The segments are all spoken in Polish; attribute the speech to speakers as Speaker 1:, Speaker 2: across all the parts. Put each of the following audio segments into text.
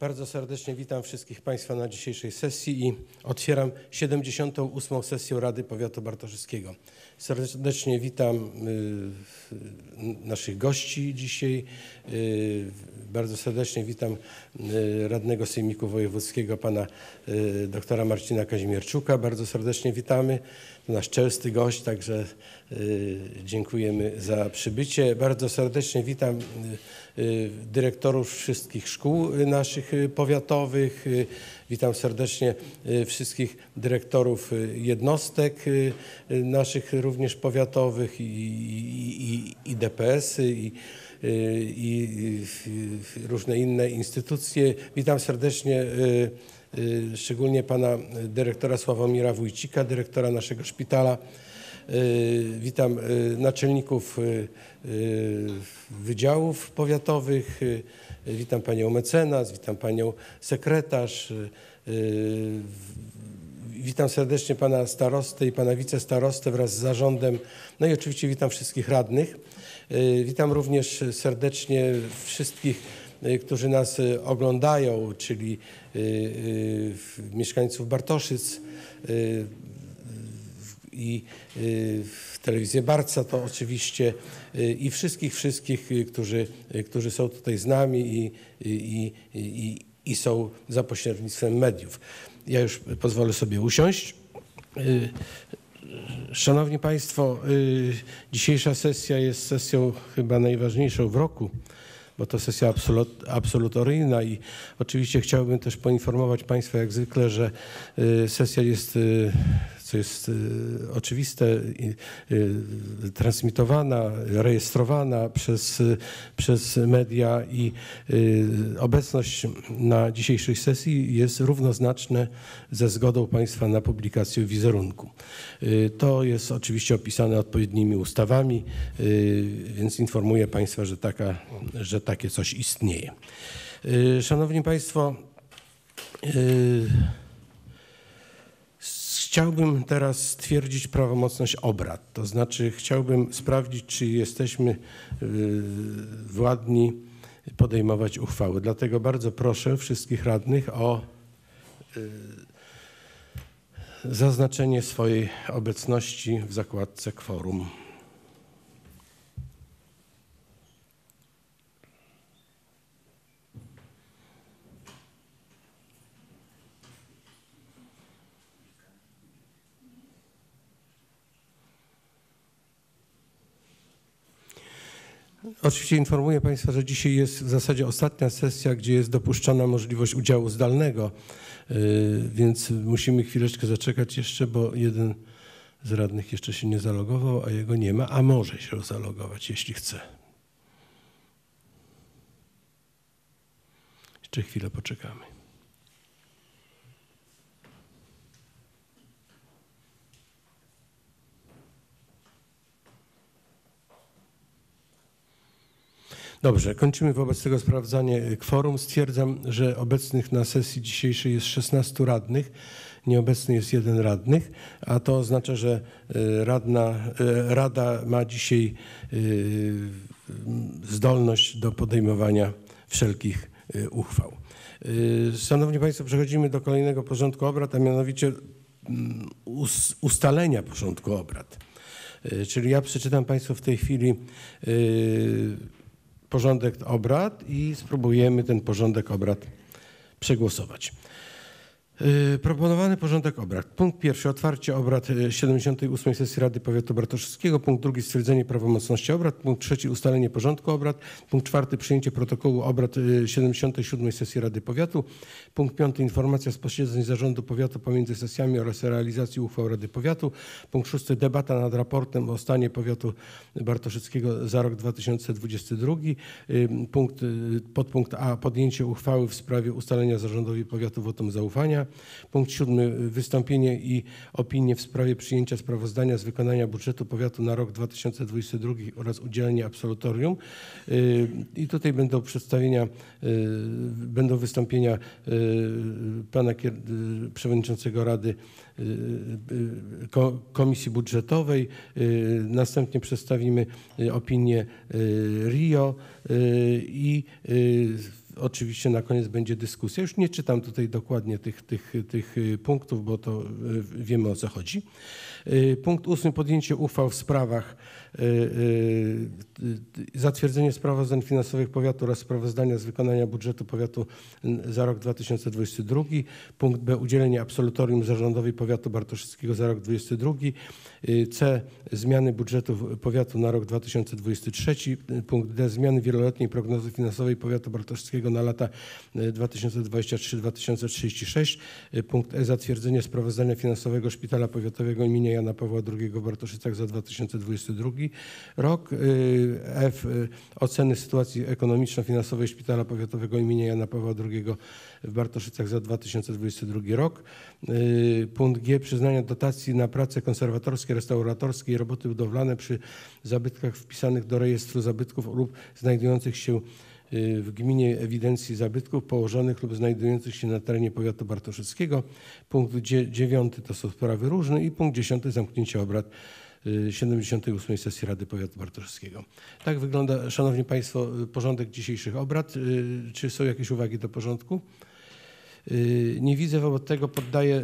Speaker 1: Bardzo serdecznie witam wszystkich Państwa na dzisiejszej sesji i otwieram 78. sesję Rady Powiatu Bartoszyckiego. Serdecznie witam y, naszych gości dzisiaj. Y, bardzo serdecznie witam y, radnego Sejmiku Wojewódzkiego, pana doktora Marcina Kazimierczuka. Bardzo serdecznie witamy. To nasz częsty gość, także dziękujemy za przybycie. Bardzo serdecznie witam dyrektorów wszystkich szkół naszych powiatowych. Witam serdecznie wszystkich dyrektorów jednostek naszych również powiatowych i, i, i DPS-y i, i, różne inne instytucje. Witam serdecznie szczególnie pana dyrektora Sławomira Wójcika, dyrektora naszego szpitala. Witam naczelników wydziałów powiatowych. Witam panią mecenas, witam panią sekretarz. Witam serdecznie pana starostę i pana wicestarostę wraz z zarządem. No i oczywiście witam wszystkich radnych. Witam również serdecznie wszystkich, którzy nas oglądają, czyli mieszkańców Bartoszyc i telewizję Barca to oczywiście i wszystkich, wszystkich, którzy, którzy są tutaj z nami i, i, i, i są za pośrednictwem mediów. Ja już pozwolę sobie usiąść. Szanowni Państwo, dzisiejsza sesja jest sesją chyba najważniejszą w roku, bo to sesja absolut, absolutoryjna i oczywiście chciałbym też poinformować Państwa jak zwykle, że sesja jest co jest y, oczywiste, y, transmitowana, rejestrowana przez, przez media i y, obecność na dzisiejszej sesji jest równoznaczne ze zgodą Państwa na publikację wizerunku. To jest oczywiście opisane odpowiednimi ustawami, więc informuję Państwa, że, taka, że takie coś istnieje. Szanowni Państwo, Chciałbym teraz stwierdzić prawomocność obrad, to znaczy chciałbym sprawdzić, czy jesteśmy y, władni podejmować uchwały. Dlatego bardzo proszę wszystkich radnych o y, zaznaczenie swojej obecności w zakładce kworum. Oczywiście informuję Państwa, że dzisiaj jest w zasadzie ostatnia sesja, gdzie jest dopuszczona możliwość udziału zdalnego, y, więc musimy chwileczkę zaczekać jeszcze, bo jeden z radnych jeszcze się nie zalogował, a jego nie ma, a może się zalogować, jeśli chce. Jeszcze chwilę poczekamy. Dobrze, kończymy wobec tego sprawdzanie kworum. Stwierdzam, że obecnych na sesji dzisiejszej jest 16 radnych. Nieobecny jest jeden radnych, a to oznacza, że e, radna, e, Rada ma dzisiaj e, zdolność do podejmowania wszelkich uchwał. Szanowni Państwo, przechodzimy do kolejnego porządku obrad, a mianowicie mm, ustalenia porządku obrad. Czyli ja przeczytam Państwu w tej chwili porządek obrad i spróbujemy ten porządek obrad przegłosować. Y, proponowany porządek obrad. Punkt pierwszy otwarcie obrad 78 y, sesji Rady Powiatu Bartoszewskiego. Punkt drugi stwierdzenie prawomocności obrad. Punkt trzeci ustalenie porządku obrad. Punkt czwarty przyjęcie protokołu obrad 77 y, sesji Rady Powiatu. Punkt piąty informacja z posiedzeń zarządu powiatu pomiędzy sesjami oraz realizacji uchwał Rady Powiatu. Punkt szósty debata nad raportem o stanie powiatu bartoszewskiego za rok 2022. Punkt, podpunkt A podjęcie uchwały w sprawie ustalenia zarządowi powiatu wotum zaufania. Punkt siódmy. Wystąpienie i opinie w sprawie przyjęcia sprawozdania z wykonania budżetu powiatu na rok 2022 oraz udzielenie absolutorium. Y, I tutaj będą przedstawienia, y, będą wystąpienia y, pana przewodniczącego Rady Komisji Budżetowej. Następnie przedstawimy opinię RIO i oczywiście na koniec będzie dyskusja. Już nie czytam tutaj dokładnie tych, tych, tych y, punktów, bo to y, wiemy o co chodzi. Y, Punkt ósmy. Podjęcie uchwał w sprawach y, y, zatwierdzenie sprawozdań finansowych powiatu oraz sprawozdania z wykonania budżetu powiatu za rok 2022. Punkt B. Udzielenie absolutorium zarządowi powiatu bartoszyckiego za rok 2022. Y, C. Zmiany budżetu powiatu na rok 2023. Y, Punkt D. Zmiany wieloletniej prognozy finansowej powiatu bartoszyckiego na lata y, 2023-2036. Y, Punkt E. Zatwierdzenie sprawozdania finansowego Szpitala Powiatowego imienia Jana Pawła II w Bartoszycach za 2022 rok. Y, F. y, Oceny sytuacji ekonomiczno-finansowej Szpitala Powiatowego imienia Jana Pawła II w Bartoszycach za 2022 rok. Y, Punkt G. Przyznania dotacji na prace konserwatorskie, restauratorskie i roboty budowlane przy zabytkach wpisanych do rejestru zabytków lub znajdujących się w gminie ewidencji zabytków położonych lub znajdujących się na terenie powiatu bartoszyckiego. Punkt dzie- dziewiąty to są sprawy różne i punkt dziesiąty zamknięcie obrad y, 78 sesji Rady Powiatu Bartoszyckiego. Tak wygląda, Szanowni Państwo, y, porządek dzisiejszych obrad. Y, Czy są jakieś uwagi do porządku? Y, Nie widzę, wobec tego poddaję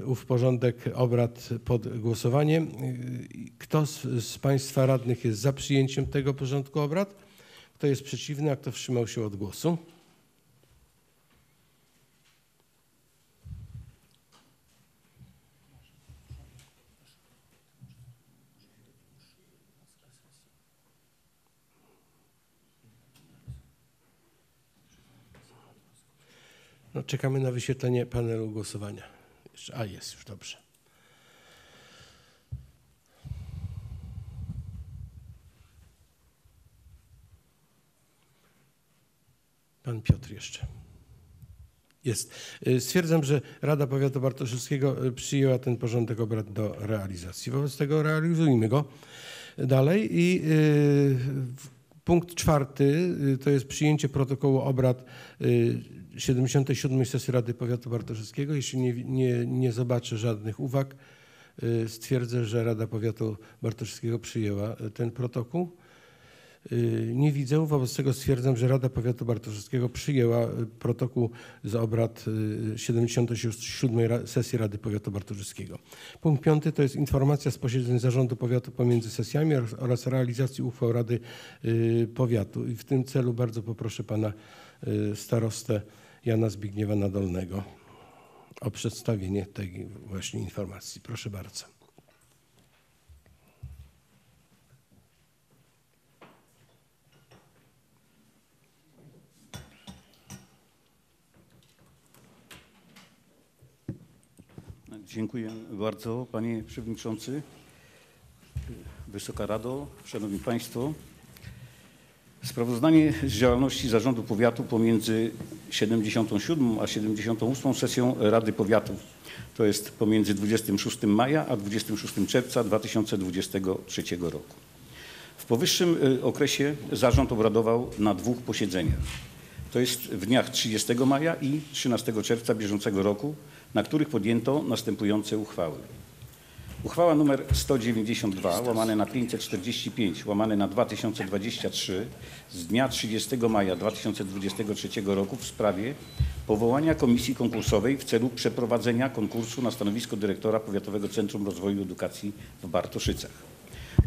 Speaker 1: y, ów porządek obrad pod głosowanie. Y, Kto z Państwa radnych jest za przyjęciem tego porządku obrad? Kto jest przeciwny, a kto wstrzymał się od głosu? No, czekamy na wyświetlenie panelu głosowania. A jest już dobrze. Pan Piotr jeszcze. Jest. Y, Stwierdzam, że Rada Powiatu Bartoszewskiego y, przyjęła ten porządek obrad do realizacji. Wobec tego realizujmy go dalej. I y, punkt czwarty to jest przyjęcie protokołu obrad y, 77 sesji Rady Powiatu Bartoszewskiego. Jeśli nie, nie, nie zobaczę żadnych uwag, stwierdzę, że Rada Powiatu Bartoszewskiego przyjęła ten protokół. Y, Nie widzę, wobec tego stwierdzam, że Rada Powiatu Bartoszewskiego przyjęła y, protokół z obrad y, 77 ra- sesji Rady Powiatu Bartoszewskiego. Punkt piąty to jest informacja z posiedzeń Zarządu Powiatu pomiędzy sesjami oraz- realizacji uchwał Rady y, Powiatu. I w tym celu bardzo poproszę pana y, starostę Jana Zbigniewa Nadolnego o przedstawienie tej właśnie informacji. Proszę bardzo.
Speaker 2: Dziękuję bardzo Panie Przewodniczący, Wysoka Rado, Szanowni Państwo. Sprawozdanie z działalności Zarządu Powiatu pomiędzy 77 a 78 sesją Rady Powiatu. To jest pomiędzy 26 maja a 26 czerwca 2023 roku. W powyższym y, okresie zarząd obradował na dwóch posiedzeniach. To jest w dniach 30 maja i 13 czerwca bieżącego roku, na których podjęto następujące uchwały. Uchwała nr 192 łamane na 545 łamane na 2023 z dnia 30 maja 2023 roku w sprawie powołania komisji konkursowej w celu przeprowadzenia konkursu na stanowisko dyrektora Powiatowego Centrum Rozwoju Edukacji w Bartoszycach.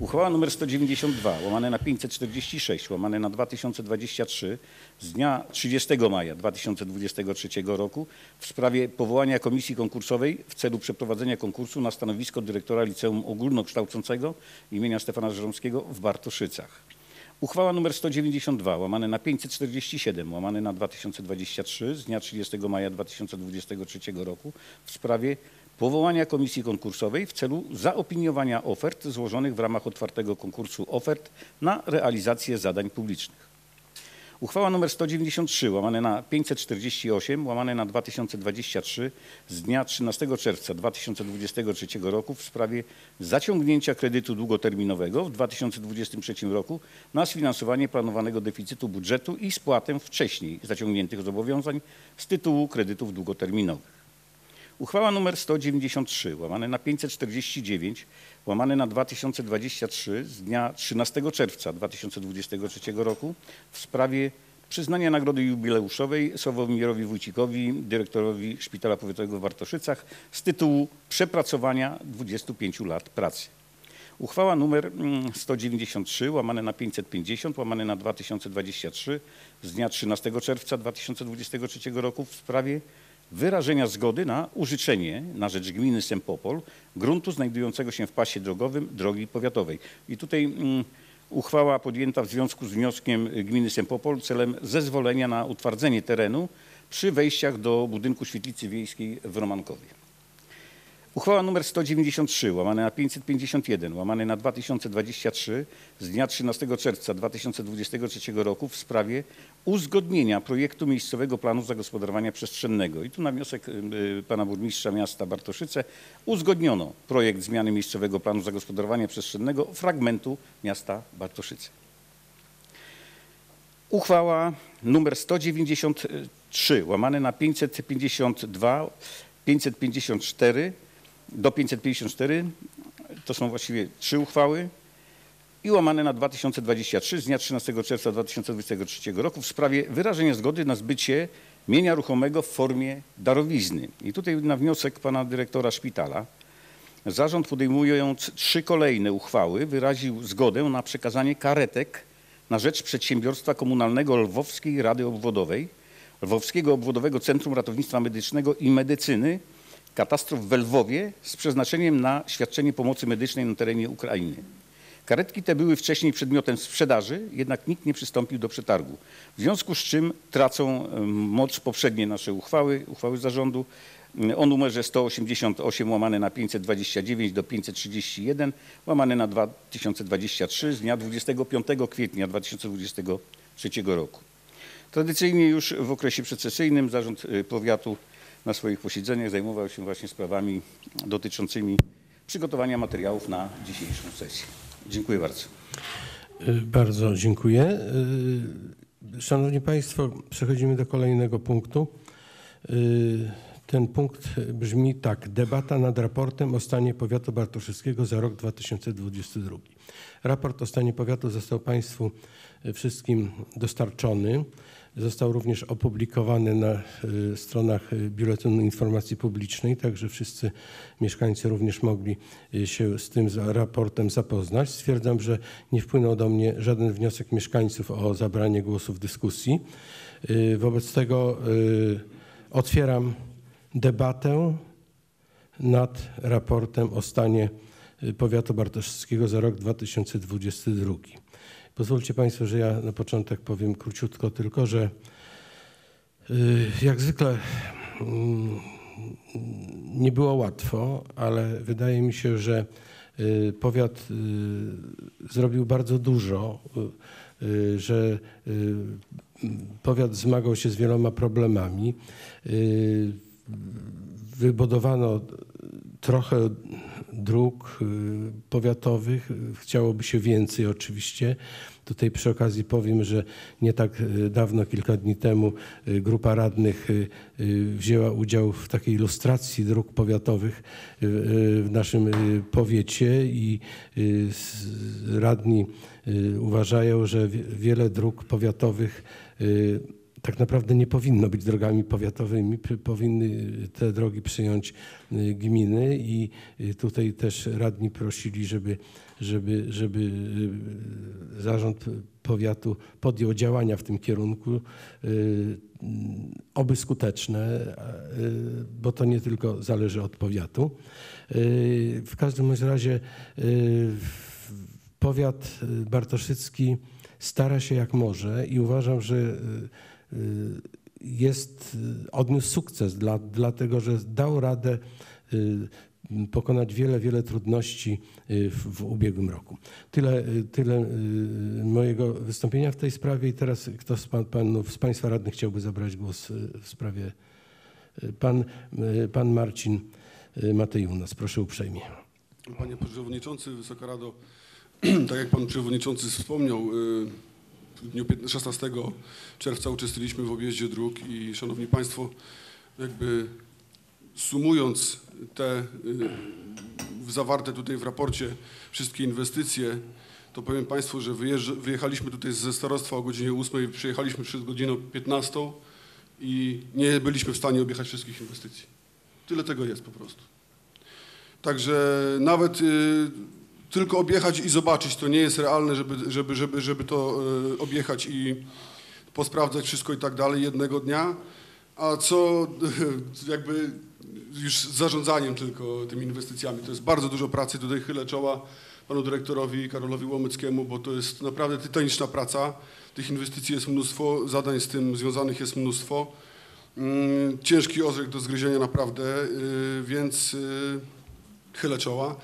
Speaker 2: Uchwała nr 192 łamane na 546 łamane na 2023 z dnia 30 maja 2023 roku w sprawie powołania komisji konkursowej w celu przeprowadzenia konkursu na stanowisko dyrektora Liceum Ogólnokształcącego imienia Stefana Żeromskiego w Bartoszycach. Uchwała nr 192 łamane na 547 łamane na 2023 z dnia 30 maja 2023 roku w sprawie powołania komisji konkursowej w celu zaopiniowania ofert złożonych w ramach otwartego konkursu ofert na realizację zadań publicznych. Uchwała nr 193 łamane na 548 łamane na 2023 z dnia 13 czerwca 2023 roku w sprawie zaciągnięcia kredytu długoterminowego w 2023 roku na sfinansowanie planowanego deficytu budżetu i spłatę wcześniej zaciągniętych zobowiązań z tytułu kredytów długoterminowych. Uchwała nr 193 łamane na 549 łamane na 2023 z dnia 13 czerwca 2023 roku w sprawie Przyznanie nagrody jubileuszowej Sławomirowi Wójcikowi, dyrektorowi Szpitala Powiatowego w Bartoszycach z tytułu przepracowania 25 lat pracy. Uchwała mm, 193 łamane na 550 łamane na 2023 z dnia 13 czerwca 2023 roku w sprawie wyrażenia zgody na użyczenie na rzecz gminy Sempopol gruntu znajdującego się w pasie drogowym drogi powiatowej. I tutaj mm, uchwała podjęta w związku z wnioskiem gminy Sempopol celem zezwolenia na utwardzenie terenu przy wejściach do budynku świetlicy wiejskiej w Romankowie. Uchwała nr 193 łamane na 551 łamane na 2023 z dnia 13 czerwca 2023 roku w sprawie uzgodnienia projektu miejscowego planu zagospodarowania przestrzennego. I tu na wniosek y, pana burmistrza miasta Bartoszyce uzgodniono projekt zmiany miejscowego planu zagospodarowania przestrzennego fragmentu miasta Bartoszyce. Uchwała nr 193 łamane na 552 554 do 554 to są właściwie trzy uchwały i łamane na 2023 z dnia 13 czerwca 2023 roku w sprawie wyrażenia zgody na zbycie mienia ruchomego w formie darowizny. I tutaj na wniosek pana dyrektora szpitala zarząd podejmując trzy kolejne uchwały wyraził zgodę na przekazanie karetek na rzecz przedsiębiorstwa komunalnego Lwowskiej Rady Obwodowej, Lwowskiego Obwodowego Centrum Ratownictwa Medycznego i Medycyny katastrof w Lwowie z przeznaczeniem na świadczenie pomocy medycznej na terenie Ukrainy. Karetki te były wcześniej przedmiotem sprzedaży, jednak nikt nie przystąpił do przetargu. W związku z czym tracą moc poprzednie nasze uchwały, uchwały zarządu o numerze 188 łamane na 529 do 531 łamane na 2023 z dnia 25 kwietnia 2023 roku. Tradycyjnie już w okresie przedsesyjnym zarząd y, powiatu na swoich posiedzeniach zajmował się właśnie sprawami dotyczącymi przygotowania materiałów na dzisiejszą sesję. Dziękuję bardzo.
Speaker 1: Y, Bardzo dziękuję. Y, Szanowni Państwo, przechodzimy do kolejnego punktu. Y, Ten punkt brzmi tak. Debata nad raportem o stanie powiatu bartoszyckiego za rok 2022. Raport o stanie powiatu został Państwu wszystkim dostarczony. Został również opublikowany na y, stronach y, Biuletynu Informacji Publicznej, także wszyscy mieszkańcy również mogli y, się z tym raportem zapoznać. Stwierdzam, że nie wpłynął do mnie żaden wniosek mieszkańców o zabranie głosu w dyskusji. Wobec tego otwieram debatę nad raportem o stanie powiatu bartoszyckiego za rok 2022. Pozwólcie Państwo, że ja na początek powiem króciutko tylko, że y, jak zwykle mm, nie było łatwo, ale wydaje mi się, że y, powiat y, zrobił bardzo dużo, że powiat zmagał się z wieloma problemami. Wybudowano trochę dróg y, powiatowych. Chciałoby się więcej oczywiście. Tutaj przy okazji powiem, że nie tak y, dawno, kilka dni temu, y, grupa radnych wzięła udział w takiej ilustracji dróg powiatowych w naszym powiecie i radni uważają, że wie- wiele dróg powiatowych tak naprawdę nie powinno być drogami powiatowymi. Powinny te drogi przyjąć y, gminy i y, tutaj też radni prosili, żeby, żeby, żeby y, zarząd powiatu podjął działania w tym kierunku, y, oby skuteczne, bo to nie tylko zależy od powiatu. W każdym razie powiat bartoszycki stara się jak może i uważam, że jest, y, odniósł sukces, dla, dlatego że dał radę y, pokonać wiele, wiele trudności y, w, w ubiegłym roku. Tyle, y, tyle y, mojego wystąpienia w tej sprawie i teraz kto z, pan, panów, z Państwa radnych chciałby zabrać głos y, w sprawie? Y, Pan, y, pan Marcin y, Matejunas, proszę uprzejmie.
Speaker 3: Panie Przewodniczący, Wysoka Rado, tak jak Pan Przewodniczący wspomniał, y, w dniu 15 16 czerwca uczestniczyliśmy w objeździe dróg i Szanowni Państwo, jakby sumując te y, zawarte tutaj w raporcie wszystkie inwestycje, to powiem Państwu, że wyjechaliśmy tutaj ze starostwa o godzinie 8, przyjechaliśmy przed godziną 15 i nie byliśmy w stanie objechać wszystkich inwestycji. Tyle tego jest po prostu. Także nawet y, tylko objechać i zobaczyć to nie jest realne, żeby, żeby, żeby, żeby to y, objechać i posprawdzać wszystko i tak dalej jednego dnia. A co jakby już z zarządzaniem tylko tymi inwestycjami. To jest bardzo dużo pracy. Tutaj chylę czoła panu dyrektorowi Karolowi Łomyckiemu, bo to jest naprawdę tytaniczna praca. Tych inwestycji jest mnóstwo, zadań z tym związanych jest mnóstwo. Mm, Ciężki orzech do zgryzienia naprawdę, y, więc y, chylę czoła.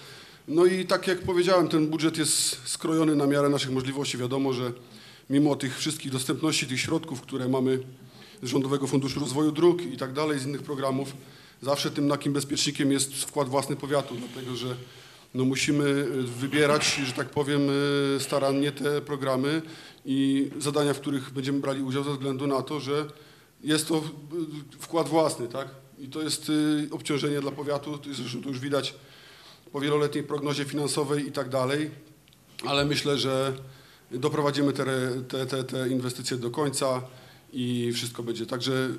Speaker 3: No i tak jak powiedziałem, ten budżet jest skrojony na miarę naszych możliwości. Wiadomo, że mimo tych wszystkich dostępności, tych środków, które mamy z Rządowego Funduszu Rozwoju Dróg i tak dalej, z innych programów, zawsze tym takim bezpiecznikiem jest wkład własny powiatu, dlatego że no musimy y, wybierać, że tak powiem, y, starannie te programy i zadania, w których będziemy brali udział ze względu na to, że jest to wkład własny, tak? I to jest y, obciążenie dla powiatu, zresztą to już widać po wieloletniej prognozie finansowej i tak dalej, ale myślę, że doprowadzimy te, te, te, te inwestycje do końca i wszystko będzie. Także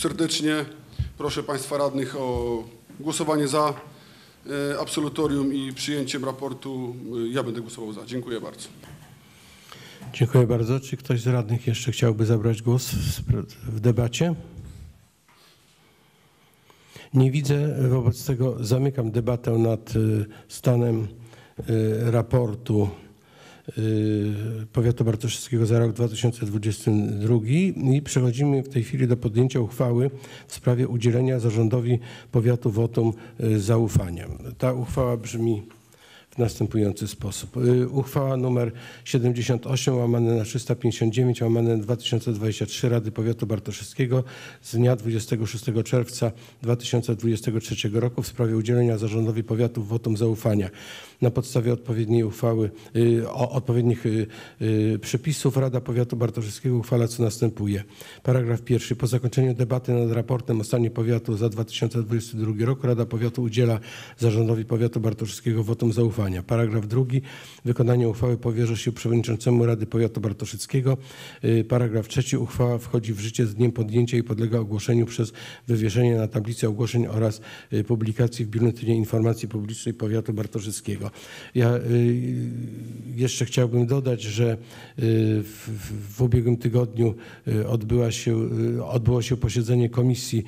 Speaker 3: serdecznie proszę Państwa radnych o głosowanie za e, absolutorium i przyjęciem raportu. E, Ja będę głosował za. Dziękuję bardzo.
Speaker 1: Dziękuję bardzo. Czy ktoś z radnych jeszcze chciałby zabrać głos w debacie? Nie widzę. Wobec tego zamykam debatę nad y, stanem y, raportu y, Powiatu Bartoszewskiego za rok 2022 i przechodzimy w tej chwili do podjęcia uchwały w sprawie udzielenia zarządowi powiatu wotum zaufania. Ta uchwała brzmi następujący sposób. Y, Uchwała numer 78 łamane na 359 łamane na 2023 Rady Powiatu Bartoszewskiego z dnia 26 czerwca 2023 roku w sprawie udzielenia zarządowi powiatu wotum zaufania. Na podstawie odpowiedniej uchwały, y, o, odpowiednich y, przepisów Rada Powiatu Bartoszewskiego uchwala co następuje. Paragraf pierwszy. Po zakończeniu debaty nad raportem o stanie powiatu za 2022 rok Rada Powiatu udziela zarządowi powiatu bartoszewskiego wotum zaufania. Paragraf drugi. Wykonanie uchwały powierza się przewodniczącemu Rady Powiatu Bartoszewskiego. Y, Paragraf trzeci. Uchwała wchodzi w życie z dniem podjęcia i podlega ogłoszeniu przez wywieszenie na tablicy ogłoszeń oraz y, publikacji w Biuletynie Informacji Publicznej Powiatu Bartoszewskiego. Ja y, jeszcze chciałbym dodać, że w, w, ubiegłym tygodniu odbyła się, odbyło się posiedzenie Komisji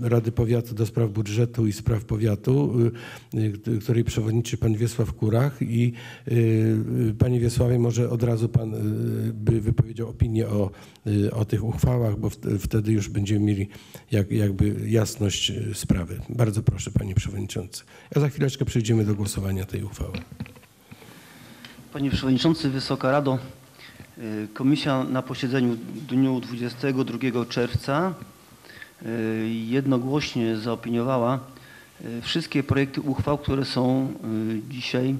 Speaker 1: Rady Powiatu do spraw budżetu i spraw powiatu, której przewodniczy pan Wiesław Kurach i y, y, panie Wiesławie, może od razu pan y, by wypowiedział opinię o, y, o tych uchwałach, bo wt- wtedy już będziemy mieli jak, jakby jasność y, sprawy. Bardzo proszę panie przewodniczący. A za chwileczkę przejdziemy do głosowania tej uchwały.
Speaker 4: Panie Przewodniczący, Wysoka Rado, y, Komisja na posiedzeniu w dniu 22 czerwca y, jednogłośnie zaopiniowała y, wszystkie projekty uchwał, które są y, dzisiaj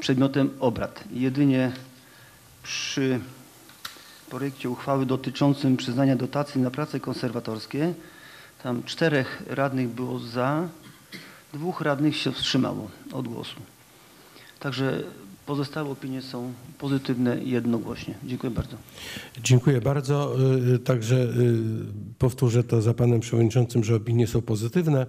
Speaker 4: przedmiotem obrad. Jedynie przy projekcie uchwały dotyczącym przyznania dotacji na prace konserwatorskie tam czterech radnych było za, dwóch radnych się wstrzymało od głosu. Także pozostałe opinie są pozytywne i jednogłośnie. Dziękuję bardzo.
Speaker 1: Dziękuję bardzo. Y, Także y, powtórzę to za panem przewodniczącym, że opinie są pozytywne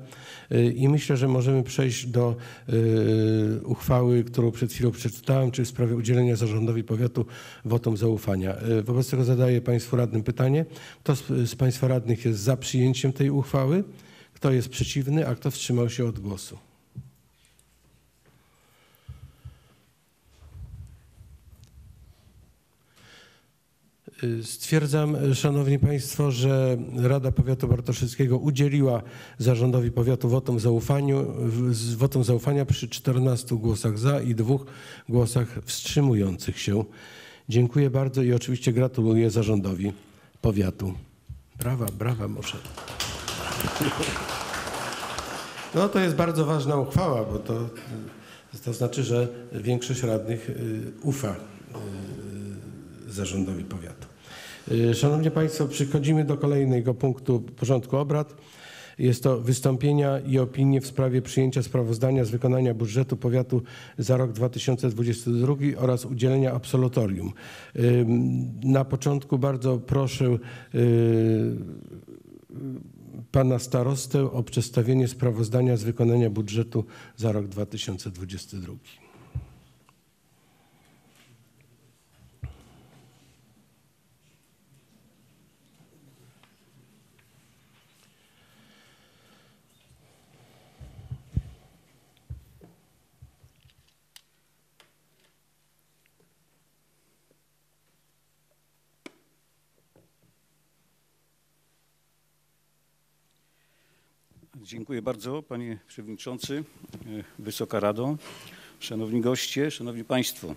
Speaker 1: Y, i myślę, że możemy przejść do y, uchwały, którą przed chwilą przeczytałem, czyli w sprawie udzielenia zarządowi powiatu wotum zaufania. Y, Wobec tego zadaję państwu radnym pytanie. Kto z państwa radnych jest za przyjęciem tej uchwały? Kto jest przeciwny, a kto wstrzymał się od głosu? Stwierdzam, Szanowni Państwo, że Rada Powiatu Bartoszewskiego udzieliła zarządowi powiatu wotum, zaufaniu, wotum zaufania przy 14 głosach za i dwóch głosach wstrzymujących się. Dziękuję bardzo i oczywiście gratuluję zarządowi powiatu. Brawa, brawa może. No to jest bardzo ważna uchwała, bo to, to znaczy, że większość radnych y, ufa y, zarządowi powiatu. Y, Szanowni Państwo, przechodzimy do kolejnego punktu porządku obrad. Jest to wystąpienia i opinie w sprawie przyjęcia sprawozdania z wykonania budżetu powiatu za rok 2022 oraz udzielenia absolutorium. Na początku bardzo proszę y, pana starostę o przedstawienie sprawozdania z wykonania budżetu za rok 2022.
Speaker 2: Dziękuję bardzo panie przewodniczący, e, Wysoka Rado, szanowni goście, szanowni państwo.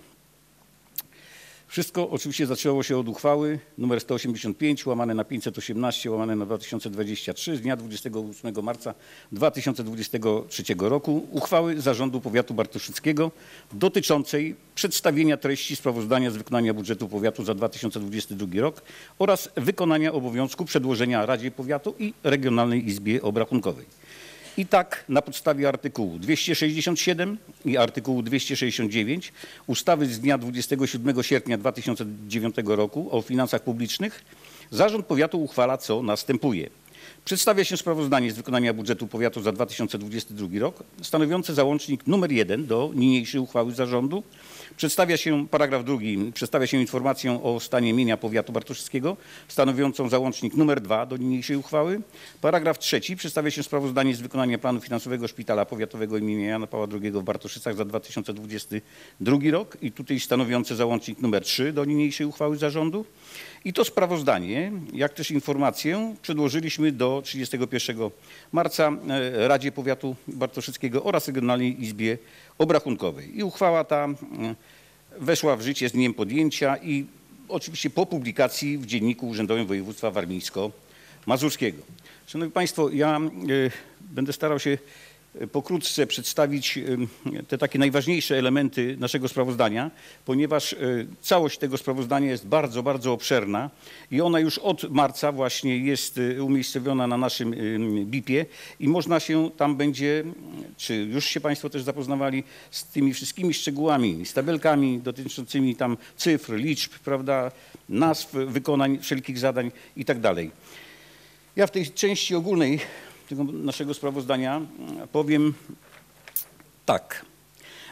Speaker 2: Wszystko oczywiście zaczęło się od uchwały nr 185 łamane na 518 łamane na 2023 z dnia 28 marca 2023 roku uchwały Zarządu Powiatu Bartoszyckiego dotyczącej przedstawienia treści sprawozdania z wykonania budżetu powiatu za 2022 rok oraz wykonania obowiązku przedłożenia Radzie Powiatu i Regionalnej Izbie Obrachunkowej. I tak na podstawie artykułu 267 i artykułu 269 ustawy z dnia 27 sierpnia 2009 roku o finansach publicznych Zarząd Powiatu uchwala co następuje. Przedstawia się sprawozdanie z wykonania budżetu powiatu za 2022 rok stanowiące załącznik numer 1 do niniejszej uchwały zarządu. Przedstawia się paragraf drugi, przedstawia się informację o stanie mienia powiatu bartoszewskiego stanowiącą załącznik numer 2 do niniejszej uchwały. Paragraf trzeci przedstawia się sprawozdanie z wykonania planu finansowego Szpitala Powiatowego im. Jana Pawła II w Bartoszycach za 2022 rok i tutaj stanowiące załącznik numer 3 do niniejszej uchwały zarządu. I to sprawozdanie, jak też informację przedłożyliśmy do 31 marca e, Radzie Powiatu Bartoszyckiego oraz Regionalnej Izbie Obrachunkowej. I uchwała ta e, weszła w życie z dniem podjęcia i oczywiście po publikacji w Dzienniku Urzędowym Województwa Warmińsko-Mazurskiego. Szanowni Państwo, ja e, będę starał się pokrótce przedstawić te takie najważniejsze elementy naszego sprawozdania, ponieważ e, całość tego sprawozdania jest bardzo, bardzo obszerna i ona już od marca właśnie jest e, umiejscowiona na naszym BIP-ie i można się tam będzie, czy już się Państwo też zapoznawali z tymi wszystkimi szczegółami, z tabelkami dotyczącymi tam cyfr, liczb, prawda, nazw wykonań wszelkich zadań i tak dalej. Ja w tej części ogólnej tego naszego sprawozdania powiem tak,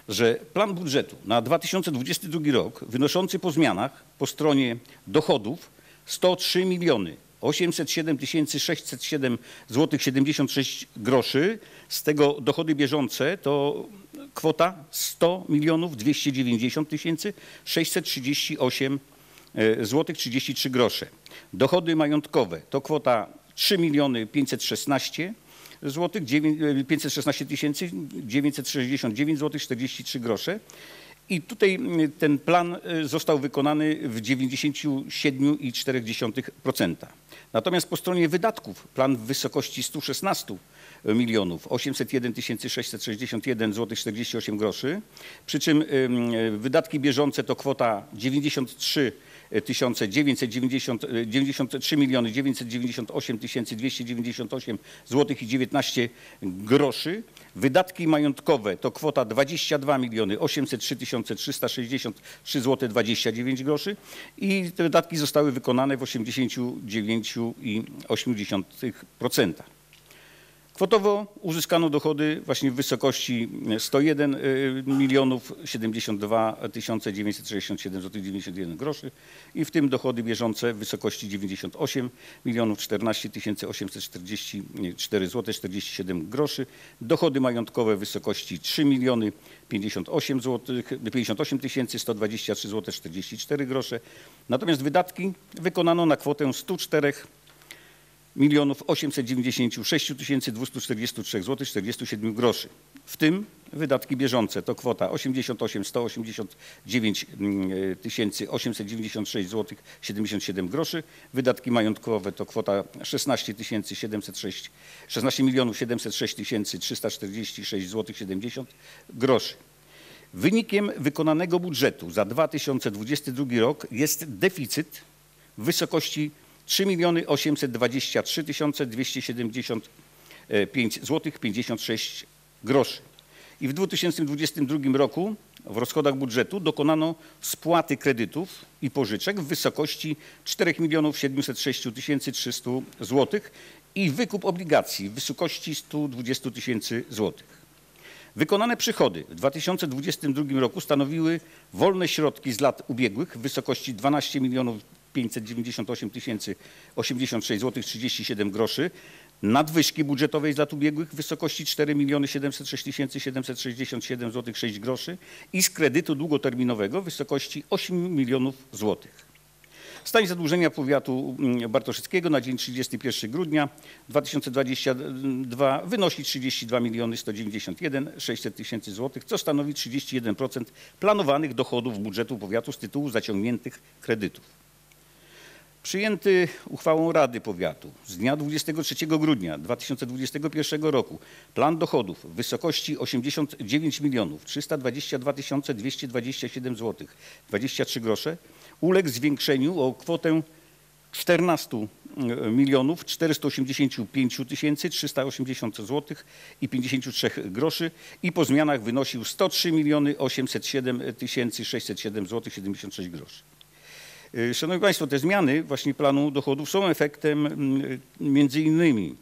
Speaker 2: że plan budżetu na 2022 rok wynoszący po zmianach po stronie dochodów 103 miliony 807 607 zł 76 groszy, z tego dochody bieżące to kwota 100 milionów 290 638 zł 33 grosze. Dochody majątkowe to kwota 3 miliony 516 zł, 516 tysięcy 969 zł 43 grosze. I tutaj ten plan y, został wykonany w 97,4%. Natomiast po stronie wydatków plan w wysokości 116 milionów 801 661 zł 48 groszy, przy czym wydatki bieżące to kwota 93 tysiące 990, 93 miliony 998 tysięcy 298 zł i 19 groszy. Wydatki majątkowe to kwota 22 miliony 803 tysiące 363 zł 29 groszy i te wydatki zostały wykonane w 89,8%. Kwotowo uzyskano dochody właśnie w wysokości 101 y, milionów 72 967 zł 91 groszy i w tym dochody bieżące w wysokości 98 milionów 14 844 zł 47 groszy, dochody majątkowe w wysokości 3 miliony 58 zł 58 123 zł 44 grosze. Natomiast wydatki wykonano na kwotę 104 milionów 896 243 zł 47 groszy. W tym wydatki bieżące to kwota 88 189 896 zł 77 groszy. Wydatki majątkowe to kwota 16 706 16 milionów 706 346 zł 70 groszy. Wynikiem wykonanego budżetu za 2022 rok jest deficyt w wysokości 3 miliony 823 270 5 zł 56 groszy. I w 2022 roku w rozchodach budżetu dokonano spłaty kredytów i pożyczek w wysokości 4 706 300 zł i wykup obligacji w wysokości 120 tysięcy złotych. Wykonane przychody w 2022 roku stanowiły wolne środki z lat ubiegłych w wysokości 12 milionów 598 086 zł 37 groszy, nadwyżki budżetowej z lat ubiegłych w wysokości 4 miliony 706 767 zł 6 groszy i z kredytu długoterminowego w wysokości 8 milionów złotych. Stan zadłużenia powiatu mm, bartoszyckiego na dzień 31 grudnia 2022 wynosi 32 miliony 191 600 tysięcy co stanowi 31% planowanych dochodów budżetu powiatu z tytułu zaciągniętych kredytów. Przyjęty uchwałą Rady Powiatu z dnia 23 grudnia 2021 roku plan dochodów w wysokości 89 milionów 322 227 zł 23 grosze uległ zwiększeniu o kwotę 14 milionów 485 380 zł i 53 groszy i po zmianach wynosił 103 miliony 807 607 zł 76 groszy. Y, Szanowni Państwo, te zmiany właśnie planu dochodów są efektem mm, między innymi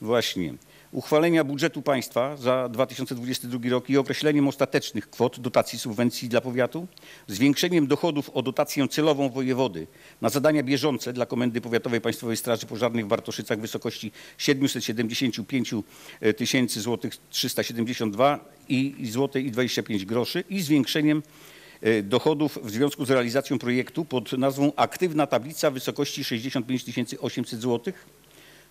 Speaker 2: właśnie uchwalenia budżetu państwa za 2022 rok i określeniem ostatecznych kwot dotacji subwencji dla powiatu, zwiększeniem dochodów o dotację celową wojewody na zadania bieżące dla Komendy Powiatowej Państwowej Straży Pożarnej w Bartoszycach w wysokości 775 tysięcy złotych 372 i złotej i 25 groszy i zwiększeniem e, dochodów w związku z realizacją projektu pod nazwą Aktywna Tablica w wysokości 65 800 złotych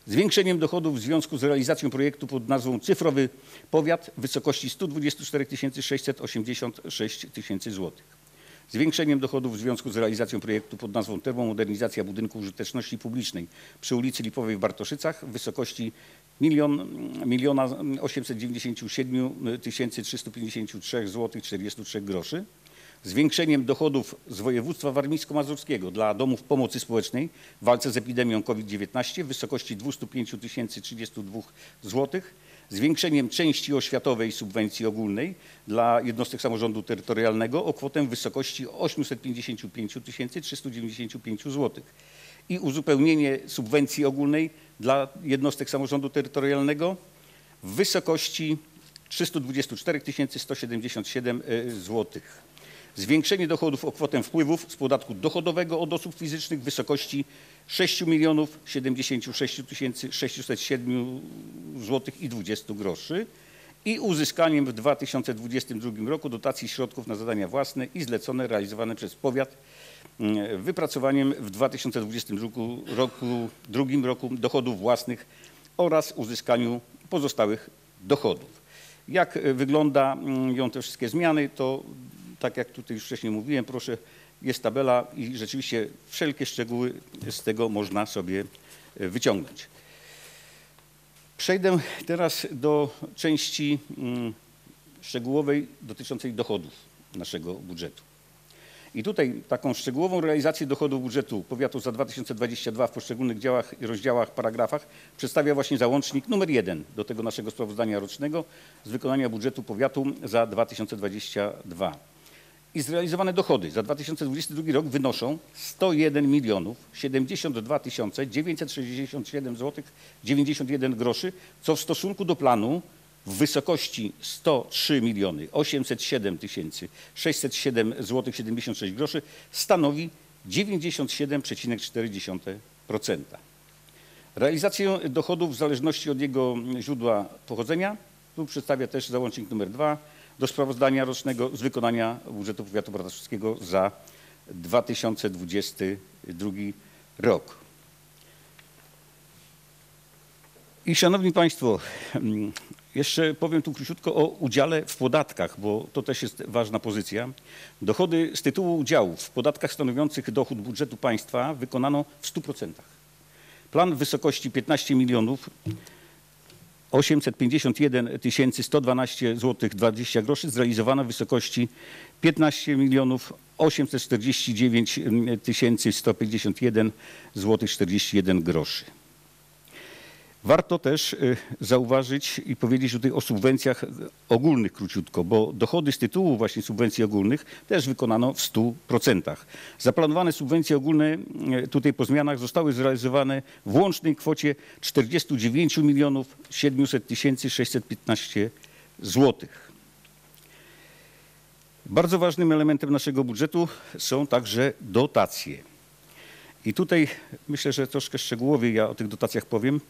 Speaker 2: Zwiększeniem dochodów w związku z realizacją projektu pod nazwą Cyfrowy Powiat w wysokości 124 686 tysięcy złotych. Zwiększeniem dochodów w związku z realizacją projektu pod nazwą Termomodernizacja budynku użyteczności publicznej przy ulicy Lipowej w Bartoszycach w wysokości 1 miliona 897 353 zł 43 groszy zwiększeniem dochodów z województwa warmińsko-mazurskiego dla domów pomocy społecznej w walce z epidemią COVID-19 w wysokości 205 032 zł, zwiększeniem części oświatowej subwencji ogólnej dla jednostek samorządu terytorialnego o kwotę w wysokości 855 395 zł i uzupełnienie subwencji ogólnej dla jednostek samorządu terytorialnego w wysokości 324 177 złotych zwiększenie dochodów o kwotę wpływów z podatku dochodowego od osób fizycznych w wysokości 6 milionów 76 607 zł i 20 groszy i uzyskaniem w 2022 roku dotacji środków na zadania własne i zlecone realizowane przez powiat mm, wypracowaniem w 2022 roku, drugim roku dochodów własnych oraz uzyskaniu pozostałych dochodów. Jak wyglądają te wszystkie zmiany, to tak jak tutaj już wcześniej mówiłem, proszę, jest tabela i rzeczywiście wszelkie szczegóły z tego można sobie e, wyciągnąć. Przejdę teraz do części mm, szczegółowej dotyczącej dochodów naszego budżetu. I tutaj taką szczegółową realizację dochodów budżetu powiatu za 2022 w poszczególnych działach i rozdziałach, paragrafach przedstawia właśnie załącznik numer jeden do tego naszego sprawozdania rocznego z wykonania budżetu powiatu za 2022 i zrealizowane dochody za 2022 rok wynoszą 101 milionów 72 tysiące 967 zł 91 groszy, co w stosunku do planu w wysokości 103 miliony 807 tysięcy 607 zł 76 groszy stanowi 97,4%. Realizację dochodów w zależności od jego źródła pochodzenia tu przedstawia też załącznik numer 2 do sprawozdania rocznego z wykonania budżetu powiatu bartoszyckiego za 2022 rok. I szanowni państwo, mm, jeszcze powiem tu króciutko o udziale w podatkach, bo to też jest ważna pozycja. Dochody z tytułu udziału w podatkach stanowiących dochód budżetu państwa wykonano w 100%. Plan w wysokości 15 milionów 851 112 zł 20 groszy zrealizowano w wysokości 15 milionów 849 151 zł 41 groszy. Warto też y, zauważyć i powiedzieć tutaj o subwencjach ogólnych króciutko, bo dochody z tytułu właśnie subwencji ogólnych też wykonano w 100%. Zaplanowane subwencje ogólne y, tutaj po zmianach zostały zrealizowane w łącznej kwocie 49 milionów 700 tysięcy 615 złotych. Bardzo ważnym elementem naszego budżetu są także dotacje. I tutaj myślę, że troszkę szczegółowiej ja o tych dotacjach powiem.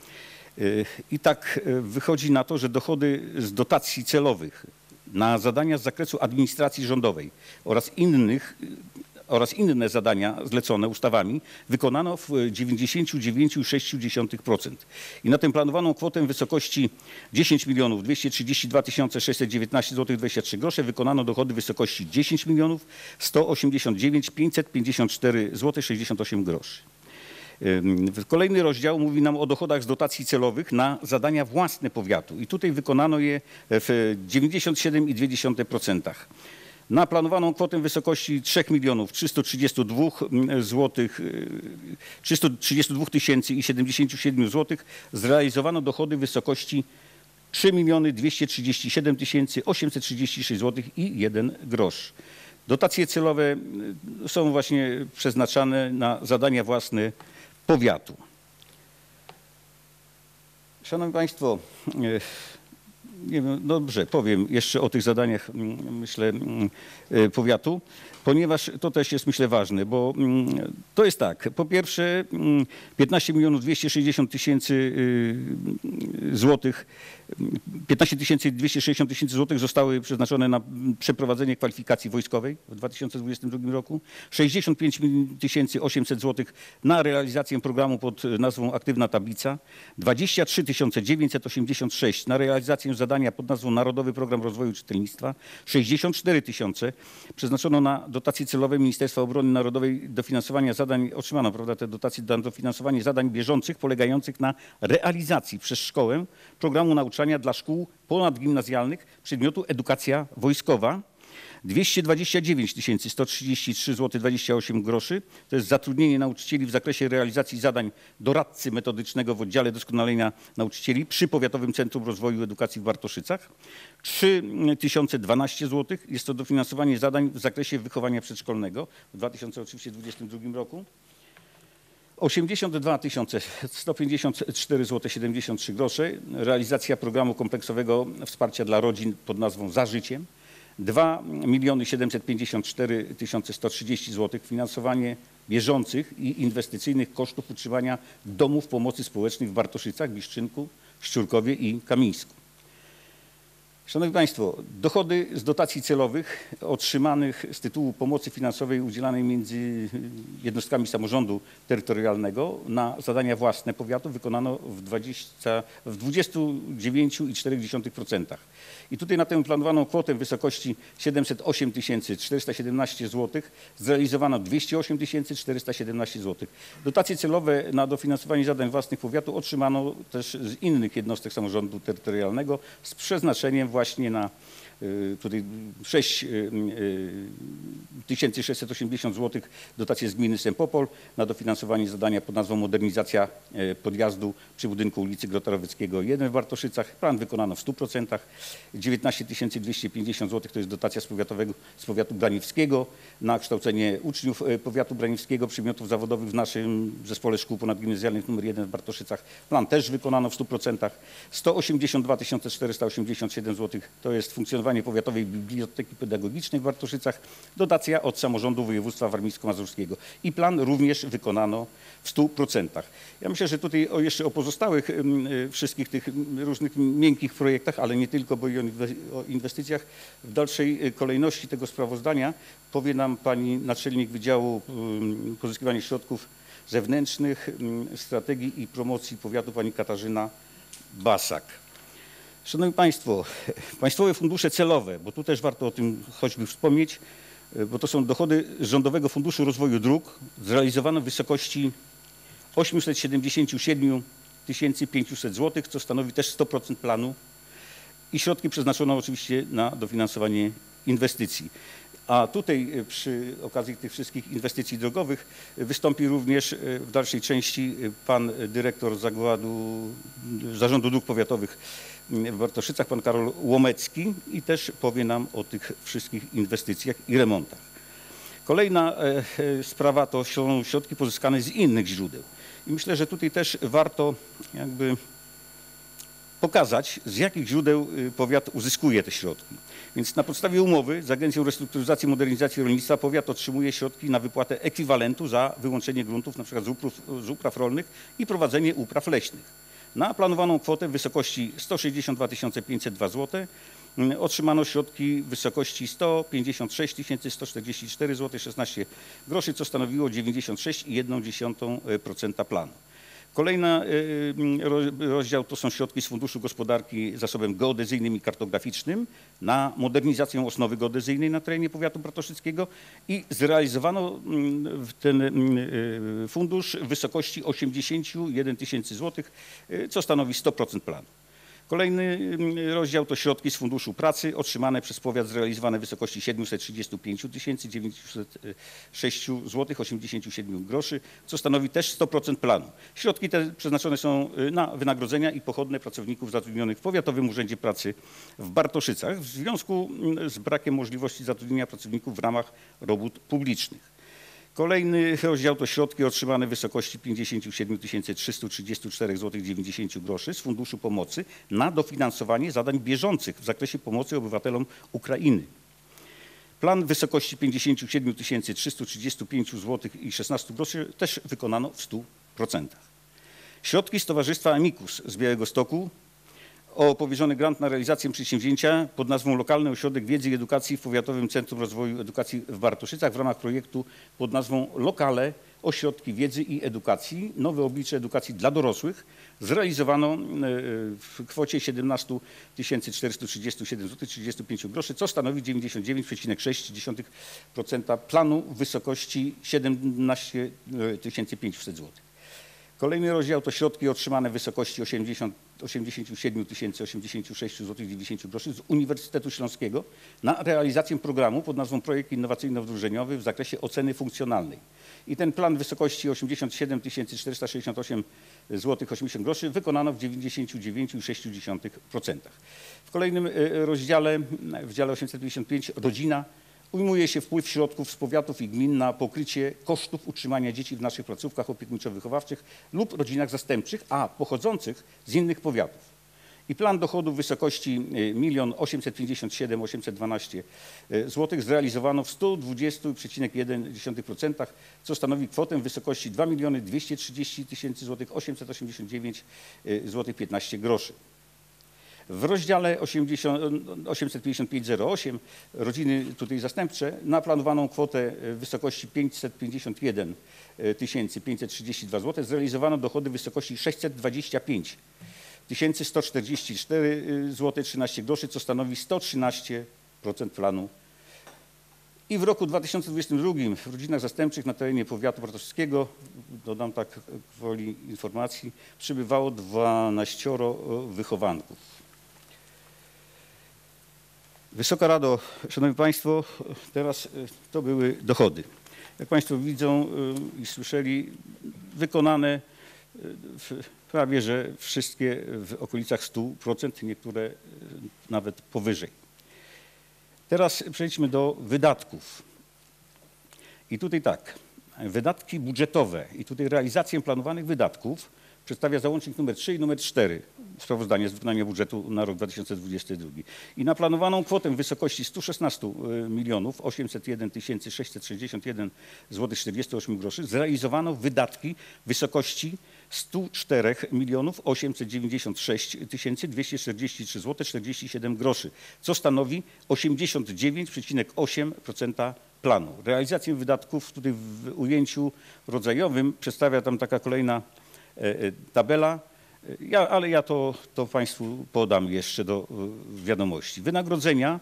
Speaker 2: Y, I tak y, wychodzi na to, że dochody z dotacji celowych na zadania z zakresu administracji rządowej oraz innych y, oraz inne zadania zlecone ustawami wykonano w 99,6%. I na tę planowaną kwotę w wysokości 10 milionów 232 619 zł 23 grosze wykonano dochody w wysokości 10 milionów 189 554 zł 68 groszy. Kolejny rozdział mówi nam o dochodach z dotacji celowych na zadania własne powiatu i tutaj wykonano je w 97,2%. Na planowaną kwotę w wysokości 3 milionów 332 zł, 332 tysięcy i 77 zł zrealizowano dochody w wysokości 3 miliony 237 tysięcy 836 zł i 1 grosz. Dotacje celowe y, są właśnie przeznaczane na zadania własne powiatu. Szanowni Państwo, e, nie wiem, dobrze, powiem jeszcze o tych zadaniach, mm, myślę, mm, e, powiatu, ponieważ to też jest, myślę, ważne, bo mm, to jest tak, po pierwsze 15 milionów 260 tysięcy y, złotych, 15 260 tysięcy złotych zostały przeznaczone na przeprowadzenie kwalifikacji wojskowej w 2022 roku, 65 tysięcy 800 złotych na realizację programu pod nazwą Aktywna Tablica, 23 986 na realizację zadania pod nazwą Narodowy Program Rozwoju Czytelnictwa, 64 tysiące przeznaczono na dotacje celowe Ministerstwa Obrony Narodowej. Dofinansowania zadań, otrzymano prawda, te dotacje na dofinansowanie zadań bieżących polegających na realizacji przez szkołę programu nauczania dla szkół ponadgimnazjalnych przedmiotu edukacja wojskowa. 229 133 zł 28 groszy. To jest zatrudnienie nauczycieli w zakresie realizacji zadań doradcy metodycznego w oddziale doskonalenia nauczycieli przy Powiatowym Centrum Rozwoju Edukacji w Bartoszycach. 3012 zł. Jest to dofinansowanie zadań w zakresie wychowania przedszkolnego w 2022 roku. 82 154 zł 73 grosze. Realizacja programu kompleksowego wsparcia dla rodzin pod nazwą Za życiem. 2 miliony 754 130 zł finansowanie bieżących i inwestycyjnych kosztów utrzymania domów pomocy społecznej w Bartoszycach, Biszczynku, Szczurkowie i Kamińsku. Szanowni Państwo, dochody z dotacji celowych otrzymanych z tytułu pomocy finansowej udzielanej między jednostkami samorządu terytorialnego na zadania własne powiatu wykonano w, 20, w 29,4%. I tutaj na tę planowaną kwotę w wysokości 708 417 zł zrealizowano 208 417 zł. Dotacje celowe na dofinansowanie zadań własnych powiatu otrzymano też z innych jednostek samorządu terytorialnego z przeznaczeniem właśnie na tutaj 6 680 zł dotacje z gminy Sempopol na dofinansowanie zadania pod nazwą modernizacja y, podjazdu przy budynku ulicy Grota-Rowyckiego 1 w Bartoszycach. Plan wykonano w 100%. 19 250 zł to jest dotacja z, powiatowego, z powiatu braniwskiego na kształcenie uczniów y, powiatu braniwskiego, przedmiotów zawodowych w naszym zespole szkół ponadgimnazjalnych nr 1 w Bartoszycach. Plan też wykonano w 100%. 182 487 zł to jest funkcjonowanie Powiatowej Biblioteki Pedagogicznej w Bartoszycach, dotacja od samorządu województwa warmińsko-mazurskiego. I plan również wykonano w 100%. Ja myślę, że tutaj o, jeszcze o pozostałych y, wszystkich tych różnych miękkich projektach, ale nie tylko, bo i o inwe- o inwestycjach w dalszej y, kolejności tego sprawozdania powie nam pani naczelnik Wydziału Pozyskiwania Środków Zewnętrznych, Strategii i Promocji Powiatu pani Katarzyna Basak. Szanowni Państwo, państwowe fundusze celowe, bo tu też warto o tym choćby wspomnieć, y, bo to są dochody Rządowego Funduszu Rozwoju Dróg zrealizowane w wysokości 877 500 zł, co stanowi też 100% planu i środki przeznaczono oczywiście na dofinansowanie inwestycji. A tutaj e, przy okazji tych wszystkich inwestycji drogowych e, wystąpi również e, w dalszej części e, pan dyrektor Zakładu Zarządu Dróg Powiatowych w Bartoszycach, pan Karol Łomecki i też powie nam o tych wszystkich inwestycjach i remontach. Kolejna e, e, sprawa to są środki pozyskane z innych źródeł. I myślę, że tutaj też warto jakby pokazać, z jakich źródeł y, powiat uzyskuje te środki. Więc na podstawie umowy z Agencją Restrukturyzacji i Modernizacji Rolnictwa powiat otrzymuje środki na wypłatę ekwiwalentu za wyłączenie gruntów np. z upraw, z upraw rolnych i prowadzenie upraw leśnych. Na planowaną kwotę w wysokości 162 502 zł otrzymano środki w wysokości 156 144 zł 16 groszy, co stanowiło 96,1% planu. Kolejny rozdział to są środki z Funduszu Gospodarki Zasobem Geodezyjnym i Kartograficznym na modernizację osnowy geodezyjnej na terenie powiatu bratoszyckiego i zrealizowano mm, ten mm, y, fundusz w wysokości 81 tysięcy złotych, y, co stanowi 100% planu. Kolejny mm, rozdział to środki z Funduszu Pracy otrzymane przez powiat zrealizowane w wysokości 735 906 zł 87 groszy, co stanowi też 100% planu. Środki te przeznaczone są y, na wynagrodzenia i pochodne pracowników zatrudnionych w Powiatowym Urzędzie Pracy w Bartoszycach w związku mm, z brakiem możliwości zatrudnienia pracowników w ramach robót publicznych. Kolejny rozdział to środki otrzymane w wysokości 57 334 zł 90 groszy z Funduszu Pomocy na dofinansowanie zadań bieżących w zakresie pomocy obywatelom Ukrainy. Plan w wysokości 57 335 zł i 16 groszy też wykonano w 100%. Środki z Towarzystwa Amicus z Białego Stoku o powierzony grant na realizację przedsięwzięcia pod nazwą Lokalny Ośrodek Wiedzy i Edukacji w Powiatowym Centrum Rozwoju Edukacji w Bartoszycach w ramach projektu pod nazwą Lokale Ośrodki Wiedzy i Edukacji Nowe oblicze edukacji dla dorosłych zrealizowano e, w kwocie 17 437 zł 35 groszy, co stanowi 99,6% planu w wysokości 17 500 zł. Kolejny rozdział to środki otrzymane w wysokości 80, 87 086 zł 90 groszy z Uniwersytetu Śląskiego na realizację programu pod nazwą Projekt Innowacyjno-Wdrożeniowy w zakresie oceny funkcjonalnej. I ten plan w wysokości 87 468 zł 80 groszy wykonano w 99,6%. W kolejnym e, rozdziale, w dziale 855 rodzina ujmuje się wpływ środków z powiatów i gmin na pokrycie kosztów utrzymania dzieci w naszych placówkach opiekuńczo-wychowawczych lub rodzinach zastępczych, a pochodzących z innych powiatów. I plan dochodów w wysokości 1 857 812 zł zrealizowano w 120,1%, co stanowi kwotę w wysokości 2 230 tysięcy zł 889 zł 15 groszy. W rozdziale 80 855.08 rodziny tutaj zastępcze na planowaną kwotę w wysokości 551 532 zł zrealizowano dochody w wysokości 625 144 zł 13 groszy, co stanowi 113% planu. I w roku 2022 w rodzinach zastępczych na terenie powiatu bartoszewskiego, dodam tak gwoli informacji, przybywało 12 wychowanków. Wysoka Rado, Szanowni Państwo, teraz y, to były dochody. Jak Państwo widzą y, i słyszeli, wykonane w prawie że wszystkie w okolicach 100%, niektóre nawet powyżej. Teraz przejdźmy do wydatków. I tutaj tak, wydatki budżetowe i tutaj realizację planowanych wydatków przedstawia załącznik numer 3 i numer 4 sprawozdania z wykonania budżetu na rok 2022. I na planowaną kwotę w wysokości 116 milionów 801 661 zł 48 groszy zrealizowano wydatki w wysokości 104 milionów 896 243 zł 47 groszy, co stanowi 89,8% planu. Realizację wydatków tutaj w ujęciu rodzajowym przedstawia tam taka kolejna e, e, tabela, ja, ale ja to, to Państwu podam jeszcze do wiadomości. Wynagrodzenia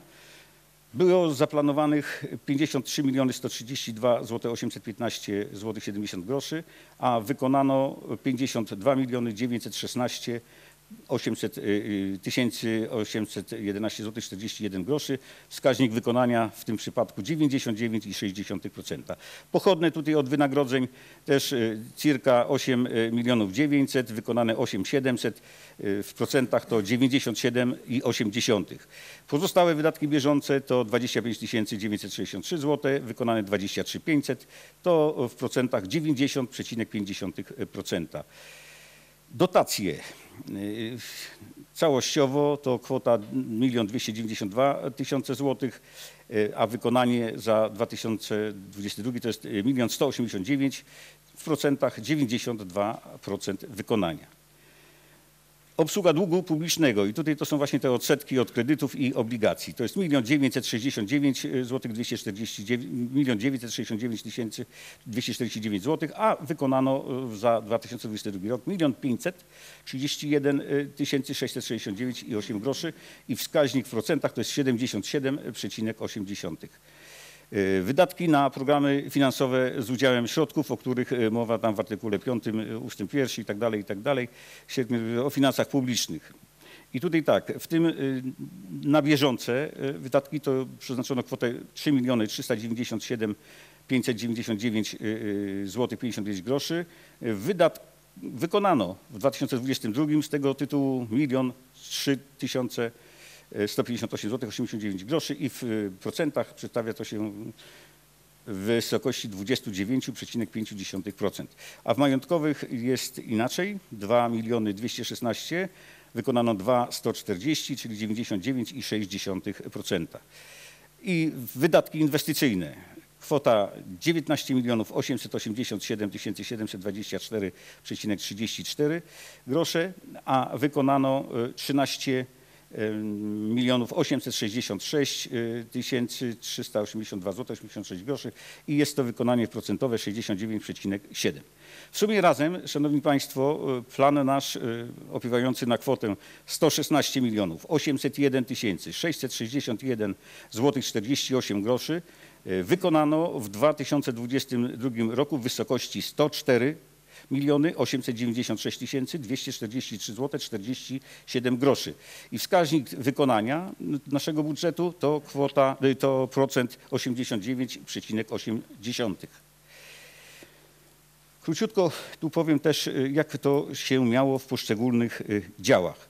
Speaker 2: było zaplanowanych 53 miliony 132 zł 815 zł 70 groszy, a wykonano 52 miliony 916 800, y, y, 1811 zł 41 groszy. Wskaźnik wykonania w tym przypadku 99,6%. Pochodne tutaj od wynagrodzeń też y, circa 8 milionów 900, wykonane 8700, y, w procentach to 97,8. Pozostałe wydatki bieżące to 25 963 zł, wykonane 23 500, to w procentach 90,5%. Dotacje. Y, Całościowo to kwota 1 292 tysiące złotych, y, a wykonanie za 2022 to jest 1 189 w procentach 92% wykonania. Obsługa długu publicznego i tutaj to są właśnie te odsetki od kredytów i obligacji. To jest 1 969 zł 249 1 969 tysięcy 249 zł, a wykonano y, za 2022 rok 1 531 tysięcy 669 i 8 groszy i wskaźnik w procentach to jest 77,8. Y, Wydatki na programy finansowe z udziałem środków, o których y, mowa tam w artykule 5 y, ustęp 1 i tak dalej, i tak dalej, o finansach publicznych. I tutaj tak, w tym na bieżące wydatki to przeznaczono kwotę 3 miliony 397 599 zł 55 groszy. Y, Wydat wykonano w 2022 z tego tytułu 1 3 tysiące 158 zł 89 groszy i w y, procentach przedstawia to się w wysokości 29,5%. A w majątkowych jest inaczej. 2 miliony 216, wykonano 2 140, czyli 99,6%. I wydatki inwestycyjne. Kwota 19 milionów 887 724,34 grosze, a wykonano y, 13 milionów 866 tysięcy 382 zł 86 groszy i jest to wykonanie procentowe 69,7. W sumie razem, Szanowni Państwo, y, plan nasz y, opiewający na kwotę 116 milionów 801 tysięcy 661 zł 48 groszy wykonano w 2022 roku w wysokości 104 miliony 896 tysięcy 243 zł 47 groszy. I wskaźnik wykonania naszego budżetu to kwota, y, to procent 89,8. Króciutko tu powiem też, y, jak to się miało w poszczególnych y, działach.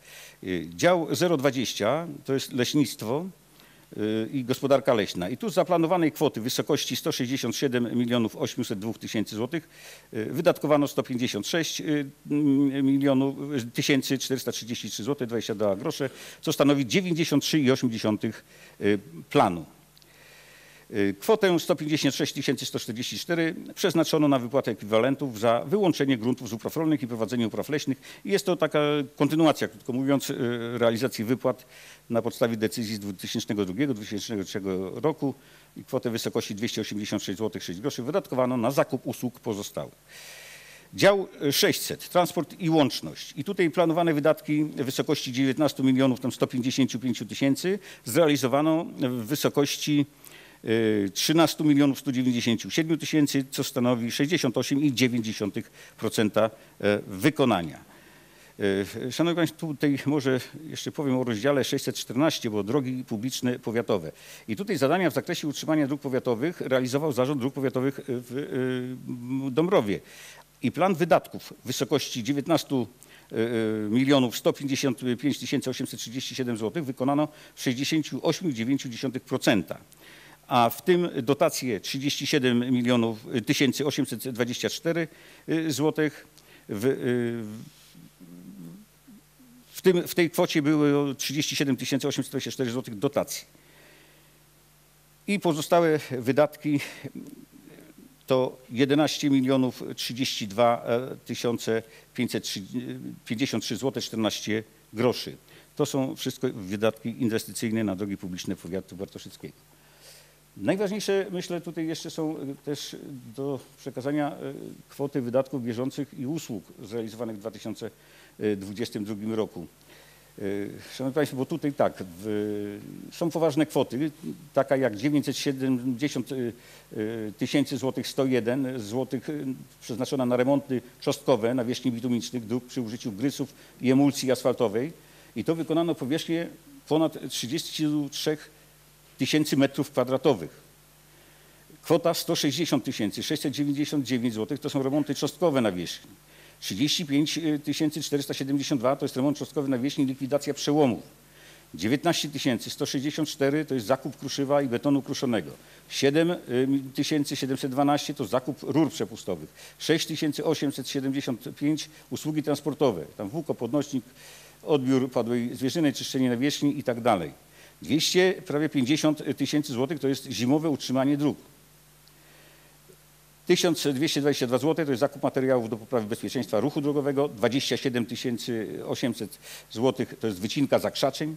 Speaker 2: Dział 020 to jest leśnictwo i gospodarka leśna. I tu z zaplanowanej kwoty w wysokości 167 milionów 802 tysięcy złotych y, wydatkowano 156 y, milionów y, tysięcy 433 zł 22 grosze, co stanowi 93,8 y, planu. Y, Kwotę 156 144 przeznaczono na wypłatę ekwiwalentów za wyłączenie gruntów z upraw rolnych i prowadzenie upraw leśnych. Jest to taka kontynuacja, krótko mówiąc, y, realizacji wypłat na podstawie decyzji z 2002-2003 roku. I kwotę w wysokości 286 zł 6 groszy wydatkowano na zakup usług pozostałych. Dział 600, transport i łączność. I tutaj planowane wydatki w wysokości 19 milionów tam 155 tysięcy zrealizowano w wysokości 13 milionów 197 tysięcy, co stanowi 68,9% e, wykonania. E, Szanowni Państwo, tutaj może jeszcze powiem o rozdziale 614, bo drogi publiczne powiatowe. I tutaj zadania w zakresie utrzymania dróg powiatowych realizował Zarząd Dróg Powiatowych w y, Dąbrowie. I plan wydatków w wysokości 19 y, milionów 155 tysięcy 837 zł wykonano w 68,9%. A w tym dotacje 37 milionów y, tysięcy 824 złotych w, y, w, tym, w tej kwocie były 37 824 zł dotacji. I pozostałe wydatki to 11 milionów 32 tysiące 553 zł 14 groszy. To są wszystko wydatki inwestycyjne na drogi publiczne powiatu bartoszyckiego. Najważniejsze, myślę, tutaj jeszcze są y, też do przekazania y, kwoty wydatków bieżących i usług zrealizowanych w 2022 roku. Y, Szanowni Państwo, bo tutaj tak, w, są poważne kwoty, taka jak 970 y, y, tysięcy złotych 101 złotych przeznaczona na remonty czostkowe nawierzchni bitumicznych dróg przy użyciu grysów i emulsji asfaltowej i to wykonano powierzchnię ponad 33 tysięcy metrów kwadratowych. Kwota 160 tysięcy 699 zł to są remonty czostkowe nawierzchni. 35 472 to jest remont czostkowy nawierzchni i likwidacja przełomów. 19 164 to jest zakup kruszywa i betonu kruszonego. 7 712 to zakup rur przepustowych. 6 875 usługi transportowe. Tam włóko, podnośnik, odbiór padłej zwierzyny, czyszczenie nawierzchni i tak dalej. 200, prawie 50 tysięcy złotych to jest zimowe utrzymanie dróg. 1222 zł to jest zakup materiałów do poprawy bezpieczeństwa ruchu drogowego, 27 800 zł to jest wycinka zakrzaczeń,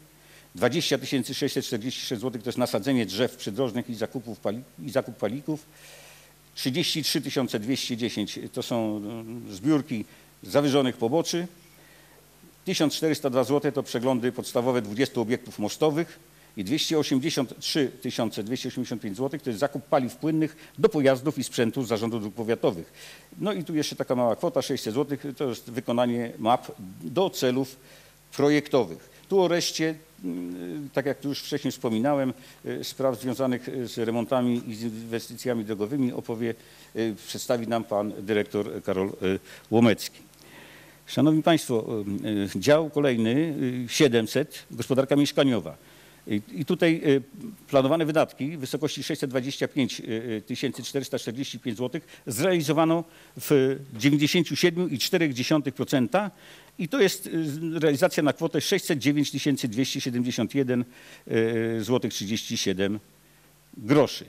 Speaker 2: 20 646 zł to jest nasadzenie drzew przydrożnych i, zakupów i zakup palików, 33 210 to są mm, zbiórki zawyżonych poboczy, 1402 zł to przeglądy podstawowe 20 obiektów mostowych i 283 285 zł to jest zakup paliw płynnych do pojazdów i sprzętu z zarządu dróg powiatowych. No i tu jeszcze taka mała kwota 600 zł to jest wykonanie map do celów projektowych. Tu o reszcie, mm, tak jak tu już wcześniej wspominałem, y, spraw związanych z remontami i z inwestycjami drogowymi opowie, y, przedstawi nam pan dyrektor Karol Łomecki. Szanowni Państwo, dział kolejny y, 700, gospodarka mieszkaniowa. I- tutaj y, planowane wydatki w wysokości 625 445 zł zrealizowano w 97,4% i to jest y, realizacja na kwotę 609 271 zł 37 groszy.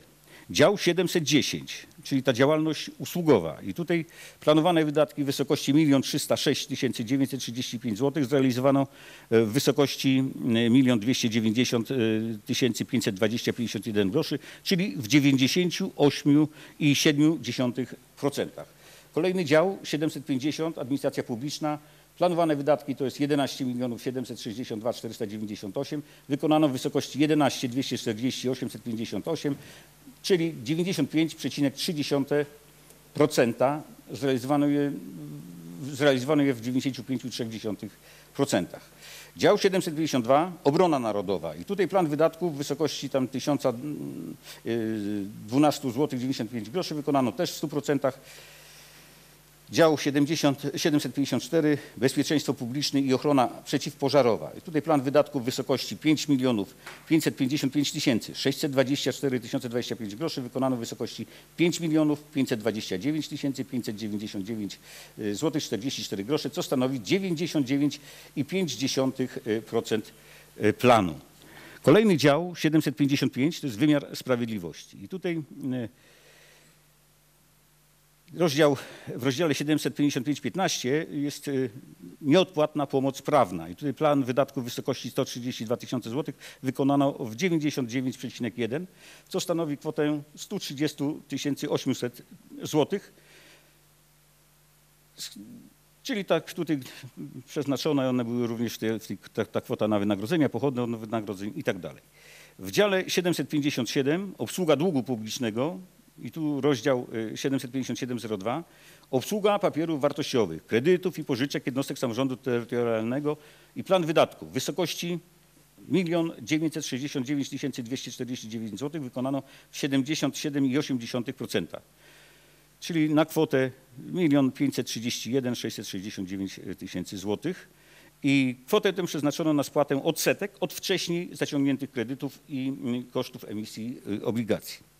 Speaker 2: Dział 710, czyli ta działalność usługowa. I tutaj planowane wydatki w wysokości 1 306 935 zł zrealizowano e, w wysokości 1 290 520 51 groszy, czyli w 98,7%. Kolejny dział 750, administracja publiczna. Planowane wydatki to jest 11 762 498. Wykonano w wysokości 11 240 858 czyli 95,3% zrealizowano je, zrealizowano je w 95,3%. Dział 752, obrona narodowa. I tutaj plan wydatków w wysokości tam 1012 zł 95 groszy wykonano też w 100%. Dział 70, 754 Bezpieczeństwo publiczne i ochrona przeciwpożarowa. I tutaj plan wydatków w wysokości 5 milionów 555 tysięcy 624 025 groszy wykonano w wysokości 5 milionów 529 tysięcy 599 zł 44 groszy, co stanowi 99,5% planu. Kolejny dział 755 to jest wymiar sprawiedliwości. I tutaj y, Rozdział, w rozdziale 755-15 jest y, nieodpłatna pomoc prawna. I tutaj plan wydatków w wysokości 132 tysiące złotych wykonano w 99,1, co stanowi kwotę 130 800 złotych. Czyli tak tutaj przeznaczone one były również te, ta, ta kwota na wynagrodzenia, pochodne od wynagrodzeń i tak dalej. W dziale 757 obsługa długu publicznego i tu rozdział y, 75702 obsługa papierów wartościowych, kredytów i pożyczek jednostek samorządu terytorialnego i plan wydatków w wysokości 1 969 249 zł wykonano w 77,8%, czyli na kwotę 1 531 669 tysięcy złotych. I kwotę tę przeznaczono na spłatę odsetek od wcześniej zaciągniętych kredytów i mm, kosztów emisji y, obligacji.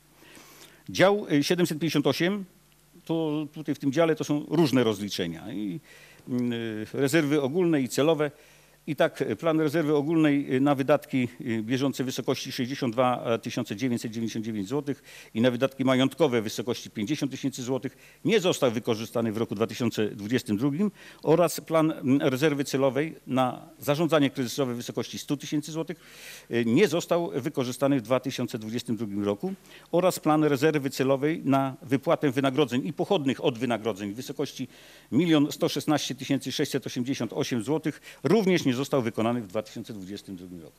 Speaker 2: Dział y, 758, to tutaj w tym dziale to są różne rozliczenia. I y, rezerwy ogólne i celowe. I tak y, plan rezerwy ogólnej y, na wydatki y, bieżące w wysokości 62 999 zł i na wydatki majątkowe w wysokości 50 tysięcy złotych nie został wykorzystany w roku 2022 oraz plan rezerwy celowej na zarządzanie kryzysowe w wysokości 100 tysięcy y, nie został wykorzystany w 2022 roku oraz plan rezerwy celowej na wypłatę wynagrodzeń i pochodnych od wynagrodzeń w wysokości 1 116 688 zł również nie został wykonany w 2022 roku.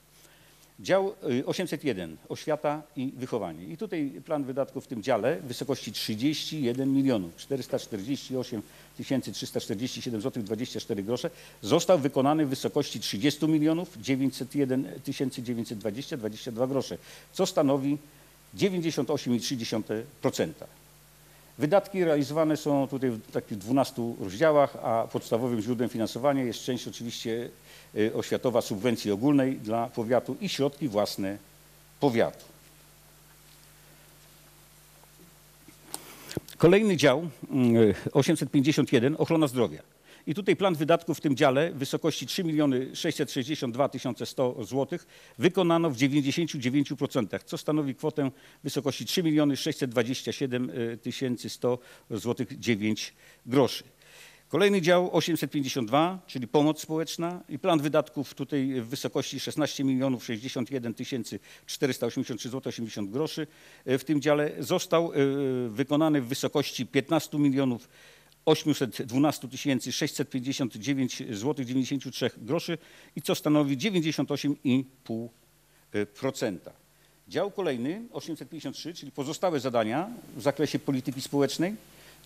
Speaker 2: Dział y, 801 Oświata i wychowanie. I tutaj plan wydatków w tym dziale w wysokości 31 milionów 448 347 zł 24 grosze został wykonany w wysokości 30 milionów 901 920 22 grosze, co stanowi 98,3%. Wydatki realizowane są tutaj w takich 12 rozdziałach, a podstawowym źródłem finansowania jest część oczywiście y, oświatowa subwencji ogólnej dla powiatu i środki własne powiatu. Kolejny dział y, 851 ochrona zdrowia. I tutaj plan wydatków w tym dziale w wysokości 3 662 100 zł wykonano w 99%, co stanowi kwotę w wysokości 3 627 100 zł 9 groszy. Kolejny dział 852, czyli pomoc społeczna i plan wydatków tutaj w wysokości 16 61 483 zł 80 groszy. W tym dziale został y, wykonany w wysokości 15 milionów 812 659 zł 93 groszy i co stanowi 98,5%. Dział kolejny 853, czyli pozostałe zadania w zakresie polityki społecznej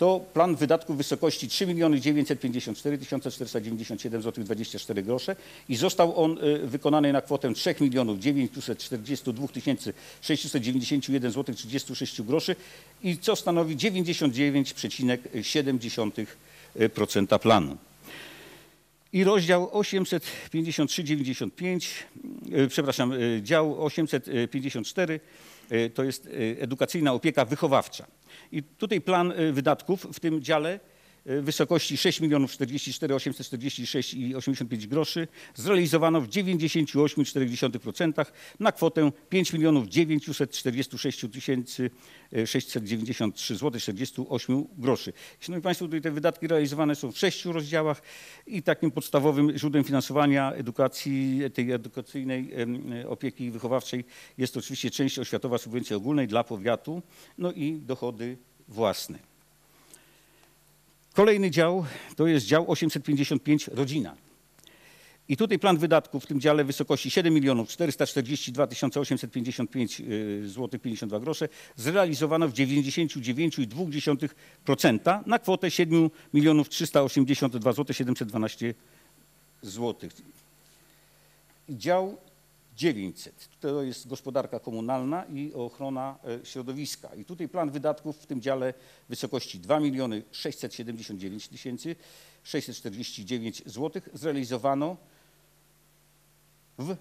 Speaker 2: to plan wydatków w wysokości 3 954 497 zł 24 grosze i został on y, wykonany na kwotę 3 942 691 zł 36 groszy i co stanowi 99,7% planu. I rozdział 853-95, y, przepraszam, y, dział 854 y, to jest y, edukacyjna opieka wychowawcza. I tutaj plan y, wydatków w tym dziale w wysokości 6 44 846 i 85 groszy zrealizowano w 98,4% na kwotę 5 946 693 zł 48 groszy. Szanowni Państwo, tutaj te wydatki realizowane są w sześciu rozdziałach i takim podstawowym źródłem finansowania edukacji, tej edukacyjnej opieki wychowawczej jest oczywiście część oświatowa subwencji ogólnej dla powiatu, no i dochody własne. Kolejny dział to jest dział 855 rodzina. I tutaj plan wydatków w tym dziale w wysokości 7 442 855 zł 52 grosze zrealizowano w 99,2% na kwotę 7 382 zł 712 zł. Dział 900 to jest gospodarka komunalna i ochrona e, środowiska. I tutaj plan wydatków w tym dziale w wysokości 2 679 649 zł zrealizowano w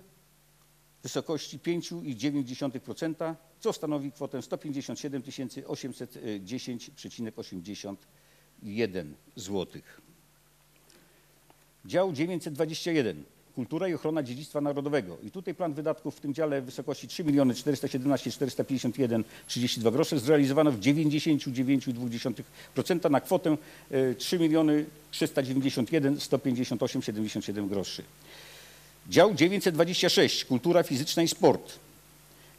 Speaker 2: wysokości 5,9%, co stanowi kwotę 157 810,81 zł. Dział 921 Kultura i ochrona dziedzictwa narodowego. I tutaj plan wydatków w tym dziale w wysokości 3 417 451 32 grosze zrealizowano w 99,2% na kwotę e, 3 391 158 77 groszy. Dział 926 Kultura fizyczna i sport.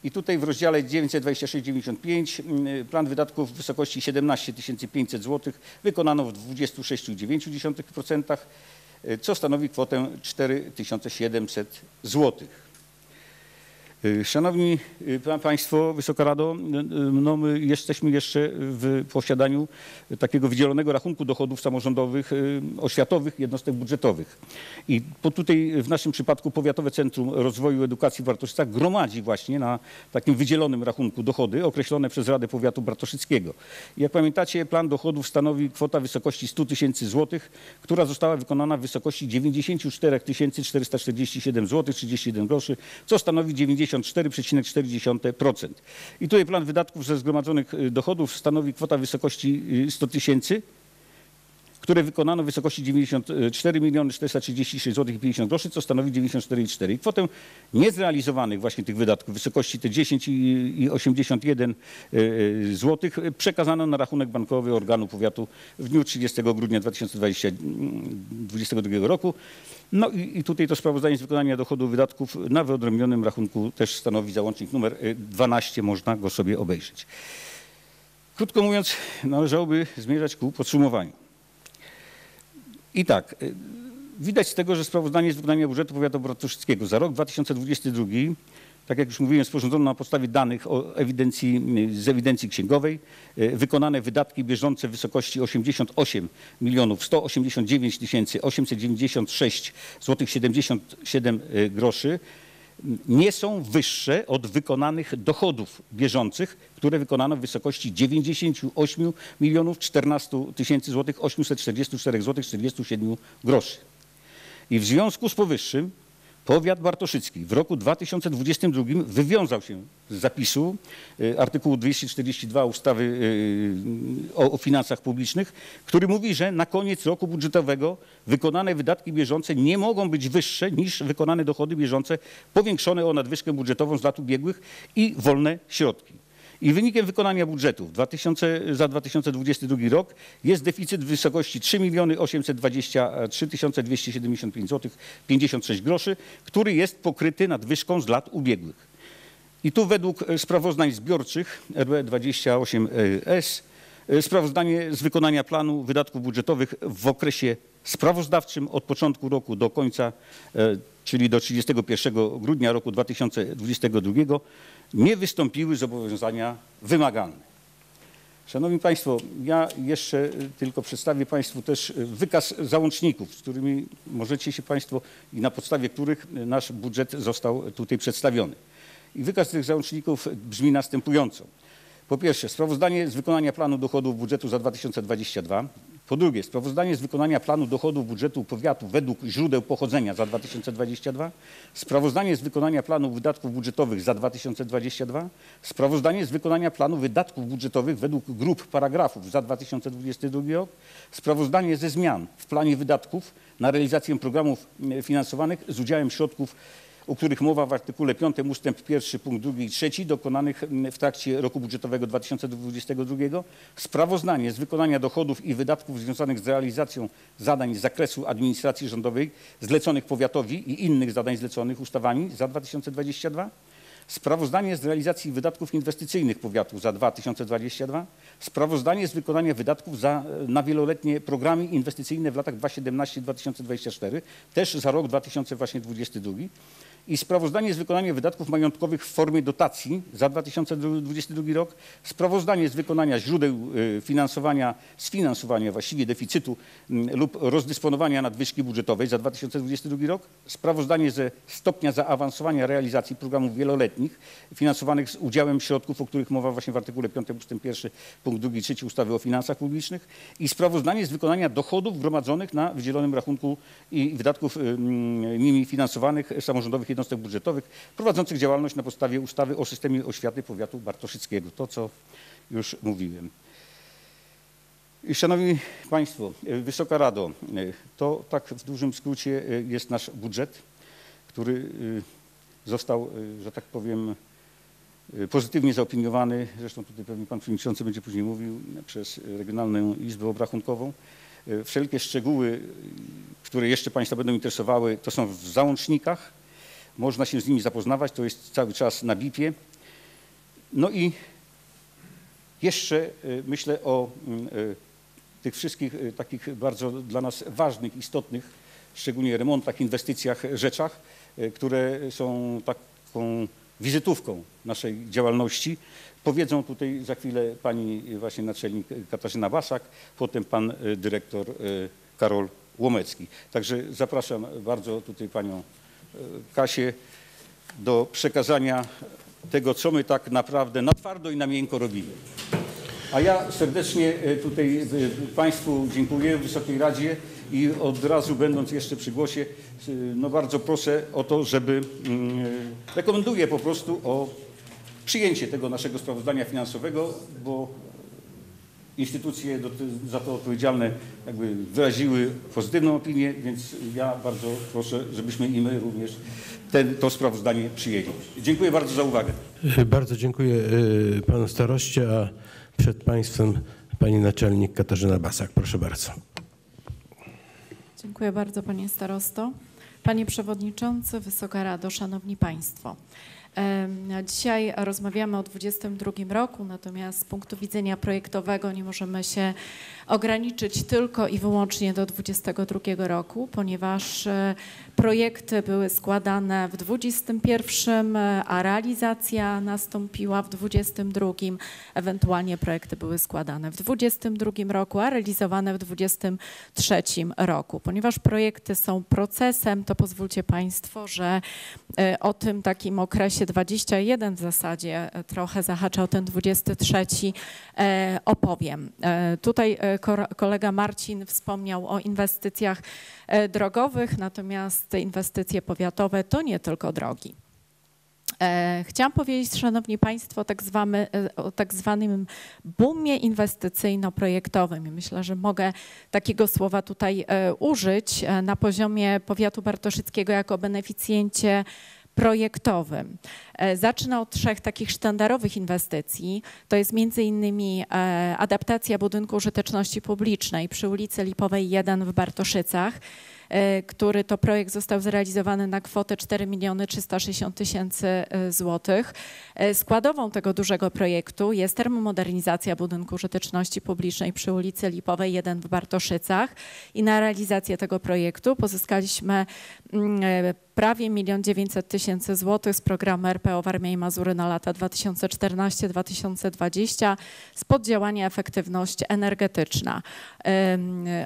Speaker 2: I tutaj w rozdziale 926-95 mm, plan wydatków w wysokości 17 500 zł wykonano w 26,9%, y, co stanowi kwotę 4700 złotych. Y, Szanowni y, pa- Państwo, Wysoka Rado, y, no my jesteśmy jeszcze w posiadaniu takiego wydzielonego rachunku dochodów samorządowych, oświatowych, jednostek budżetowych. I tutaj w naszym przypadku Powiatowe Centrum Rozwoju Edukacji w Bartoszycach gromadzi właśnie na takim wydzielonym rachunku dochody określone przez Radę Powiatu Bartoszyckiego. Jak pamiętacie, plan dochodów stanowi kwota wysokości 100 tysięcy złotych, która została wykonana w wysokości 94 447 zł 31 groszy, co stanowi 94,4%. I tutaj plan wydatków ze zgromadzonych y, dochodów stanowi kwota w wysokości y, 100 tysięcy, które wykonano w wysokości 94 436 zł 50 groszy, co stanowi 94,4. I kwotę niezrealizowanych właśnie tych wydatków w wysokości te 10,81 zł przekazano na rachunek bankowy organu powiatu w dniu 30 grudnia 2022 roku. No i, i tutaj to sprawozdanie z wykonania dochodów i wydatków na wyodrębnionym rachunku też stanowi załącznik numer y, 12, można go sobie obejrzeć. Krótko mówiąc, należałoby zmierzać ku podsumowaniu. I tak, y, Widać z tego, że sprawozdanie z wykonania budżetu powiatu bartoszyckiego za rok 2022, tak jak już mówiłem, sporządzono na podstawie danych ewidencji, z ewidencji księgowej, y, wykonane wydatki bieżące w wysokości 88 milionów 189 tysięcy 896 zł 77 y, groszy nie są wyższe od wykonanych dochodów bieżących, które wykonano w wysokości 98 milionów 14 tysięcy złotych 844 zł 47 groszy. I w związku z powyższym powiat bartoszycki w roku 2022 wywiązał się z zapisu y, artykułu 242 ustawy y, o, o finansach publicznych, który mówi, że na koniec roku budżetowego wykonane wydatki bieżące nie mogą być wyższe niż wykonane dochody bieżące powiększone o nadwyżkę budżetową z lat ubiegłych i wolne środki. I wynikiem wykonania budżetu w 2000, za 2022 rok jest deficyt w wysokości 3 823 275 zł 56 groszy, który jest pokryty nadwyżką z lat ubiegłych. I tu według e, sprawozdań zbiorczych RB 28S e, sprawozdanie z wykonania planu wydatków budżetowych w okresie sprawozdawczym od początku roku do końca, e, czyli do 31 grudnia roku 2022 nie wystąpiły zobowiązania wymagalne. Szanowni Państwo, ja jeszcze tylko przedstawię Państwu też wykaz załączników, z którymi możecie się Państwo i na podstawie których nasz budżet został tutaj przedstawiony. I wykaz tych załączników brzmi następująco. Po pierwsze, sprawozdanie z wykonania planu dochodów budżetu za 2022. Po drugie, sprawozdanie z wykonania planu dochodów budżetu powiatu według źródeł pochodzenia za 2022. Sprawozdanie z wykonania planu wydatków budżetowych za 2022. Sprawozdanie z wykonania planu wydatków budżetowych według grup paragrafów za 2022 rok. Sprawozdanie ze zmian w planie wydatków na realizację programów e, finansowanych z udziałem środków o których mowa w artykule 5 ustęp 1 punkt 2 i 3 dokonanych w trakcie roku budżetowego 2022, sprawozdanie z wykonania dochodów i wydatków związanych z realizacją zadań z zakresu administracji rządowej zleconych powiatowi i innych zadań zleconych ustawami za 2022, sprawozdanie z realizacji wydatków inwestycyjnych powiatu za 2022, sprawozdanie z wykonania wydatków za, na wieloletnie programy inwestycyjne w latach 2017-2024, też za rok 2022 i sprawozdanie z wykonania wydatków majątkowych w formie dotacji za 2022 rok, sprawozdanie z wykonania źródeł y, finansowania, sfinansowania właściwie deficytu mm, lub rozdysponowania nadwyżki budżetowej za 2022 rok, sprawozdanie ze stopnia zaawansowania realizacji programów wieloletnich finansowanych z udziałem środków, o których mowa właśnie w artykule 5 ust. 1 punkt 2 i 3 ustawy o finansach publicznych i sprawozdanie z wykonania dochodów gromadzonych na wydzielonym rachunku i wydatków y, mm, nimi finansowanych samorządowych jednostek budżetowych prowadzących działalność na podstawie ustawy o systemie oświaty powiatu bartoszyckiego. To, co już mówiłem. Szanowni Państwo, Wysoka Rado, to tak w dużym skrócie jest nasz budżet, który został, że tak powiem, pozytywnie zaopiniowany, zresztą tutaj pewnie Pan Przewodniczący będzie później mówił, przez Regionalną Izbę Obrachunkową. Wszelkie szczegóły, które jeszcze Państwa będą interesowały, to są w załącznikach. Można się z nimi zapoznawać, to jest cały czas na BIP-ie. No i jeszcze y, myślę o mm, y, tych wszystkich y, takich bardzo dla nas ważnych, istotnych, szczególnie remontach, inwestycjach, rzeczach, które są taką wizytówką naszej działalności. Powiedzą tutaj za chwilę pani właśnie naczelnik Katarzyna Basak, potem pan dyrektor Karol Łomecki. Także zapraszam bardzo tutaj panią Kasię do przekazania tego, co my tak naprawdę na twardo i na miękko robimy. A ja serdecznie e, tutaj e, Państwu dziękuję, Wysokiej Radzie i od razu będąc jeszcze przy głosie, e, no bardzo proszę o to, żeby, mm, rekomenduję po prostu o przyjęcie tego naszego sprawozdania finansowego, bo instytucje za to odpowiedzialne jakby wyraziły pozytywną opinię, więc ja bardzo proszę, żebyśmy i my również ten, to sprawozdanie przyjęli. Dziękuję bardzo za uwagę.
Speaker 1: Bardzo dziękuję y, panu staroście, a przed państwem pani naczelnik Katarzyna Basak. Proszę bardzo.
Speaker 5: Dziękuję bardzo panie starosto. Panie Przewodniczący, Wysoka Rado, Szanowni Państwo. Dzisiaj rozmawiamy o 2022 roku, natomiast z punktu widzenia projektowego nie możemy się ograniczyć tylko i wyłącznie do 2022 roku, ponieważ e, projekty były składane w 2021, e, a realizacja nastąpiła w 2022. Ewentualnie projekty były składane w 2022 roku, a realizowane w 2023 roku. Ponieważ projekty są procesem, to pozwólcie Państwo, że e, o tym takim okresie 21 w zasadzie e, trochę zahacza o ten 23 e, opowiem. E, Tutaj ko- kolega Marcin wspomniał o inwestycjach drogowych, natomiast inwestycje powiatowe to nie tylko drogi. Chciałam powiedzieć, Szanowni Państwo, tak o tak zwanym boomie inwestycyjno-projektowym. Myślę, że mogę takiego słowa tutaj użyć na poziomie powiatu bartoszyckiego jako beneficjencie projektowym. E, Zacznę od trzech takich sztandarowych inwestycji. To jest między innymi e, adaptacja budynku użyteczności publicznej przy ulicy Lipowej 1 w Bartoszycach e, który to projekt został zrealizowany na kwotę 4 miliony 360 tysięcy złotych. Składową tego dużego projektu jest termomodernizacja budynku użyteczności publicznej przy ulicy Lipowej 1 w Bartoszycach i na realizację tego projektu pozyskaliśmy mm, prawie 1 900 tysięcy złotych z programu RPO Warmia i Mazury na lata 2014-2020 z poddziałania efektywność energetyczna.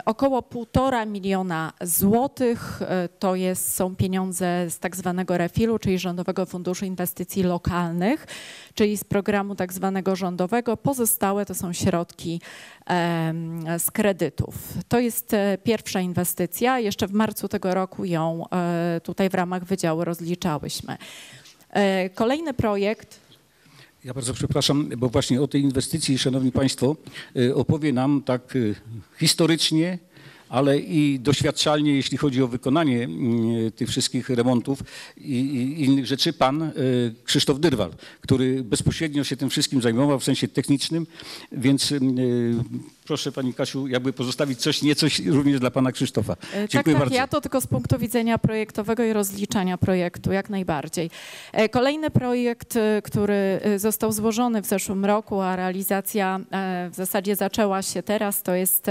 Speaker 5: Około półtora miliona złotych e, to jest, są pieniądze z tak zwanego refilu, czyli Rządowego Funduszu Inwestycji Lokalnych, czyli z programu tak zwanego rządowego. Pozostałe to są środki z kredytów. To jest e, pierwsza inwestycja. Jeszcze w marcu tego roku ją e, tutaj w ramach wydziału rozliczałyśmy. E, Kolejny projekt.
Speaker 2: Ja bardzo przepraszam, bo właśnie o tej inwestycji, Szanowni Państwo, opowie nam tak historycznie, ale i doświadczalnie, jeśli chodzi o wykonanie y, tych wszystkich remontów i, innych rzeczy, pan y, Krzysztof Dyrwal, który bezpośrednio się tym wszystkim zajmował w sensie technicznym, więc y, proszę Pani Kasiu, jakby pozostawić coś, niecoś również dla Pana Krzysztofa.
Speaker 5: E, Tak,
Speaker 2: Dziękuję
Speaker 5: tak,
Speaker 2: bardzo.
Speaker 5: ja to tylko z punktu widzenia projektowego i rozliczania projektu, jak najbardziej. E, Kolejny projekt, e, który został złożony w zeszłym roku, a realizacja w zasadzie zaczęła się teraz, to jest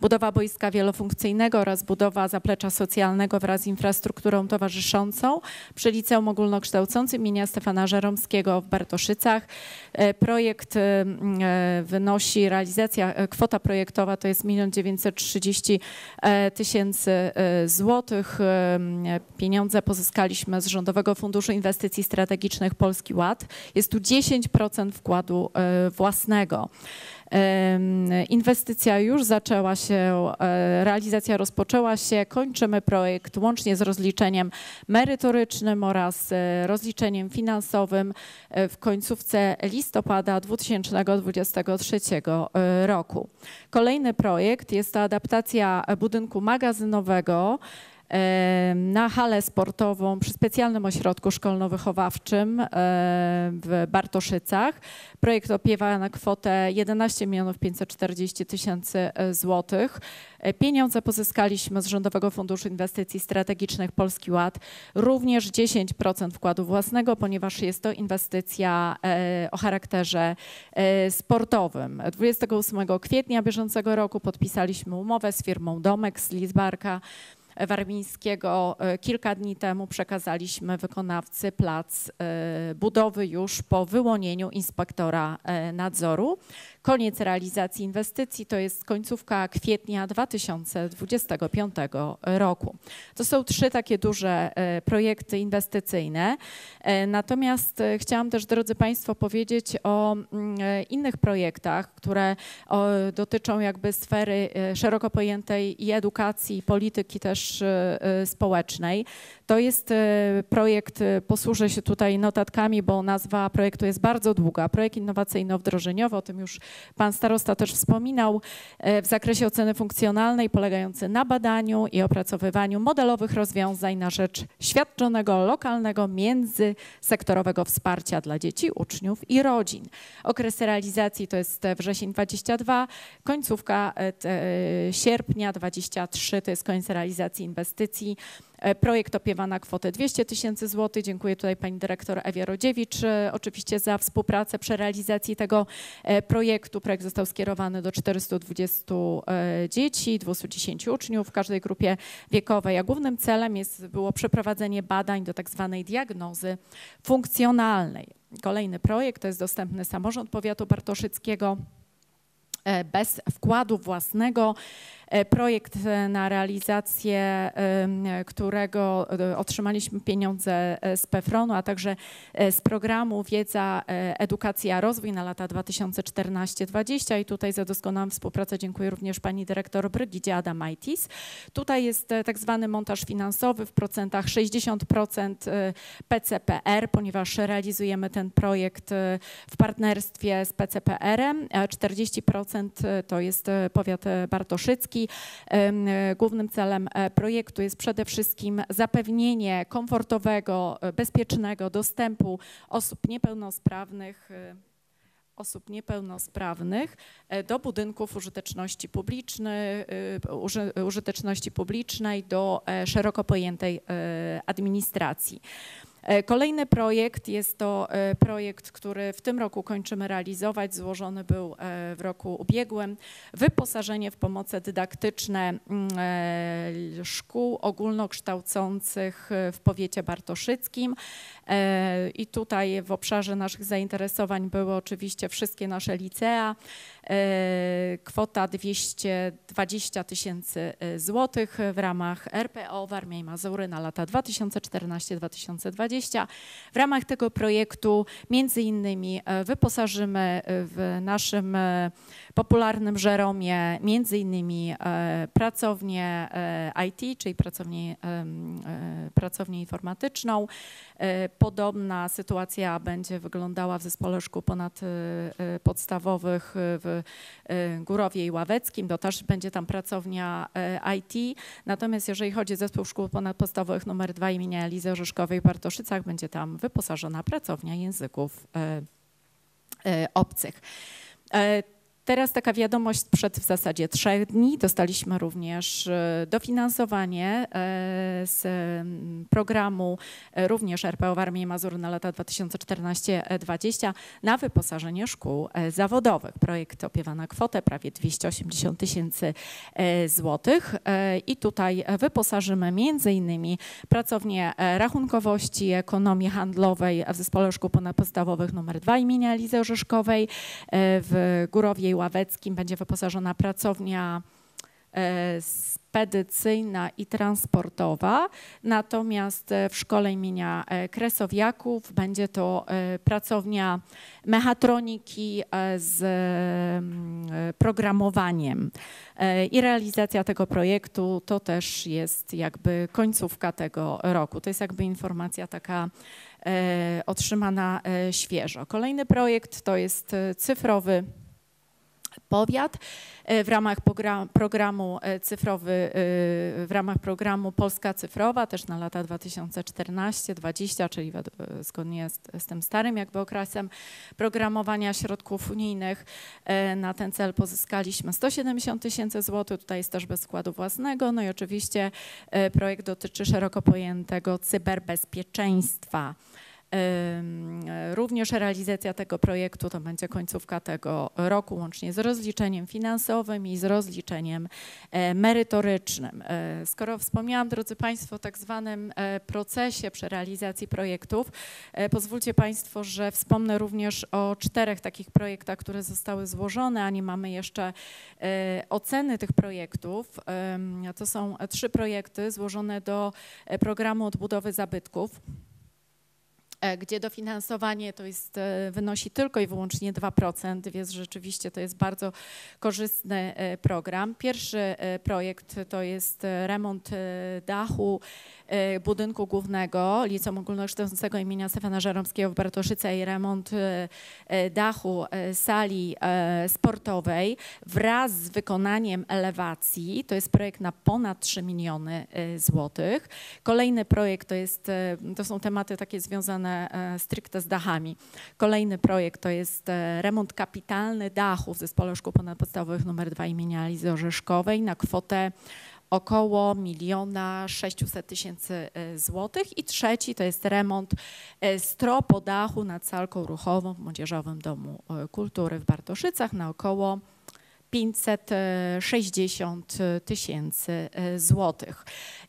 Speaker 5: budowa boiska wielofunkcyjnego oraz budowa zaplecza socjalnego wraz z infrastrukturą towarzyszącą przy Liceum Ogólnokształcącym imienia Stefana Żeromskiego w Bartoszycach. E, Projekt e, e, wynosi, realizacja, kwota projektowa to jest 1 930 e, tysięcy złotych. Pieniądze pozyskaliśmy z Rządowego Funduszu Inwestycji Strategicznych Polski Ład. Jest tu 10% wkładu własnego. Inwestycja już zaczęła się, e, realizacja rozpoczęła się, kończymy projekt łącznie z rozliczeniem merytorycznym oraz e, rozliczeniem finansowym e, w końcówce listopada 2023 e, roku. Kolejny projekt jest to adaptacja budynku magazynowego na halę sportową przy specjalnym ośrodku szkolno-wychowawczym w Bartoszycach. Projekt opiewa na kwotę 11 milionów 540 tysięcy e, złotych. E, Pieniądze pozyskaliśmy z Rządowego Funduszu Inwestycji Strategicznych Polski Ład, również 10% wkładu własnego, ponieważ jest to inwestycja e, o charakterze sportowym. 28 kwietnia bieżącego roku podpisaliśmy umowę z firmą Domek z Lizbarka. Warmińskiego. E, Kilka dni temu przekazaliśmy wykonawcy plac e, budowy już po wyłonieniu inspektora e, nadzoru. Koniec realizacji inwestycji to jest końcówka kwietnia 2025 roku. To są trzy takie duże e, projekty inwestycyjne. E, Natomiast e, chciałam też, drodzy Państwo, powiedzieć o mm, innych projektach, które dotyczą jakby sfery szeroko pojętej i edukacji, i polityki też społecznej. To jest projekt, posłużę się tutaj notatkami, bo nazwa projektu jest bardzo długa. Projekt innowacyjno-wdrożeniowy, o tym już pan starosta też wspominał, e, w zakresie oceny funkcjonalnej polegający na badaniu i opracowywaniu modelowych rozwiązań na rzecz świadczonego lokalnego międzysektorowego wsparcia dla dzieci, uczniów i rodzin. Okres realizacji to jest e, wrzesień 22, końcówka e, sierpnia 23 to jest koniec realizacji inwestycji. E, Projekt opiewa na kwotę 200 tysięcy złotych. Dziękuję tutaj pani dyrektor Ewie Rodziewicz e, oczywiście za współpracę przy realizacji tego e, projektu. Projekt został skierowany do 420 e, dzieci, 210 uczniów w każdej grupie wiekowej, a głównym celem jest, było przeprowadzenie badań do tak zwanej diagnozy funkcjonalnej. Kolejny projekt to jest dostępny samorząd powiatu bartoszyckiego bez wkładu własnego. E, Projekt e, na realizację którego e, otrzymaliśmy pieniądze z PFRON-u, a także z programu Wiedza, Edukacja, Rozwój na lata 2014-2020 i tutaj za doskonałą współpracę dziękuję również pani dyrektor Brygidzie Adamaitis. Tutaj jest tak zwany montaż finansowy w procentach 60% e, PCPR, ponieważ realizujemy ten projekt w partnerstwie z PCPR-em. e, 40% to jest powiat bartoszycki. E, Głównym celem e, projektu jest przede wszystkim zapewnienie komfortowego, e, bezpiecznego dostępu osób niepełnosprawnych osób niepełnosprawnych do budynków użyteczności publicznej, uży, użyteczności publicznej, do szeroko pojętej administracji. E, Kolejny projekt jest to e, projekt, który w tym roku kończymy realizować. Złożony był e, w roku ubiegłym. Wyposażenie w pomoce dydaktyczne mm, szkół ogólnokształcących w powiecie bartoszyckim. E, I tutaj w obszarze naszych zainteresowań były oczywiście wszystkie nasze licea. E, Kwota 220 tysięcy e, złotych w ramach RPO Warmia i Mazury na lata 2014-2020. W ramach tego projektu między innymi wyposażymy w naszym popularnym Żeromie między innymi pracownię IT, czyli pracownię, pracownię informatyczną. E, Podobna sytuacja będzie wyglądała w zespole szkół ponadpodstawowych w e, Górowie i Ławeckim, to też będzie tam pracownia e, IT. Natomiast jeżeli chodzi o zespół szkół ponadpodstawowych numer 2 imienia Elizy Orzeszkowej w Bartoszycach, będzie tam wyposażona pracownia języków e, e, obcych. Teraz taka wiadomość sprzed w zasadzie trzech dni. Dostaliśmy również e, dofinansowanie e, z programu e, również RPO w Armii i Mazury na lata 2014-2020 na wyposażenie szkół zawodowych. Projekt opiewa na kwotę prawie 280 tysięcy złotych i tutaj wyposażymy między innymi pracownię rachunkowości, ekonomii handlowej w Zespole Szkół Ponadpodstawowych nr 2 imienia Elizy Orzeszkowej. W Górowie i Ławeckim będzie wyposażona pracownia e, spedycyjna i transportowa, natomiast e, w szkole imienia e, Kresowiaków będzie to pracownia mechatroniki z mm, programowaniem. I realizacja tego projektu to też jest jakby końcówka tego roku. To jest jakby informacja taka otrzymana świeżo. Kolejny projekt to jest cyfrowy powiat e, w ramach programu e, cyfrowy, e, w ramach programu Polska Cyfrowa, też na lata 2014-2020, czyli zgodnie z, z tym starym jakby okresem programowania środków unijnych. Na ten cel pozyskaliśmy 170 tysięcy złotych, tutaj jest też bez wkładu własnego, no i oczywiście projekt dotyczy szeroko pojętego cyberbezpieczeństwa. Również realizacja tego projektu to będzie końcówka tego roku, łącznie z rozliczeniem finansowym i z rozliczeniem e, merytorycznym. E, Skoro wspomniałam, drodzy Państwo, o tak zwanym e, procesie przy realizacji projektów, pozwólcie Państwo, że wspomnę również o czterech takich projektach, które zostały złożone, a nie mamy jeszcze oceny tych projektów. To są trzy projekty złożone do programu odbudowy zabytków gdzie dofinansowanie to jest, e, wynosi tylko i wyłącznie 2%, więc rzeczywiście to jest bardzo korzystny e, program. Pierwszy e, projekt to jest e, remont e, dachu e, budynku głównego Liceum Ogólnokształcącego imienia Stefana Żeromskiego w Bartoszyce i remont e, e, dachu e, sali e, sportowej wraz z wykonaniem elewacji. To jest projekt na ponad 3 miliony e, złotych. Kolejny projekt to, jest, e, to są tematy takie związane e, stricte z dachami. Kolejny projekt to jest e, remont kapitalny dachu w Zespole Szkół Ponadpodstawowych nr 2 imienia Lizy Orzeszkowej na kwotę około miliona 600 tysięcy e, złotych. I trzeci to jest remont e, strop o dachu nad salką ruchową w Młodzieżowym Domu Kultury w Bartoszycach na około 560 tysięcy złotych.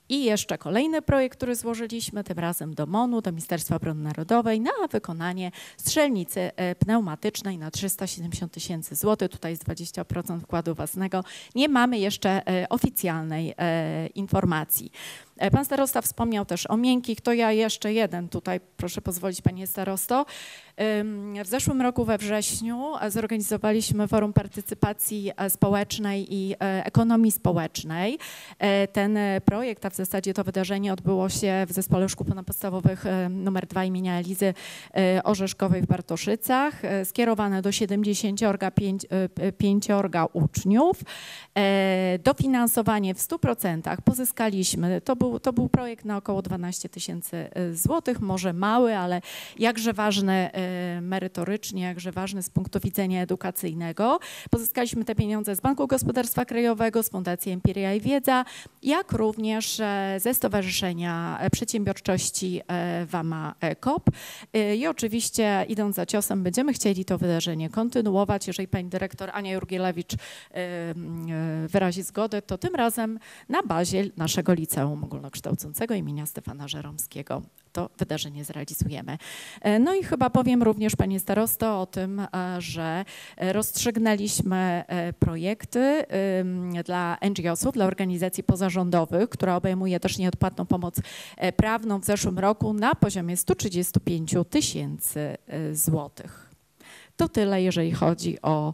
Speaker 5: I jeszcze kolejny projekt, który złożyliśmy, tym razem do MONU, do Ministerstwa Obrony Narodowej, na wykonanie strzelnicy e, pneumatycznej na 370 tysięcy złotych. Tutaj jest 20% wkładu własnego. Nie mamy jeszcze e, oficjalnej e, informacji. E, Pan starosta wspomniał też o miękkich, to ja jeszcze jeden tutaj, proszę pozwolić panie starosto. W zeszłym roku we wrześniu e, zorganizowaliśmy forum partycypacji e, społecznej i ekonomii społecznej. Ten projekt, a w zasadzie to wydarzenie odbyło się w Zespole Szkół Ponadpodstawowych nr 2 imienia Elizy Orzeszkowej w Bartoszycach, skierowane do 75 e, pięciorga uczniów. Dofinansowanie w 100% pozyskaliśmy. To był, to był projekt na około 12 tysięcy e, złotych, może mały, ale jakże ważny merytorycznie, jakże ważny z punktu widzenia edukacyjnego. Pozyskaliśmy te pieniądze z Banku Gospodarstwa Krajowego, z Fundacji Empiria i Wiedza, jak również e, ze Stowarzyszenia Przedsiębiorczości e, WAMA KOP. E, I oczywiście idąc za ciosem będziemy chcieli to wydarzenie kontynuować. Jeżeli pani dyrektor Ania Jurgielewicz wyrazi zgodę, to tym razem na bazie naszego liceum ogólnokształcącego imienia Stefana Żeromskiego to wydarzenie zrealizujemy. E, No i chyba powiem również panie starosto o tym, e, że e, rozstrzygnęliśmy projekty dla NGO-sów, dla organizacji pozarządowych, która obejmuje też nieodpłatną pomoc prawną w zeszłym roku na poziomie 135 tysięcy złotych. To tyle, jeżeli chodzi o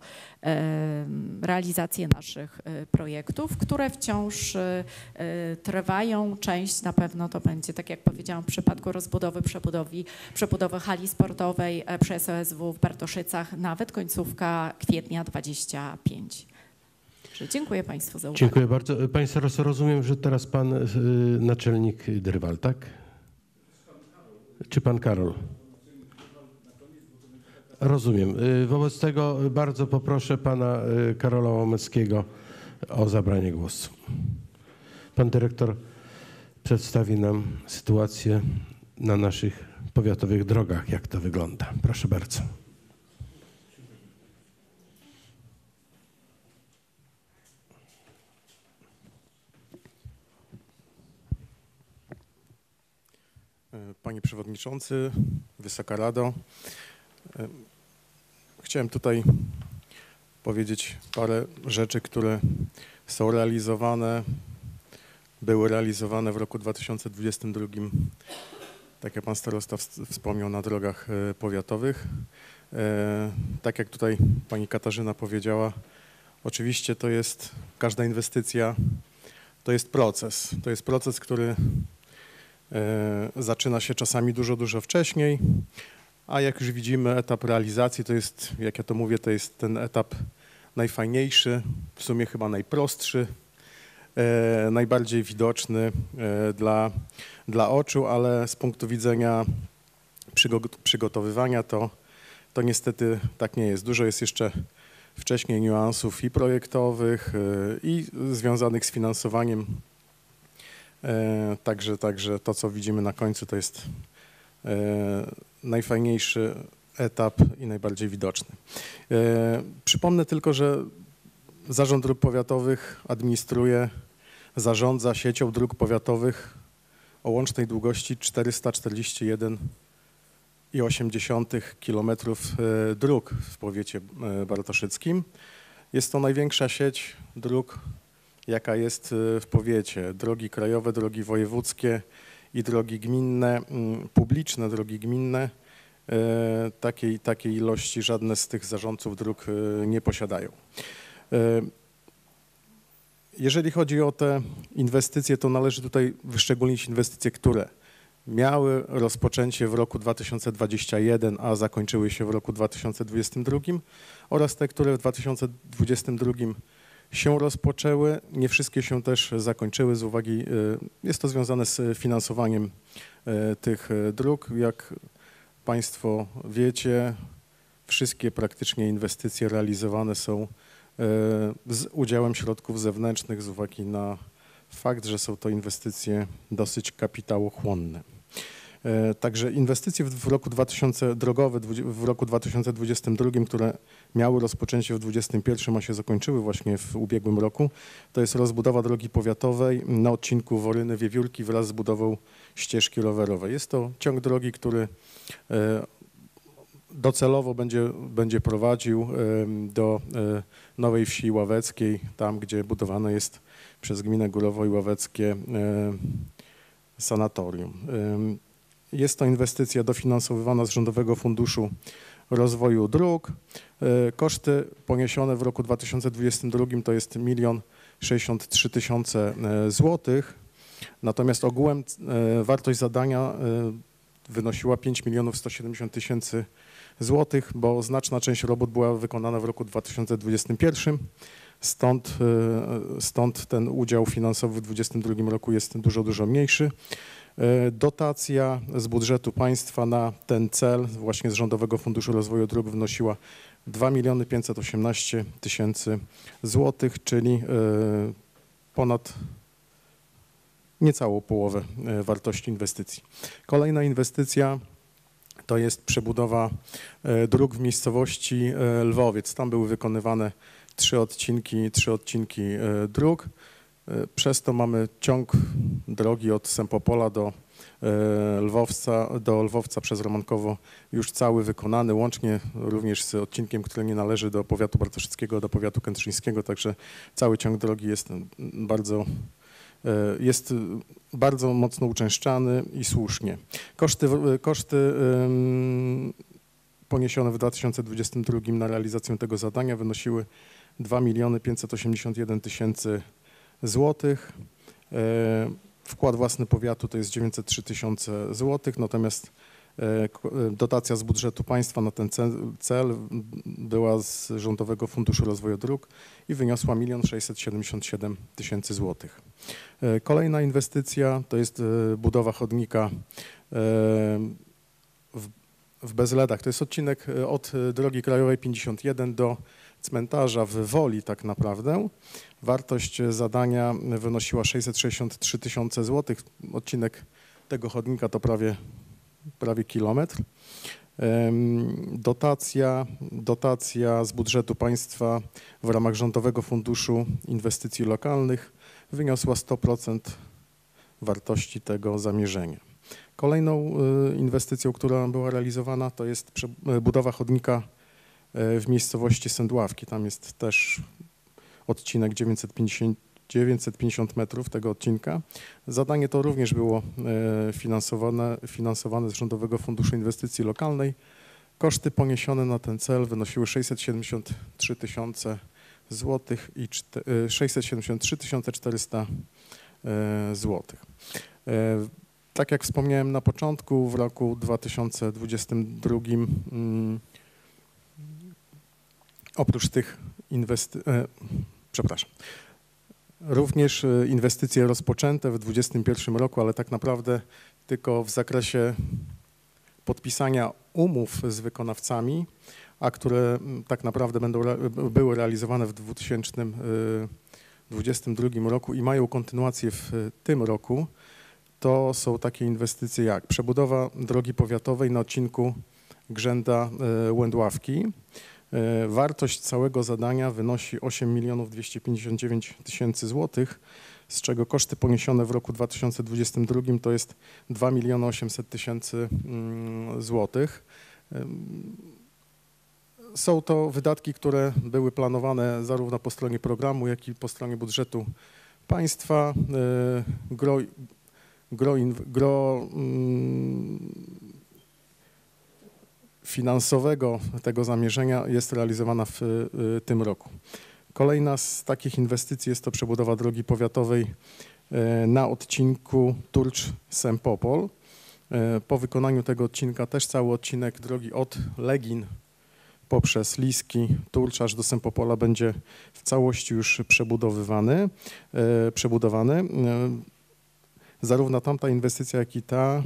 Speaker 5: realizację naszych e, projektów, które wciąż e, e, trwają. Część na pewno to będzie, tak jak powiedziałam, w przypadku rozbudowy, przebudowy, przebudowy hali sportowej przez OSW w Bartoszycach, nawet końcówka kwietnia 25. Także Dziękuję Państwu za uwagę.
Speaker 1: Dziękuję bardzo. Panie rozumiem, że teraz pan y, naczelnik Drwal, tak? Czy pan Karol? Rozumiem. Y, Wobec tego bardzo poproszę pana y, Karola Łomeckiego o zabranie głosu. Pan dyrektor przedstawi nam sytuację na naszych powiatowych drogach, jak to wygląda. Proszę bardzo.
Speaker 6: Panie Przewodniczący, Wysoka Rado. Chciałem tutaj powiedzieć parę rzeczy, które są realizowane, były realizowane w roku 2022, tak jak Pan Starosta ws- wspomniał, na drogach e, powiatowych. E, Tak jak tutaj Pani Katarzyna powiedziała, oczywiście to jest, każda inwestycja to jest proces. To jest proces, który E, Zaczyna się czasami dużo, dużo wcześniej, a jak już widzimy, etap realizacji to jest, jak ja to mówię, to jest ten etap najfajniejszy, w sumie chyba najprostszy, e, najbardziej widoczny e, dla, dla oczu, ale z punktu widzenia przygo- przygotowywania to, to niestety tak nie jest. Dużo jest jeszcze wcześniej niuansów i projektowych, e, i związanych z finansowaniem E, Także, także to, co widzimy na końcu, to jest najfajniejszy etap i najbardziej widoczny. E, Przypomnę tylko, że Zarząd Dróg Powiatowych administruje, zarządza siecią dróg powiatowych o łącznej długości 441,8 km dróg w powiecie e, bartoszyckim. Jest to największa sieć dróg jaka jest w powiecie. Drogi krajowe, drogi wojewódzkie i drogi gminne, mm, publiczne drogi gminne, y, takiej, takiej ilości żadne z tych zarządców dróg y, nie posiadają. Y, Jeżeli chodzi o te inwestycje, to należy tutaj wyszczególnić inwestycje, które miały rozpoczęcie w roku 2021, a zakończyły się w roku 2022 oraz te, które w 2022 się rozpoczęły. Nie wszystkie się też zakończyły z uwagi, y, jest to związane z finansowaniem y, tych y, dróg. Jak Państwo wiecie, wszystkie praktycznie inwestycje realizowane są z udziałem środków zewnętrznych z uwagi na fakt, że są to inwestycje dosyć kapitałochłonne. E, Także inwestycje w roku 2000, drogowe w roku 2022, które miały rozpoczęcie w 2021, a się zakończyły właśnie w ubiegłym roku, to jest rozbudowa drogi powiatowej na odcinku Woryny-Wiewiórki wraz z budową ścieżki rowerowej. Jest to ciąg drogi, który e, docelowo będzie, będzie prowadził do e, Nowej Wsi Ławeckiej, tam gdzie budowane jest przez gminę Górowo i Ławeckie sanatorium. Jest to inwestycja dofinansowywana z Rządowego Funduszu Rozwoju Dróg. E, Koszty poniesione w roku 2022 to jest 1 063 tysiące e, złotych. Natomiast ogółem e, wartość zadania wynosiła 5 milionów 170 tysięcy złotych, bo znaczna część robót była wykonana w roku 2021. Stąd, stąd ten udział finansowy w 2022 roku jest dużo, dużo mniejszy. E, Dotacja z budżetu państwa na ten cel właśnie z Rządowego Funduszu Rozwoju Dróg wynosiła 2 miliony 518 tysięcy złotych, czyli e, ponad niecałą połowę e, wartości inwestycji. Kolejna inwestycja to jest przebudowa dróg w miejscowości Lwowiec. Tam były wykonywane trzy odcinki, trzy odcinki dróg. E, Przez to mamy ciąg drogi od Sempopola do e, Lwowca, do Lwowca przez Romankowo już cały wykonany, łącznie również z odcinkiem, który nie należy do powiatu bartoszyckiego, do powiatu kętrzyńskiego, także cały ciąg drogi jest bardzo e, jest bardzo mocno uczęszczany i słusznie. Koszty, koszty poniesione w 2022 na realizację tego zadania wynosiły 2 miliony 581 tysięcy złotych. E, Wkład własny powiatu to jest 903 tysiące złotych, natomiast e, e, dotacja z budżetu państwa na ten cel, była z Rządowego Funduszu Rozwoju Dróg i wyniosła 1 677 tysięcy złotych. Kolejna inwestycja to jest budowa chodnika w, Bezledach. To jest odcinek od drogi krajowej 51 do cmentarza w Woli tak naprawdę. Wartość e, zadania wynosiła 663 tysiące złotych. Odcinek tego chodnika to prawie, prawie kilometr. Dotacja, dotacja z budżetu państwa w ramach Rządowego Funduszu Inwestycji Lokalnych wyniosła 100% wartości tego zamierzenia. Kolejną y, inwestycją, która była realizowana, to jest y, budowa chodnika w miejscowości Sędławki. Tam jest też odcinek 950, 950 metrów tego odcinka. Zadanie to również było y, finansowane, finansowane z Rządowego Funduszu Inwestycji Lokalnej. Koszty poniesione na ten cel wynosiły 673 tysiące złotych i czte- y, 673 400 y, złotych. E, Tak jak wspomniałem na początku, w roku 2022 mm, oprócz tych inwestycji, przepraszam, również e, inwestycje rozpoczęte w 2021 roku, ale tak naprawdę tylko w zakresie podpisania umów z wykonawcami, a które mm, tak naprawdę będą były realizowane w 2022 roku i mają kontynuację w e, tym roku, to są takie inwestycje jak przebudowa drogi powiatowej na odcinku Grzęda-Łędławki. E, Wartość całego zadania wynosi 8 milionów 259 tysięcy złotych, z czego koszty poniesione w roku 2022 to jest 2 miliony 800 tysięcy mm, złotych. Są to wydatki, które były planowane zarówno po stronie programu, jak i po stronie budżetu państwa. E, Gro, gro, gro mm, finansowego tego zamierzenia jest realizowana w y, tym roku. Kolejna z takich inwestycji jest to przebudowa drogi powiatowej e, na odcinku Turcz-Sempopol. E, Po wykonaniu tego odcinka też cały odcinek drogi od Legin poprzez Liski, Turcz aż do Sempopola będzie w całości już przebudowywany, e, przebudowany. Zarówno tamta inwestycja, jak i ta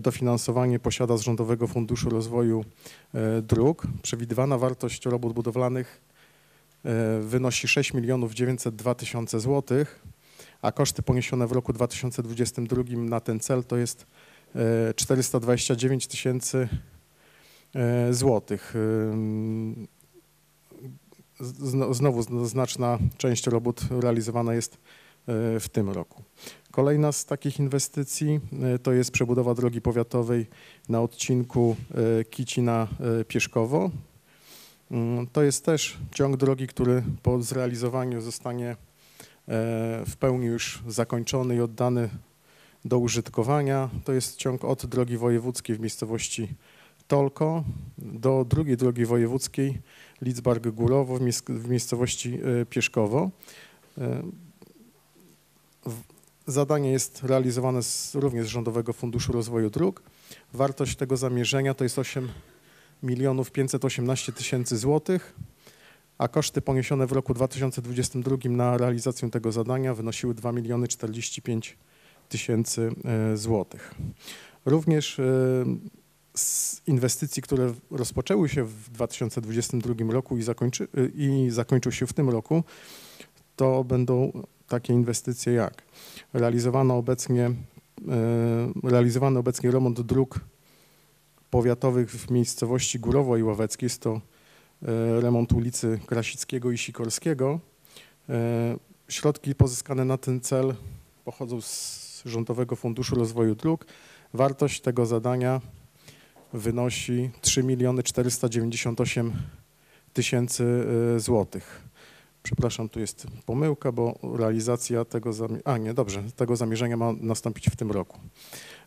Speaker 6: dofinansowanie posiada z Rządowego Funduszu Rozwoju e, Dróg. Przewidywana wartość robót budowlanych e, wynosi 6 milionów 902 tysiące złotych, a koszty poniesione w roku 2022 na ten cel to jest e, 429 tysięcy e, złotych. Znowu zno- znaczna część robót realizowana jest e, w tym roku. Kolejna z takich inwestycji e, to jest przebudowa drogi powiatowej na odcinku e, Kicina-Pieszkowo. Mm, To jest też ciąg drogi, który po zrealizowaniu zostanie e, w pełni już zakończony i oddany do użytkowania. To jest ciąg od drogi wojewódzkiej w miejscowości Tolko do drugiej drogi wojewódzkiej Lidzbark-Górowo w, miejscowości e, Pieszkowo. Zadanie jest realizowane z, również z Rządowego Funduszu Rozwoju Dróg. Wartość tego zamierzenia to jest 8 milionów 518 tysięcy złotych, a koszty poniesione w roku 2022 na realizację tego zadania wynosiły 2 miliony 45 tysięcy e, złotych. Również e, z inwestycji, które rozpoczęły się w 2022 roku i, zakończy, e, i zakończył się w tym roku, to będą takie inwestycje jak realizowano obecnie, e, realizowany obecnie remont dróg powiatowych w miejscowości Górowo i Łoweckie. Jest to e, remont ulicy Krasickiego i Sikorskiego. E, Środki pozyskane na ten cel pochodzą z Rządowego Funduszu Rozwoju Dróg. Wartość tego zadania wynosi 3 miliony 498 tysięcy złotych. Przepraszam, tu jest pomyłka, bo realizacja tego, a nie, dobrze, tego zamierzenia ma nastąpić w tym roku.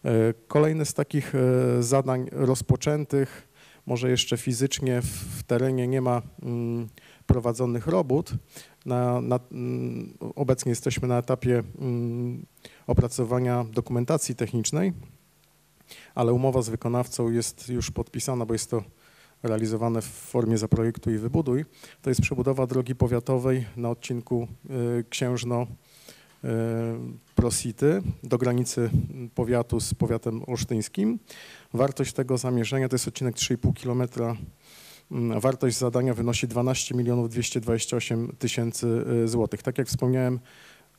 Speaker 6: E, Kolejny z takich e, zadań rozpoczętych, może jeszcze fizycznie w, w terenie nie ma mm, prowadzonych robót. Na, na, mm, obecnie jesteśmy na etapie mm, opracowania dokumentacji technicznej, ale umowa z wykonawcą jest już podpisana, bo jest to realizowane w formie zaprojektuj i wybuduj. To jest przebudowa drogi powiatowej na odcinku y, Księżno y, Prosity do granicy powiatu z powiatem olsztyńskim. Wartość tego zamierzenia to jest odcinek 3,5 kilometra. Mm, Wartość zadania wynosi 12 milionów 228 tysięcy y, złotych. Tak jak wspomniałem,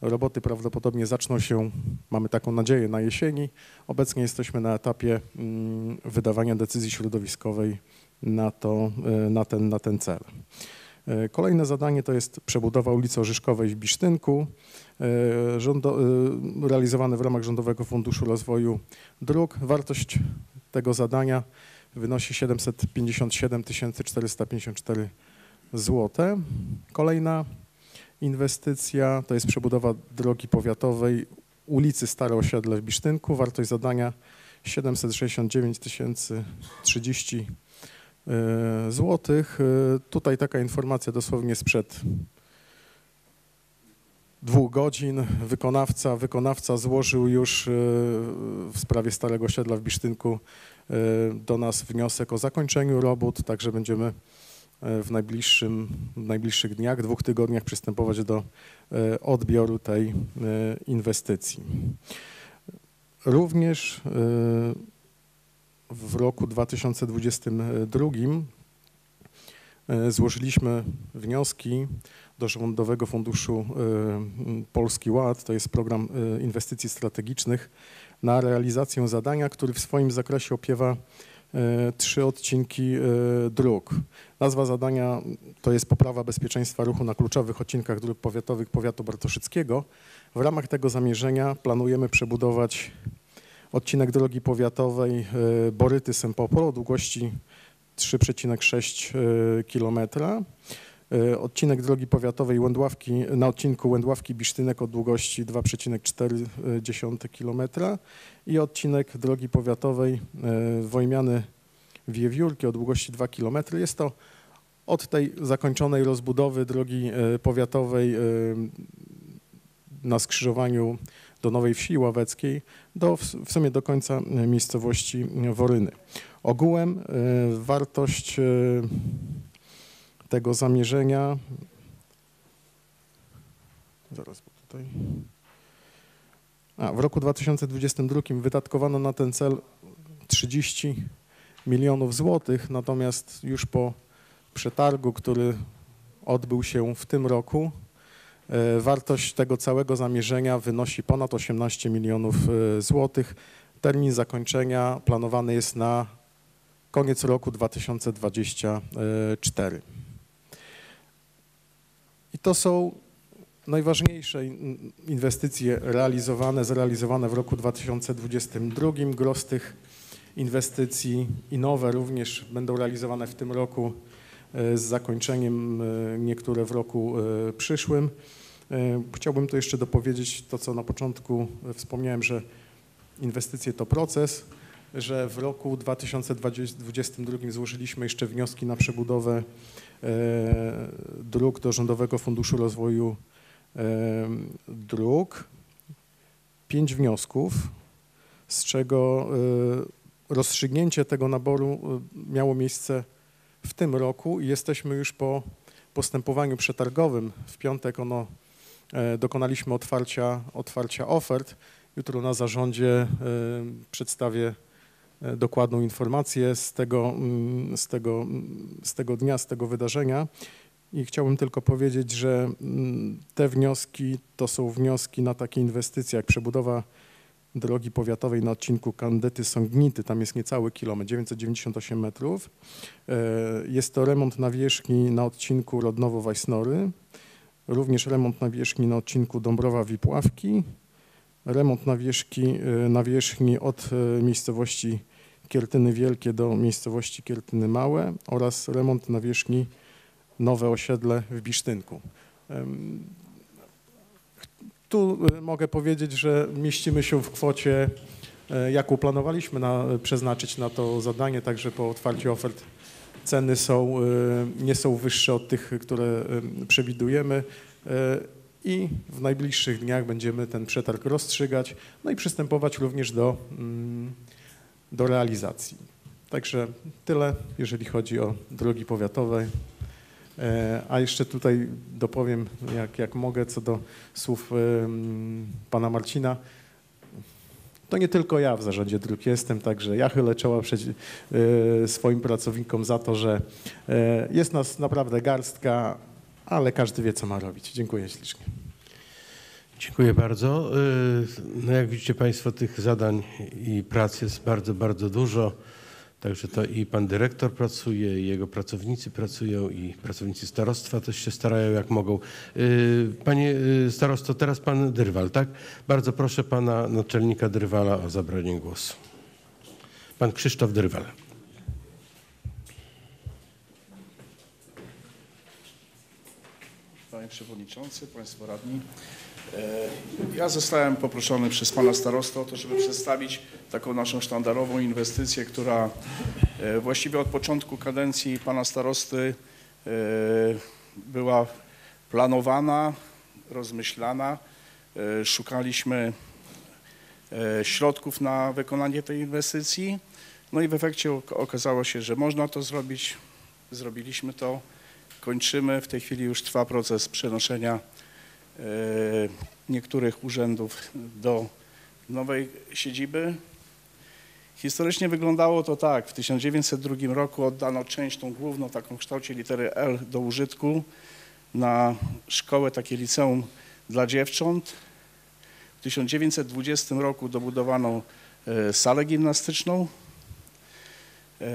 Speaker 6: roboty prawdopodobnie zaczną się, mamy taką nadzieję, na jesieni. Obecnie jesteśmy na etapie mm, wydawania decyzji środowiskowej na, to, y, na, ten, na ten cel. Y, Kolejne zadanie to jest przebudowa ulicy Orzyszkowej w Bisztynku, y, rządo, realizowane w ramach Rządowego Funduszu Rozwoju Dróg. Wartość tego zadania wynosi 757 454 zł. Kolejna inwestycja to jest przebudowa drogi powiatowej ulicy Stare Osiedle w Bisztynku. Wartość zadania 769 030 e, złotych. E, Tutaj taka informacja dosłownie sprzed dwóch godzin. Wykonawca, wykonawca złożył już e, w sprawie Starego Osiedla w Bisztynku e, do nas wniosek o zakończeniu robót, także będziemy e, w, najbliższym, w najbliższych dniach, dwóch tygodniach przystępować do e, odbioru tej e, inwestycji. Również e, w roku 2022 e, złożyliśmy wnioski do Rządowego Funduszu e, Polski Ład, to jest program e, inwestycji strategicznych, na realizację zadania, który w swoim zakresie opiewa trzy odcinki dróg. Nazwa zadania to jest poprawa bezpieczeństwa ruchu na kluczowych odcinkach dróg powiatowych powiatu bartoszyckiego. W ramach tego zamierzenia planujemy przebudować odcinek drogi powiatowej e, Boryty-Sempopol o długości 3,6 km. E, Odcinek drogi powiatowej Łędławki, na odcinku Łędławki-Bisztynek o długości 2,4 km i odcinek drogi powiatowej e, Wojmiany Wiewiórki o długości 2 km. Jest to od tej zakończonej rozbudowy drogi powiatowej na skrzyżowaniu do Nowej Wsi Ławeckiej, do, w sumie do końca e, miejscowości Woryny. Ogółem e, wartość e, tego zamierzenia, zaraz, tutaj, a, w roku 2022 wydatkowano na ten cel 30 milionów złotych, natomiast już po przetargu, który odbył się w tym roku, Wartość tego całego zamierzenia wynosi ponad 18 milionów e, złotych. Termin zakończenia planowany jest na koniec roku 2024. I to są najważniejsze in- inwestycje realizowane, zrealizowane w roku 2022. Gros tych inwestycji i nowe również będą realizowane w tym roku e, z zakończeniem e, niektóre w roku e, przyszłym. E, Chciałbym to jeszcze dopowiedzieć to, co na początku e, wspomniałem, że inwestycje to proces, że w roku 2022 złożyliśmy jeszcze wnioski na przebudowę e, dróg do Rządowego Funduszu Rozwoju e, Dróg. Pięć wniosków, z czego e, rozstrzygnięcie tego naboru e, miało miejsce w tym roku i jesteśmy już po postępowaniu przetargowym. W piątek ono e, dokonaliśmy otwarcia, otwarcia ofert. Jutro na zarządzie e, przedstawię e, dokładną informację z tego, mm, z, tego, mm, z tego dnia, z tego wydarzenia. I chciałbym tylko powiedzieć, że mm, te wnioski to są wnioski na takie inwestycje jak przebudowa drogi powiatowej na odcinku Kandety-Sągnity, tam jest niecały kilometr, 998 metrów. E, Jest to remont nawierzchni na odcinku Rodnowo-Wajsnory, również remont nawierzchni na odcinku Dąbrowa-Wipławki, remont nawierzchni, e, nawierzchni od e, miejscowości Kiertyny Wielkie do miejscowości Kiertyny Małe oraz remont nawierzchni Nowe Osiedle w Bisztynku. Tu e, mogę powiedzieć, że mieścimy się w kwocie, e, jaką planowaliśmy na, przeznaczyć na to zadanie, także po otwarciu ofert ceny są, nie są wyższe od tych, które przewidujemy i w najbliższych dniach będziemy ten przetarg rozstrzygać, no i przystępować również do, mm, do realizacji. Także tyle, jeżeli chodzi o drogi powiatowe. E, A jeszcze tutaj dopowiem, jak, jak mogę, co do słów pana Marcina. To nie tylko ja w zarządzie dróg jestem, także ja chylę czoła przed e, swoim pracownikom za to, że e, jest nas naprawdę garstka, ale każdy wie, co ma robić. Dziękuję ślicznie.
Speaker 1: Dziękuję bardzo. No jak widzicie Państwo, tych zadań i prac jest bardzo, bardzo dużo. Także to i pan dyrektor pracuje, i jego pracownicy pracują, i pracownicy starostwa też się starają jak mogą. Y, Panie y, starosto, teraz pan Dyrwal, tak? Bardzo proszę pana naczelnika Dyrwala o zabranie głosu. Pan Krzysztof Dyrwal.
Speaker 7: Panie Przewodniczący, Państwo Radni. E, Ja zostałem poproszony przez Pana Starostę o to, żeby przedstawić taką naszą sztandarową inwestycję, która e, właściwie od początku kadencji Pana Starosty e, była planowana, rozmyślana. Szukaliśmy środków na wykonanie tej inwestycji. No i w efekcie ok- okazało się, że można to zrobić. Zrobiliśmy to kończymy. W tej chwili już trwa proces przenoszenia niektórych urzędów do nowej siedziby. Historycznie wyglądało to tak. W 1902 roku oddano część tą główną, taką w kształcie litery L do użytku na szkołę, takie liceum dla dziewcząt. W 1920 roku dobudowano e, salę gimnastyczną. E,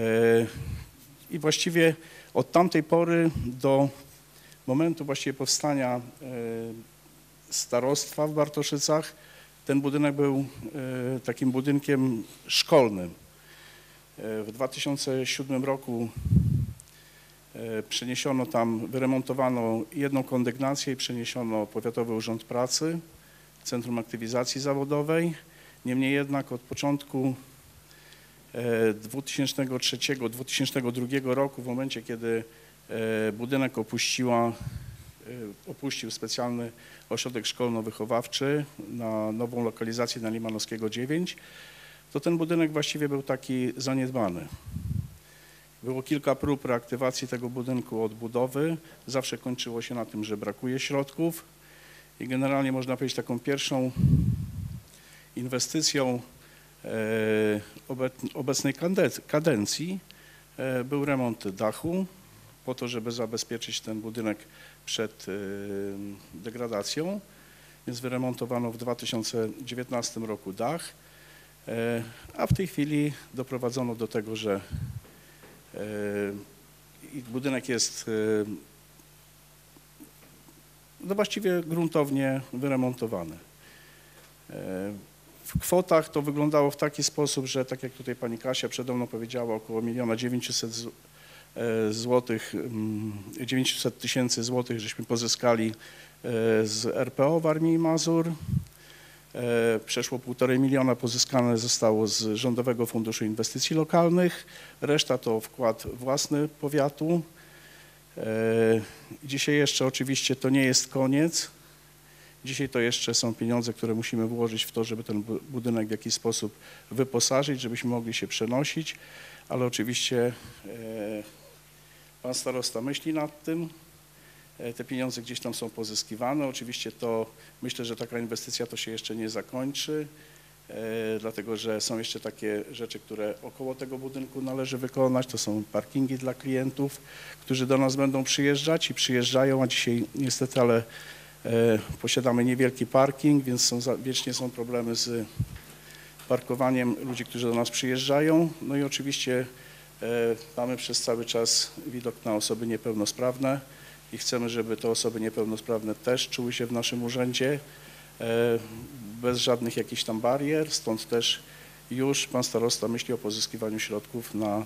Speaker 7: I właściwie od tamtej pory do momentu właściwie powstania e, starostwa w Bartoszycach ten budynek był e, takim budynkiem szkolnym. E, W 2007 roku e, przeniesiono tam, wyremontowano jedną kondygnację i przeniesiono Powiatowy Urząd Pracy, Centrum Aktywizacji Zawodowej. Niemniej jednak od początku e, 2003-2002 roku, w momencie kiedy budynek opuściła, opuścił specjalny ośrodek szkolno-wychowawczy na nową lokalizację na Limanowskiego 9, to ten budynek właściwie był taki zaniedbany. Było kilka prób reaktywacji tego budynku odbudowy. Zawsze kończyło się na tym, że brakuje środków i generalnie można powiedzieć taką pierwszą inwestycją e, obe- obecnej kadencji e, był remont dachu po to, żeby zabezpieczyć ten budynek przed y, degradacją. Więc wyremontowano w 2019 roku dach, e, a w tej chwili doprowadzono do tego, że e, budynek jest e, no właściwie gruntownie wyremontowany. W kwotach to wyglądało w taki sposób, że tak jak tutaj pani Kasia przede mną powiedziała, około 1 900 z- e, złotych, mm, 900 tysięcy złotych żeśmy pozyskali e, z RPO w Armii Mazur. E, Przeszło półtorej miliona pozyskane zostało z Rządowego Funduszu Inwestycji Lokalnych. Reszta to wkład własny powiatu. E, Dzisiaj jeszcze oczywiście to nie jest koniec. Dzisiaj to jeszcze są pieniądze, które musimy włożyć w to, żeby ten bu- budynek w jakiś sposób wyposażyć, żebyśmy mogli się przenosić, ale oczywiście e, pan starosta myśli nad tym. E, Te pieniądze gdzieś tam są pozyskiwane. Oczywiście to myślę, że taka inwestycja to się jeszcze nie zakończy, e, dlatego że są jeszcze takie rzeczy, które około tego budynku należy wykonać. To są parkingi dla klientów, którzy do nas będą przyjeżdżać i przyjeżdżają, a dzisiaj niestety, ale e, posiadamy niewielki parking, więc są, wiecznie są problemy z parkowaniem ludzi, którzy do nas przyjeżdżają. No i oczywiście mamy przez cały czas widok na osoby niepełnosprawne i chcemy, żeby te osoby niepełnosprawne też czuły się w naszym urzędzie e, bez żadnych jakichś tam barier, stąd też już pan starosta myśli o pozyskiwaniu środków na e,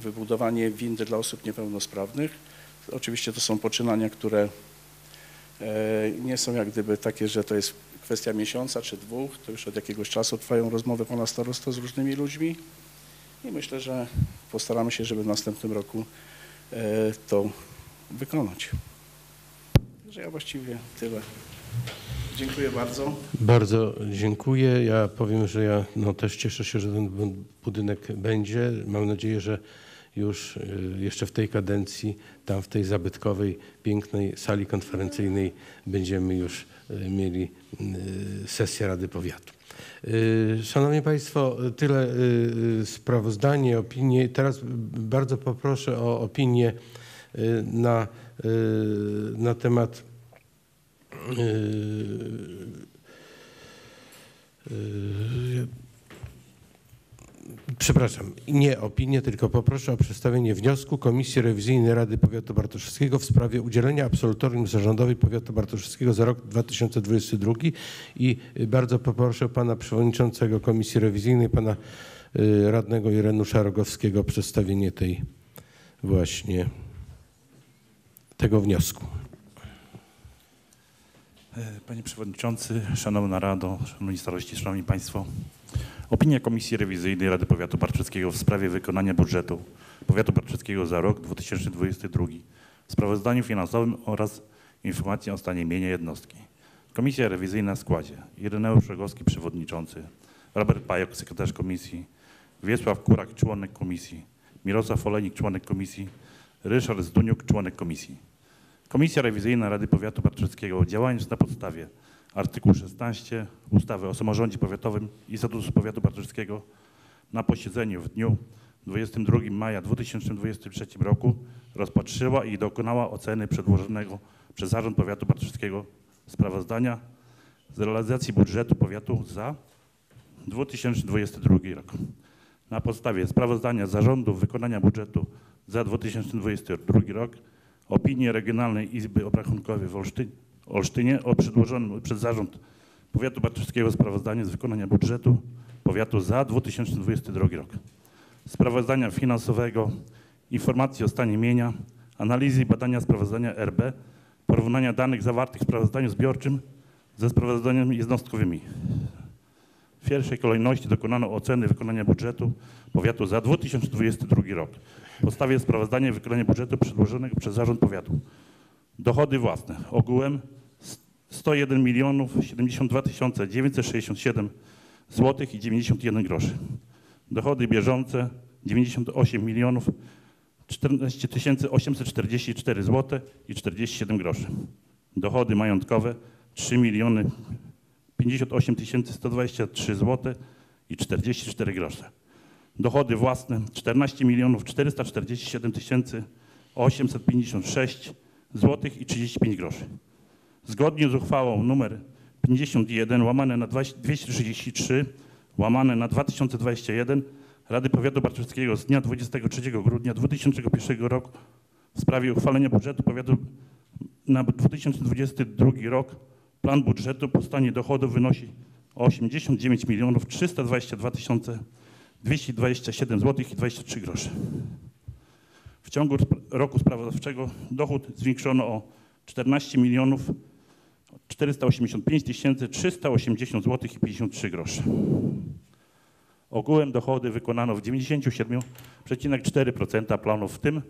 Speaker 7: wybudowanie windy dla osób niepełnosprawnych. Oczywiście to są poczynania, które e, nie są jak gdyby takie, że to jest kwestia miesiąca czy dwóch, to już od jakiegoś czasu trwają rozmowy pana starosta z różnymi ludźmi i myślę, że postaramy się, żeby w następnym roku e, to wykonać. Że ja właściwie tyle. Dziękuję bardzo.
Speaker 1: Bardzo dziękuję. Ja powiem, że ja no, też cieszę się, że ten bu- budynek będzie. Mam nadzieję, że już y, jeszcze w tej kadencji, tam w tej zabytkowej, pięknej sali konferencyjnej będziemy już y, mieli sesję Rady Powiatu. Y, Szanowni Państwo, tyle y, y, sprawozdanie, opinie. Teraz bardzo poproszę o opinię na, na temat Przepraszam, nie opinię, tylko poproszę o przedstawienie wniosku Komisji Rewizyjnej Rady Powiatu Bartoszewskiego w sprawie udzielenia absolutorium zarządowej Powiatu Bartoszewskiego za rok 2022 i bardzo poproszę pana przewodniczącego Komisji Rewizyjnej, pana y, radnego Irenusza Rogowskiego o przedstawienie tej właśnie tego wniosku.
Speaker 8: E, Panie Przewodniczący, Szanowna Rado, Szanowni Starości, Szanowni Państwo. Opinia Komisji Rewizyjnej Rady Powiatu Barczyckiego w sprawie wykonania budżetu Powiatu Barczyckiego za rok 2022, sprawozdaniu finansowym oraz informacji o stanie mienia jednostki. Komisja Rewizyjna w składzie. Ireneusz Rogowski, Przewodniczący, Robert Pajok, Sekretarz Komisji, Wiesław Kurak, Członek Komisji, Mirosław Olejnik, Członek Komisji, Ryszard Zduniuk, Członek Komisji. Komisja Rewizyjna Rady Powiatu Barczyckiego działając na podstawie artykułu 16 ustawy o samorządzie powiatowym i statusu powiatu barczyckiego na posiedzeniu w dniu 22 maja 2023 roku rozpatrzyła i dokonała oceny przedłożonego przez Zarząd Powiatu Barczyckiego sprawozdania z realizacji budżetu powiatu za 2022 rok. Na podstawie sprawozdania Zarządu Wykonania Budżetu za 2022 rok opinii Regionalnej Izby Obrachunkowej w Olsztyn, Olsztynie o przedłożonym przez Zarząd Powiatu Barczyckiego sprawozdaniu z wykonania budżetu powiatu za 2022 rok. Sprawozdania finansowego, informacji o stanie mienia, analizy i badania sprawozdania RB, porównania danych zawartych w sprawozdaniu zbiorczym ze sprawozdaniami jednostkowymi. W pierwszej kolejności dokonano oceny wykonania budżetu powiatu za 2022 rok. W podstawie sprawozdania wykonania budżetu przedłożonego przez Zarząd Powiatu. Dochody własne ogółem 101 milionów 72 tysiące 967 złotych i 91 groszy. Dochody bieżące 98 milionów 14 tysięcy 844 zł i 47 groszy. Dochody majątkowe 3 miliony 58 123 zł i 44 grosze. Dochody własne 14 milionów 447 tysięcy 856 zł i 35 groszy. Zgodnie z uchwałą nr 51 łamane na 233 łamane na 2021 Rady Powiatu Barczewskiego z dnia 23 grudnia 2001 roku w sprawie uchwalenia budżetu powiatu na 2022 rok plan budżetu po stanie dochodów wynosi 89 milionów 322 tysiące 227 zł i 23 grosze. W ciągu roku sprawozdawczego dochód zwiększono o 14 milionów 485 tysięcy 380 zł i 53 grosze. Ogółem dochody wykonano w 97,4% planów, w tym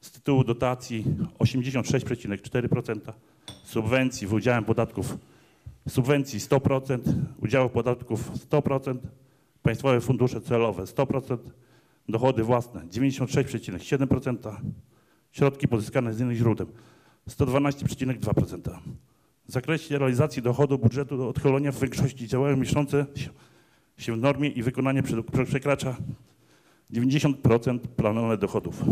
Speaker 8: z tytułu dotacji 86,4%, subwencji w udziałem podatków subwencji 100%, udziału podatków 100%, państwowe fundusze celowe 100%, dochody własne 96,7%, środki pozyskane z innych źródeł 112,2%. W zakresie realizacji dochodu budżetu odchylenia w większości działają mieszczące się- w normie i wykonanie prze- przekracza 90% planowanych dochodów.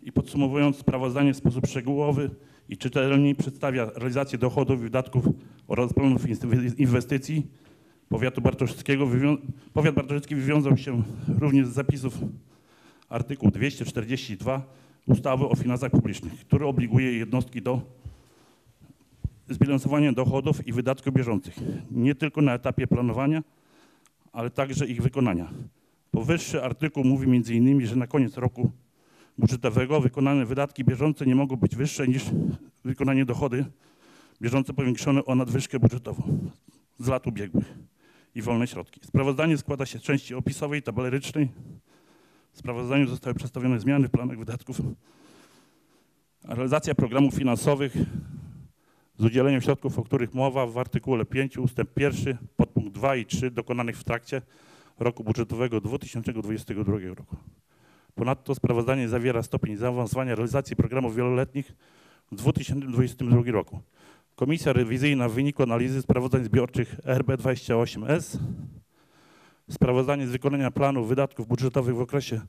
Speaker 8: I podsumowując, sprawozdanie w sposób szczegółowy i czytelnie przedstawia realizację dochodów i wydatków oraz planów inwestycji powiatu bartoszewskiego. Powiat bartoszewski wywiązał się również z zapisów artykułu 242 ustawy o finansach publicznych, który obliguje jednostki do zbilansowania dochodów i wydatków bieżących, nie tylko na etapie planowania, ale także ich wykonania. Powyższy artykuł mówi m.in., że na koniec roku budżetowego wykonane wydatki bieżące nie mogą być wyższe niż wykonanie dochody bieżące powiększone o nadwyżkę budżetową z lat ubiegłych i wolne środki. Sprawozdanie składa się z części opisowej i tabelarycznej. W sprawozdaniu zostały przedstawione zmiany w planach wydatków. Realizacja programów finansowych z udzieleniem środków, o których mowa w artykule 5 ustęp 1 podpunkt 2 i 3 dokonanych w trakcie roku budżetowego 2022 roku. Ponadto sprawozdanie zawiera stopień zaawansowania realizacji programów wieloletnich w 2022 roku. Komisja rewizyjna w wyniku analizy sprawozdań zbiorczych RB28S, sprawozdanie z wykonania planu wydatków budżetowych w okresie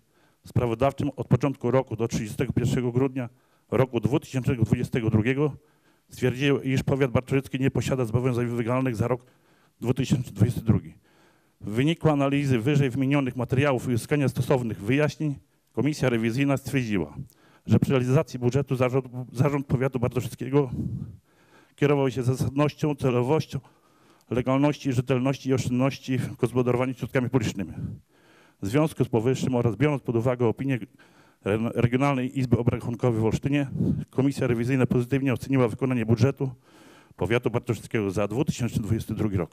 Speaker 8: sprawozdawczym od początku roku do 31 grudnia roku 2022 stwierdziło, iż powiat bartoszycki nie posiada zobowiązań wygalnych za rok 2022. W wyniku analizy wyżej wymienionych materiałów i uzyskania stosownych wyjaśnień komisja rewizyjna stwierdziła, że przy realizacji budżetu zarząd, zarząd powiatu bartoszyckiego kierował się zasadnością, celowością, legalności, rzetelności i oszczędności w gospodarowaniu środkami publicznymi. W związku z powyższym oraz biorąc pod uwagę opinię Re- Regionalnej Izby Obrachunkowej w Olsztynie, Komisja Rewizyjna pozytywnie oceniła wykonanie budżetu powiatu bartoszyckiego za 2022 rok.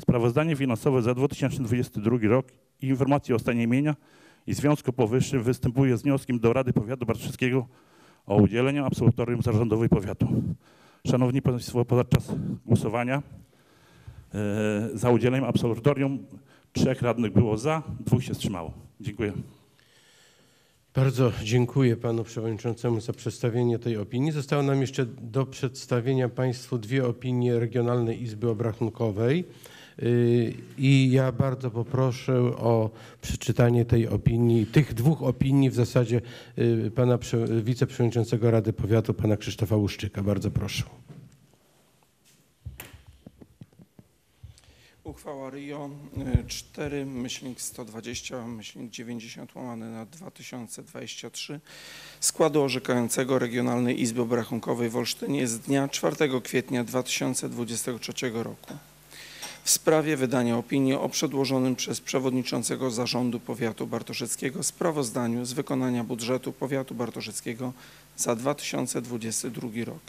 Speaker 8: Sprawozdanie finansowe za 2022 rok i informacje o stanie mienia i związku powyższym występuje z wnioskiem do Rady Powiatu Bartoszyckiego o udzielenie absolutorium zarządowej powiatu. Szanowni Państwo, podczas głosowania e, za udzieleniem absolutorium trzech radnych było za, dwóch się wstrzymało. Dziękuję.
Speaker 1: Bardzo dziękuję panu przewodniczącemu za przedstawienie tej opinii. Zostało nam jeszcze do przedstawienia państwu dwie opinie Regionalnej Izby Obrachunkowej. Yy, I ja bardzo poproszę o przeczytanie tej opinii, tych dwóch opinii w zasadzie yy, pana prze- wiceprzewodniczącego Rady Powiatu, pana Krzysztofa Łuszczyka. Bardzo proszę.
Speaker 9: Uchwała RIO y, 4 myślnik 120 myślnik 90 łamane na 2023 składu orzekającego Regionalnej Izby Obrachunkowej w Olsztynie z dnia 4 kwietnia 2023 roku w sprawie wydania opinii o przedłożonym przez przewodniczącego Zarządu Powiatu Bartoszyckiego sprawozdaniu z wykonania budżetu Powiatu Bartoszyckiego za 2022 rok.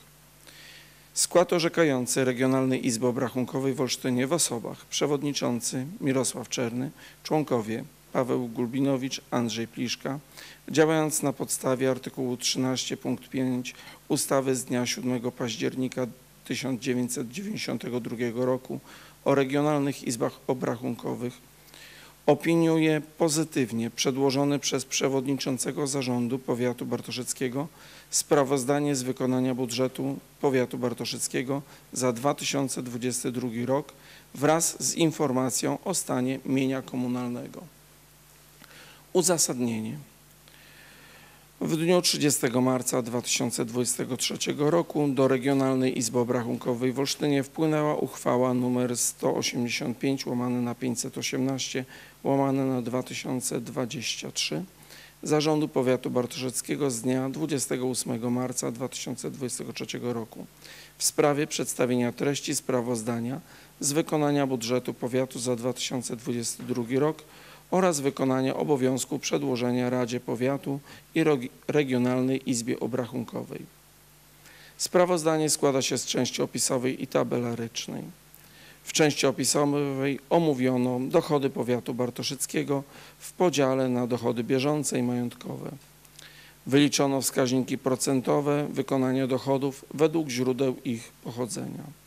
Speaker 9: Skład orzekający Regionalnej Izby Obrachunkowej w Olsztynie w osobach przewodniczący Mirosław Czerny, członkowie Paweł Gulbinowicz, Andrzej Pliszka, działając na podstawie artykułu 13 punkt 5 ustawy z dnia 7 października 1992 roku o regionalnych izbach obrachunkowych opiniuje pozytywnie przedłożone przez przewodniczącego zarządu powiatu bartoszyckiego sprawozdanie z wykonania budżetu powiatu bartoszyckiego za 2022 rok wraz z informacją o stanie mienia komunalnego. Uzasadnienie. W dniu 30 marca 2023 roku do Regionalnej Izby Obrachunkowej w Olsztynie wpłynęła uchwała nr 185 łamane na 518 łamane na 2023 Zarządu Powiatu Bartoszewskiego z dnia 28 marca 2023 roku w sprawie przedstawienia treści sprawozdania z wykonania budżetu powiatu za 2022 rok oraz wykonania obowiązku przedłożenia Radzie Powiatu i Regionalnej Izbie Obrachunkowej. Sprawozdanie składa się z części opisowej i tabelarycznej. W części opisowej omówiono dochody powiatu bartoszyckiego w podziale na dochody bieżące i majątkowe. Wyliczono wskaźniki procentowe wykonania dochodów według źródeł ich pochodzenia.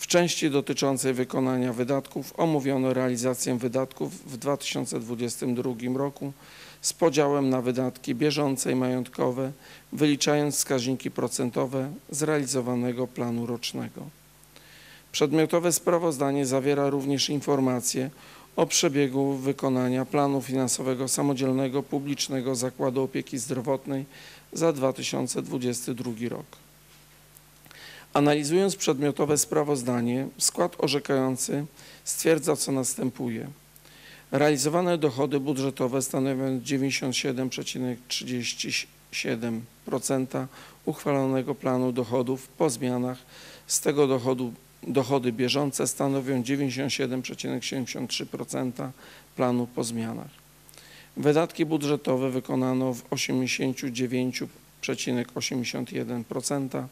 Speaker 9: W części dotyczącej wykonania wydatków omówiono realizację wydatków w 2022 roku z podziałem na wydatki bieżące i majątkowe, wyliczając wskaźniki procentowe zrealizowanego planu rocznego. Przedmiotowe sprawozdanie zawiera również informacje o przebiegu wykonania planu finansowego samodzielnego publicznego Zakładu Opieki Zdrowotnej za 2022 rok. Analizując przedmiotowe sprawozdanie, skład orzekający stwierdza, co następuje. Realizowane dochody budżetowe stanowią 97,37% uchwalonego planu dochodów po zmianach. Z tego dochodu dochody bieżące stanowią 97,73% planu po zmianach. Wydatki budżetowe wykonano w 89,81%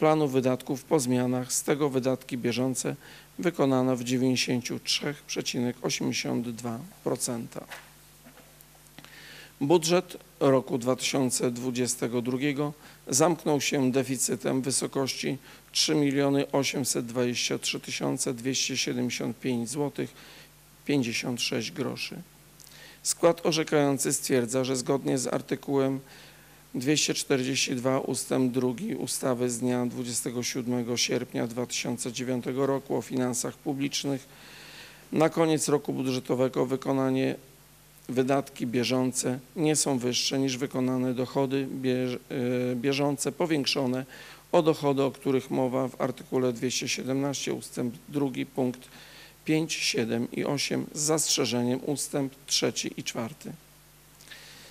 Speaker 9: planu wydatków po zmianach, z tego wydatki bieżące wykonano w 93,82%. Budżet roku 2022 zamknął się deficytem w wysokości 3 823 275 zł 56 groszy. Skład orzekający stwierdza, że zgodnie z artykułem 242 ust. 2 ustawy z dnia 27 sierpnia 2009 roku o finansach publicznych na koniec roku budżetowego wykonanie wydatki bieżące nie są wyższe niż wykonane dochody e, bieżące powiększone o dochody, o których mowa w artykule 217 ust. 2 punkt 5, 7 i 8 z zastrzeżeniem ustęp 3 i 4.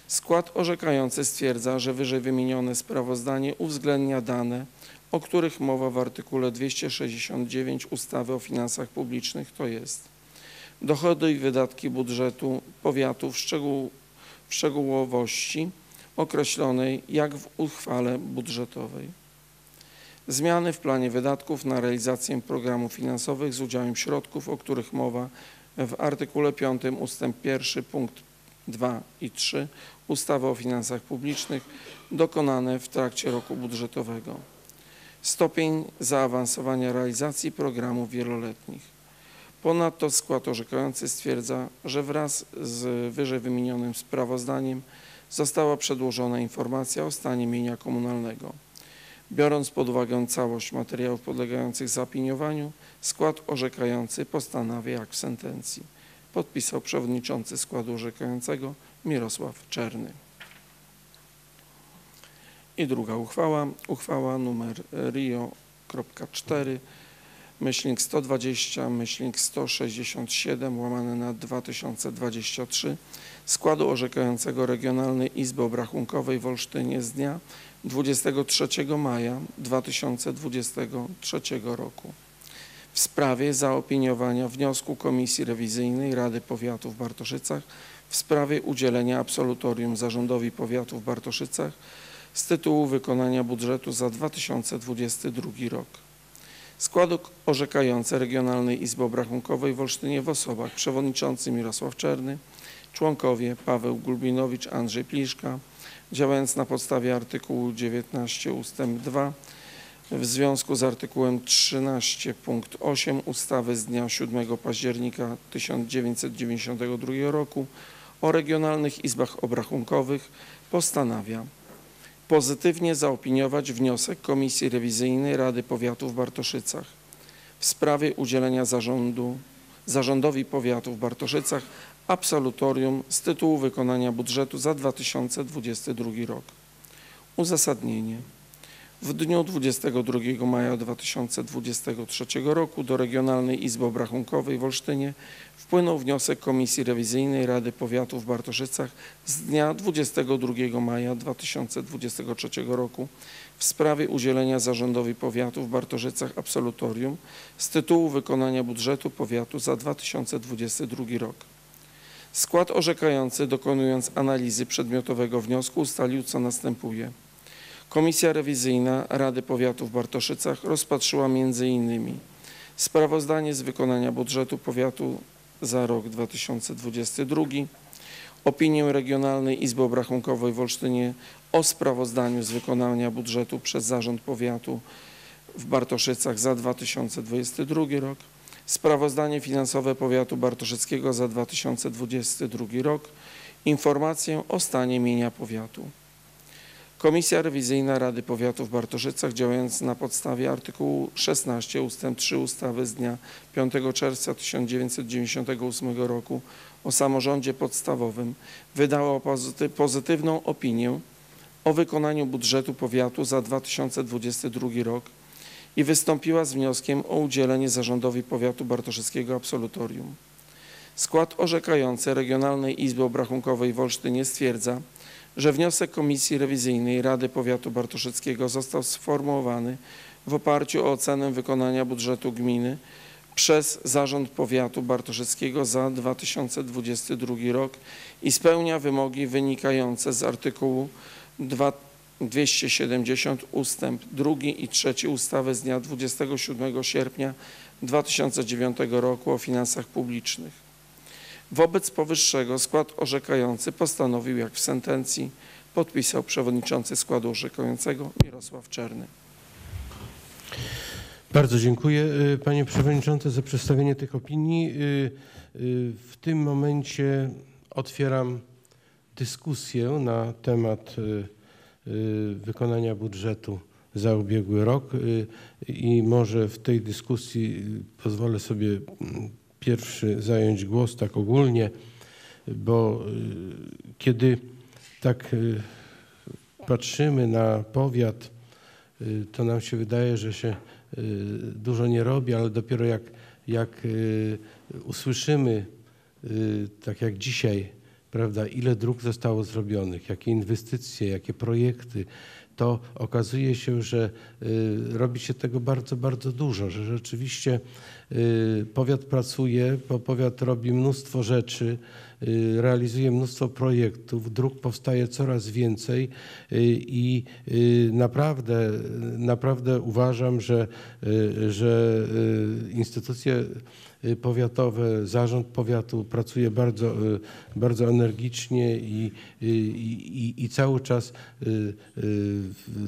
Speaker 9: Skład orzekający stwierdza, że wyżej wymienione sprawozdanie uwzględnia dane, o których mowa w artykule 269 ustawy o finansach publicznych, to jest dochody i wydatki budżetu powiatu w, szczegół, w szczegółowości określonej jak w uchwale budżetowej. Zmiany w planie wydatków na realizację programów finansowych z udziałem środków, o których mowa w artykule 5 ust. 1 punkt 2 i 3 ustawy o finansach publicznych dokonane w trakcie roku budżetowego. Stopień zaawansowania realizacji programów wieloletnich. Ponadto skład orzekający stwierdza, że wraz z wyżej wymienionym sprawozdaniem została przedłożona informacja o stanie mienia komunalnego. Biorąc pod uwagę całość materiałów podlegających zaopiniowaniu, skład orzekający postanawia jak w sentencji. Podpisał przewodniczący składu orzekającego Mirosław Czerny. I druga uchwała, uchwała numer RIO.4 myślnik 120, myślnik 167 łamane na 2023 składu orzekającego Regionalnej Izby Obrachunkowej w Olsztynie z dnia 23 maja 2023 roku w sprawie zaopiniowania wniosku Komisji Rewizyjnej Rady Powiatu w Bartoszycach w sprawie udzielenia absolutorium Zarządowi Powiatu w Bartoszycach z tytułu wykonania budżetu za 2022 rok. Skład orzekający Regionalnej Izby Obrachunkowej w Olsztynie w osobach przewodniczący Mirosław Czerny, członkowie Paweł Gulbinowicz, Andrzej Pliszka, działając na podstawie artykułu 19 ust. 2 w związku z artykułem 13 punkt 8 ustawy z dnia 7 października 1992 roku o regionalnych izbach obrachunkowych postanawia pozytywnie zaopiniować wniosek Komisji Rewizyjnej Rady Powiatu w Bartoszycach. w sprawie udzielenia zarządu, zarządowi powiatu w Bartoszycach absolutorium z tytułu wykonania budżetu za 2022 rok. Uzasadnienie. W dniu 22 maja 2023 roku do Regionalnej Izby Obrachunkowej w Olsztynie wpłynął wniosek Komisji Rewizyjnej Rady Powiatu w Bartoszycach z dnia 22 maja 2023 roku w sprawie udzielenia zarządowi powiatu w Bartoszycach absolutorium z tytułu wykonania budżetu powiatu za 2022 rok. Skład orzekający dokonując analizy przedmiotowego wniosku ustalił co następuje. Komisja rewizyjna Rady Powiatu w Bartoszycach rozpatrzyła m.in. sprawozdanie z wykonania budżetu powiatu za rok 2022, opinię Regionalnej Izby Obrachunkowej w Olsztynie o sprawozdaniu z wykonania budżetu przez Zarząd Powiatu w Bartoszycach za 2022 rok, sprawozdanie finansowe powiatu bartoszyckiego za 2022 rok, informację o stanie mienia powiatu. Komisja rewizyjna Rady Powiatu w Bartoszycach działając na podstawie artykułu 16 ust. 3 ustawy z dnia 5 czerwca 1998 roku o samorządzie podstawowym wydała pozyty- pozytywną opinię o wykonaniu budżetu powiatu za 2022 rok i wystąpiła z wnioskiem o udzielenie zarządowi powiatu bartoszyckiego absolutorium. Skład orzekający Regionalnej Izby Obrachunkowej w Olsztynie stwierdza, że wniosek Komisji Rewizyjnej Rady Powiatu Bartoszyckiego został sformułowany w oparciu o ocenę wykonania budżetu gminy przez Zarząd Powiatu Bartoszyckiego za 2022 rok i spełnia wymogi wynikające z artykułu 2 270 ustęp 2 i 3 ustawy z dnia 27 sierpnia 2009 roku o finansach publicznych. Wobec powyższego skład orzekający postanowił, jak w sentencji podpisał przewodniczący składu orzekającego Mirosław Czerny.
Speaker 1: Bardzo dziękuję y, panie przewodniczący za przedstawienie tych opinii. Y, y, W tym momencie otwieram dyskusję na temat wykonania budżetu za ubiegły rok i może w tej dyskusji pozwolę sobie mm, pierwszy zająć głos tak ogólnie, bo y, kiedy tak y, patrzymy na powiat, y, to nam się wydaje, że się dużo nie robi, ale dopiero jak, jak usłyszymy, tak jak dzisiaj, prawda, ile dróg zostało zrobionych, jakie inwestycje, jakie projekty, to okazuje się, że y, robi się tego bardzo, bardzo dużo, że rzeczywiście y, powiat pracuje, bo powiat robi mnóstwo rzeczy, y, realizuje mnóstwo projektów, dróg powstaje coraz więcej i naprawdę, naprawdę uważam, że, że instytucje powiatowe, zarząd powiatu pracuje bardzo, y, bardzo energicznie i, i, i, i cały czas y, y,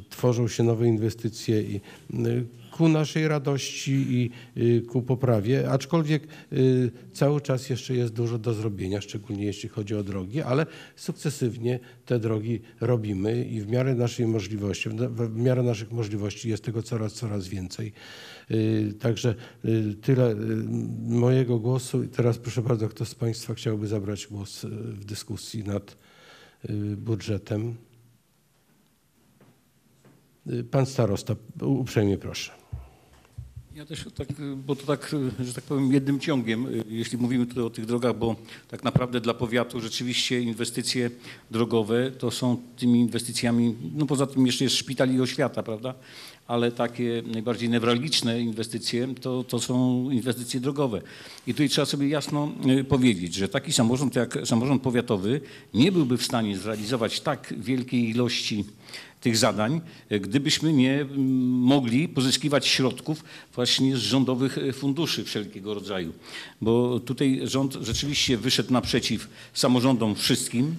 Speaker 1: tworzą się nowe inwestycje i y, ku naszej radości i y, ku poprawie, aczkolwiek y, cały czas jeszcze jest dużo do zrobienia, szczególnie jeśli chodzi o drogi, ale sukcesywnie te drogi robimy i w miarę naszej możliwości, w miarę naszych możliwości jest tego coraz, coraz więcej. Y, Także y, tyle y, mojego głosu. I teraz proszę bardzo, kto z Państwa chciałby zabrać głos w dyskusji nad budżetem? Pan starosta, uprzejmie proszę.
Speaker 2: Ja też tak, bo to tak, że tak powiem, jednym ciągiem, jeśli mówimy tutaj o tych drogach, bo tak naprawdę dla powiatu rzeczywiście inwestycje drogowe to są tymi inwestycjami, no poza tym jeszcze jest szpital i oświata, prawda? Ale takie najbardziej newralgiczne inwestycje to, to są inwestycje drogowe. I tutaj trzeba sobie jasno y, powiedzieć, że taki samorząd jak samorząd powiatowy nie byłby w stanie zrealizować tak wielkiej ilości tych zadań, e, gdybyśmy nie mm, mogli pozyskiwać środków właśnie z rządowych e, funduszy wszelkiego rodzaju. Bo tutaj rząd rzeczywiście wyszedł naprzeciw samorządom wszystkim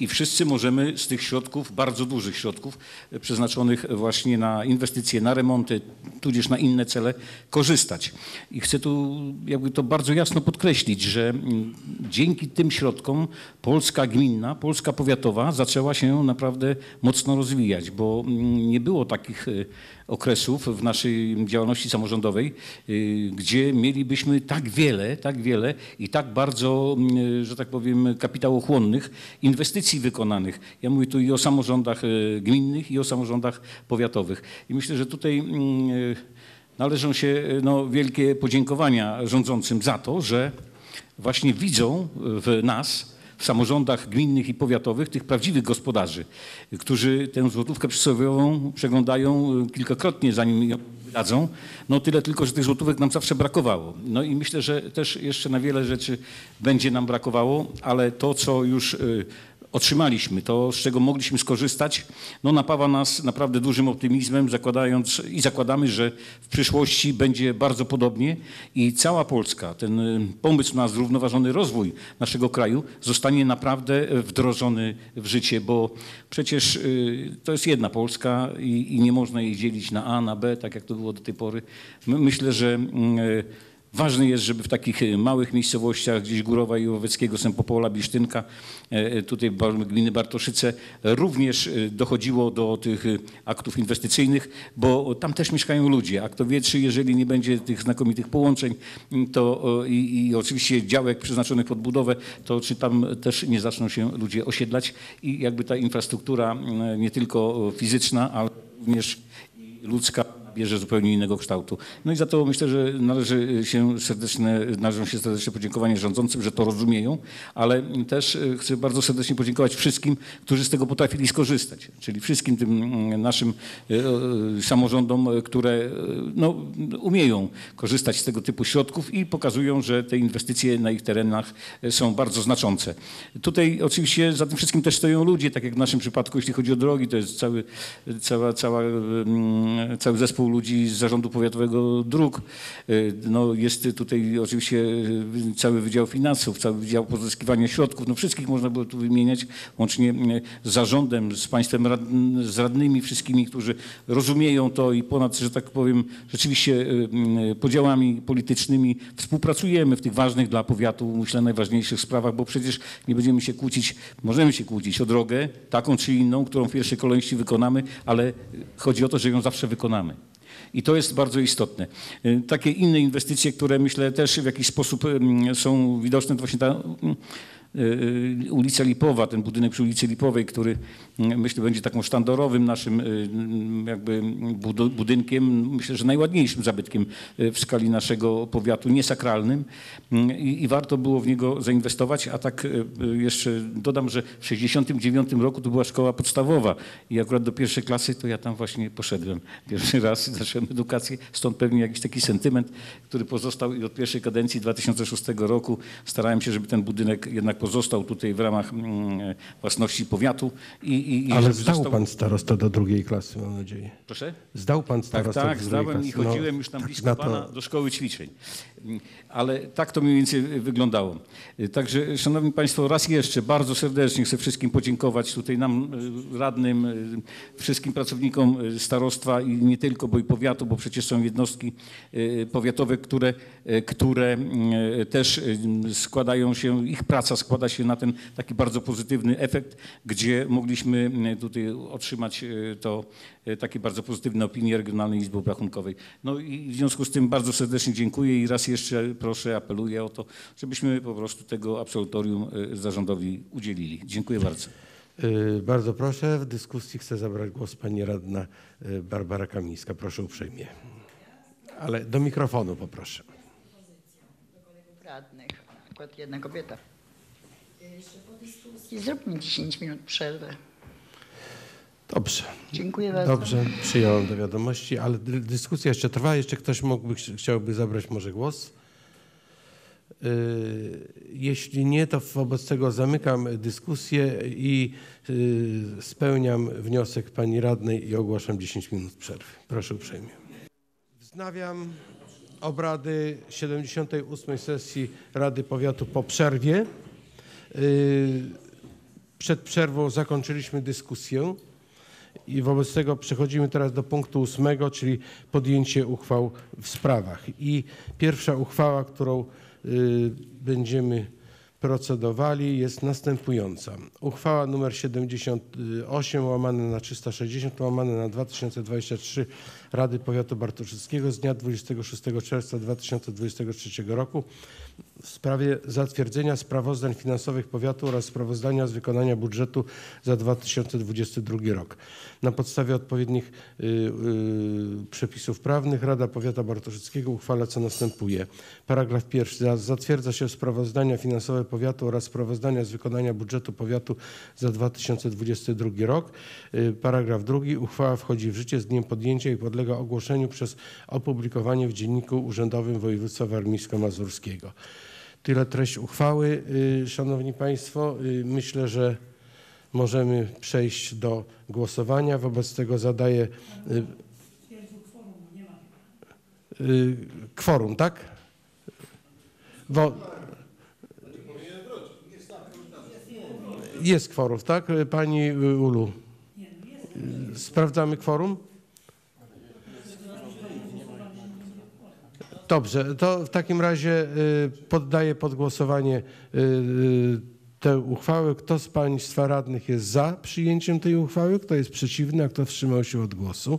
Speaker 2: i wszyscy możemy z tych środków, bardzo dużych środków, e, przeznaczonych właśnie na inwestycje, na remonty, tudzież na inne cele, korzystać. I chcę tu jakby to bardzo jasno podkreślić, że mm, dzięki tym środkom Polska gminna, Polska powiatowa zaczęła się naprawdę mocno rozwijać, bo mm, nie było takich e, okresów w naszej działalności samorządowej, y, gdzie mielibyśmy tak wiele, tak wiele i tak bardzo, mm, że tak powiem, kapitałochłonnych inwestycji wykonanych. Ja mówię tu i o samorządach y, gminnych, i o samorządach powiatowych. I myślę, że tutaj mm, należą się no, wielkie podziękowania rządzącym za to, że właśnie widzą w nas, w samorządach gminnych i powiatowych tych prawdziwych gospodarzy, którzy tę złotówkę przysłowiową przeglądają y, kilkakrotnie, zanim ją wydadzą. No tyle tylko, że tych złotówek nam zawsze brakowało. No i myślę, że też jeszcze na wiele rzeczy będzie nam brakowało, ale to, co już y, otrzymaliśmy, to z czego mogliśmy skorzystać, no napawa nas naprawdę dużym optymizmem, zakładając i zakładamy, że w przyszłości będzie bardzo podobnie i cała Polska, ten y, pomysł na zrównoważony rozwój naszego kraju zostanie naprawdę wdrożony w życie, bo przecież y, to jest jedna Polska i, i nie można jej dzielić na A, na B, tak jak to było do tej pory. My, myślę, że y, Ważne jest, żeby w takich e, małych miejscowościach, gdzieś Górowa i Łoweckiego, Sępopola, Bisztynka, e, e, tutaj gminy Bartoszyce, również dochodziło do tych aktów inwestycyjnych, bo tam też mieszkają ludzie. A kto wie, czy jeżeli nie będzie tych znakomitych połączeń to i, i oczywiście działek przeznaczonych pod budowę, to czy tam też nie zaczną się ludzie osiedlać i jakby ta infrastruktura nie tylko fizyczna, ale również ludzka bierze zupełnie innego kształtu. No i za to myślę, że należy się serdeczne, należą się serdeczne podziękowania rządzącym, że to rozumieją, ale też e, chcę bardzo serdecznie podziękować wszystkim, którzy z tego potrafili skorzystać, czyli wszystkim tym mm, naszym e, e, samorządom, które no, umieją korzystać z tego typu środków i pokazują, że te inwestycje na ich terenach są bardzo znaczące. Tutaj oczywiście za tym wszystkim też stoją ludzie, tak jak w naszym przypadku, jeśli chodzi o drogi, to jest cały, cała, cała, mm, cały zespół ludzi z Zarządu Powiatowego Dróg. Y, No, jest tutaj oczywiście y, cały Wydział Finansów, cały Wydział Pozyskiwania Środków. No, wszystkich można było tu wymieniać, łącznie y, z zarządem, z państwem, rad, z radnymi, wszystkimi, którzy rozumieją to i ponad, że tak powiem, rzeczywiście podziałami politycznymi współpracujemy w tych ważnych dla powiatu, myślę, najważniejszych sprawach, bo przecież nie będziemy się kłócić, możemy się kłócić o drogę, taką czy inną, którą w pierwszej kolejności wykonamy, ale chodzi o to, że ją zawsze wykonamy. I to jest bardzo istotne. Y, Takie inne inwestycje, które myślę też w jakiś sposób mm, są widoczne, to właśnie ta mm, ulica Lipowa, ten budynek przy ulicy Lipowej, który mm, myślę będzie taką sztandarowym naszym y, jakby budu- budynkiem, myślę, że najładniejszym zabytkiem y, w skali naszego powiatu, niesakralnym. Mm, i, i warto było w niego zainwestować, a tak y, y, jeszcze dodam, że w 69 roku to była szkoła podstawowa i akurat do pierwszej klasy to ja tam właśnie poszedłem. Pierwszy raz, zacząłem edukację, stąd pewnie jakiś taki sentyment, który pozostał i od pierwszej kadencji 2006 roku starałem się, żeby ten budynek jednak pozostał tutaj w ramach mm, własności powiatu. I, i, i
Speaker 1: Ale zdał
Speaker 2: został-
Speaker 1: pan starosta do drugiej klasy, mam nadzieję.
Speaker 2: Proszę?
Speaker 1: Zdał pan
Speaker 2: Tak,
Speaker 1: starosta
Speaker 2: tak,
Speaker 1: do drugiej
Speaker 2: zdałem
Speaker 1: klasy.
Speaker 2: i chodziłem już tam
Speaker 1: tak
Speaker 2: blisko
Speaker 1: to-
Speaker 2: pana do szkoły ćwiczeń. Ale tak to mniej więcej wyglądało. Także, szanowni państwo, raz jeszcze bardzo serdecznie chcę wszystkim podziękować tutaj nam, y, radnym, y, wszystkim pracownikom y, starostwa i nie tylko, bo i powiatu, bo przecież są jednostki powiatowe, które, które też składają się, ich praca składa się na ten taki bardzo pozytywny efekt, gdzie mogliśmy tutaj otrzymać to takie bardzo pozytywne opinie Regionalnej Izby Obrachunkowej. No i w związku z tym bardzo serdecznie dziękuję i raz jeszcze proszę, apeluję o to, żebyśmy po prostu tego absolutorium y, zarządowi udzielili. Dziękuję bardzo.
Speaker 1: Y, Bardzo proszę, w dyskusji chce zabrać głos pani radna Barbara Kamińska. Proszę uprzejmie. Ale do mikrofonu poproszę.
Speaker 10: radnych, akurat jedna kobieta. I zróbmy 10 minut przerwy.
Speaker 1: Dobrze.
Speaker 10: Dziękuję bardzo.
Speaker 1: Dobrze, przyjąłem do wiadomości, ale dy- dyskusja jeszcze trwa. Jeszcze ktoś mógłby, chci- chciałby zabrać może głos? Yy, Jeśli nie, to wobec tego zamykam dyskusję i yy, spełniam wniosek pani radnej i ogłaszam 10 minut przerwy. Proszę uprzejmie. Wznawiam obrady 78 sesji Rady Powiatu po przerwie. Yy, przed przerwą zakończyliśmy dyskusję i wobec tego przechodzimy teraz do punktu ósmego, czyli podjęcie uchwał w sprawach. I pierwsza uchwała, którą y, będziemy procedowali jest następująca. Uchwała nr 78 łamane na 360 łamane na 2023 Rady Powiatu Bartoszyckiego z dnia 26 czerwca 2023 roku w sprawie zatwierdzenia sprawozdań finansowych powiatu oraz sprawozdania z wykonania budżetu za 2022 rok. Na podstawie odpowiednich y, y, przepisów prawnych Rada Powiata Bartoszyckiego uchwala co następuje. Paragraf pierwszy. Za- Zatwierdza się sprawozdania finansowe powiatu oraz sprawozdania z wykonania budżetu powiatu za 2022 rok. Y, Paragraf drugi. Uchwała wchodzi w życie z dniem podjęcia i podlega ogłoszeniu przez opublikowanie w Dzienniku Urzędowym Województwa Warmińsko-Mazurskiego. Tyle treść uchwały. Y, Szanowni Państwo, y, myślę, że możemy przejść do głosowania. Wobec tego zadaję y, kworum, tak? Wo, jest kworum, tak? Pani Ulu. Sprawdzamy kworum? Dobrze, to w takim razie y, poddaję pod głosowanie y, y, tę uchwałę. Kto z Państwa radnych jest za przyjęciem tej uchwały? Kto jest przeciwny, a kto wstrzymał się od głosu?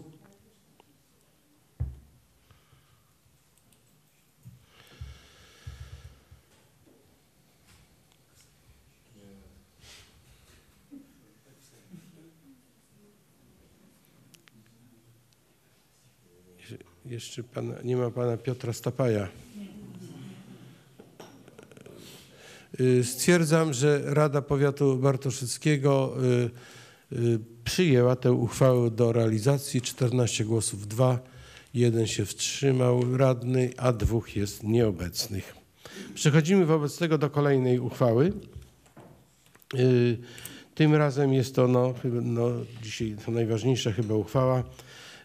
Speaker 1: Jeszcze pana, nie ma pana Piotra Stapaja. Y, Stwierdzam, że Rada Powiatu Bartoszyckiego y, y, przyjęła tę uchwałę do realizacji. 14 głosów 2, jeden się wstrzymał radny, a dwóch jest nieobecnych. Przechodzimy wobec tego do kolejnej uchwały. Tym razem jest to no, no, dzisiaj to najważniejsza chyba uchwała.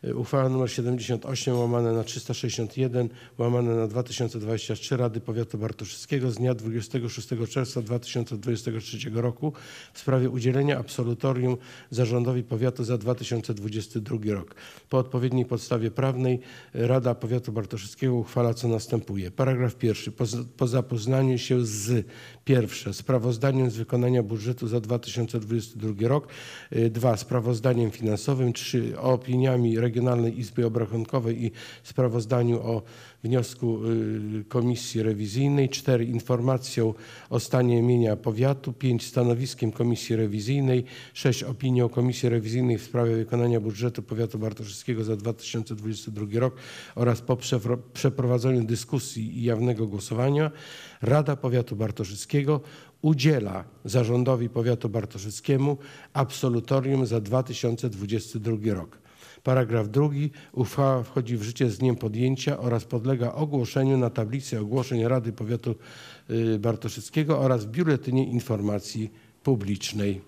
Speaker 1: Y, Uchwała nr 78 łamane na 361 łamane na 2023 Rady Powiatu Bartoszyckiego z dnia 26 czerwca 2023 roku w sprawie udzielenia absolutorium zarządowi powiatu za 2022 rok. Po odpowiedniej podstawie prawnej Rada Powiatu Bartoszyckiego uchwala co następuje. Paragraf pierwszy. Po, po zapoznaniu się z pierwsze sprawozdaniem z wykonania budżetu za 2022 rok, y, dwa sprawozdaniem finansowym, trzy opiniami Regionalnej Izby Obrachunkowej i sprawozdaniu o wniosku y, Komisji Rewizyjnej, cztery informacją o stanie mienia powiatu, pięć stanowiskiem Komisji Rewizyjnej, sześć opinią Komisji Rewizyjnej w sprawie wykonania budżetu powiatu bartoszyckiego za 2022 rok oraz po przeprowadzeniu dyskusji i jawnego głosowania Rada Powiatu Bartoszyckiego udziela zarządowi powiatu bartoszyckiemu absolutorium za 2022 rok. Paragraf drugi. Uchwała wchodzi w życie z dniem podjęcia oraz podlega ogłoszeniu na tablicy ogłoszeń Rady Powiatu y, Bartoszyckiego oraz w Biuletynie Informacji Publicznej.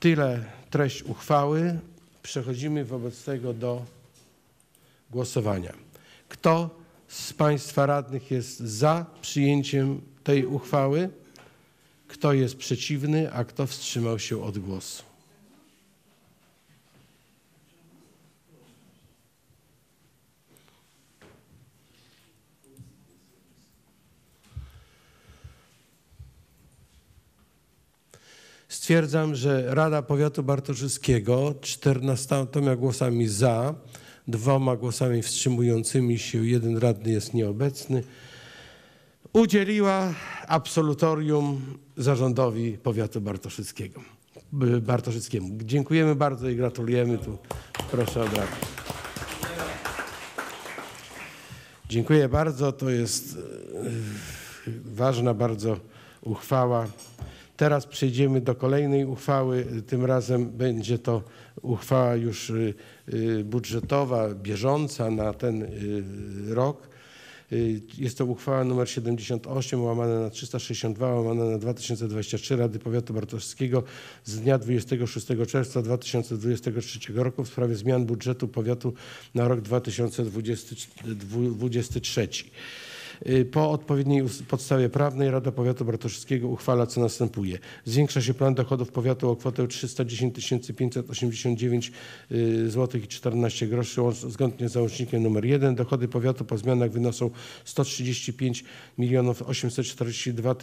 Speaker 1: Tyle treść uchwały. Przechodzimy wobec tego do głosowania. Kto z Państwa radnych jest za przyjęciem tej uchwały? Kto jest przeciwny, a kto wstrzymał się od głosu? Stwierdzam, że Rada Powiatu Bartoszyckiego 14 głosami za, dwoma głosami wstrzymującymi się, jeden radny jest nieobecny, udzieliła absolutorium zarządowi powiatu bartoszyckiego. Bartoszyckiemu. Dziękujemy bardzo i gratulujemy. Tu proszę o brawo. Dziękuję bardzo. To jest e, ważna bardzo uchwała. Teraz przejdziemy do kolejnej uchwały. Tym razem będzie to uchwała już y, y, budżetowa, bieżąca na ten y, rok. Jest to uchwała nr 78 łamane na 362 łamane na 2023 Rady Powiatu Bartowskiego z dnia 26 czerwca 2023 roku w sprawie zmian budżetu powiatu na rok 2023. Y, Po odpowiedniej podstawie prawnej Rada Powiatu Bartoszewskiego uchwala co następuje. Zwiększa się plan dochodów powiatu o kwotę 310 589 zł i 14 groszy zgodnie z załącznikiem nr 1. Dochody powiatu po zmianach wynoszą 135 842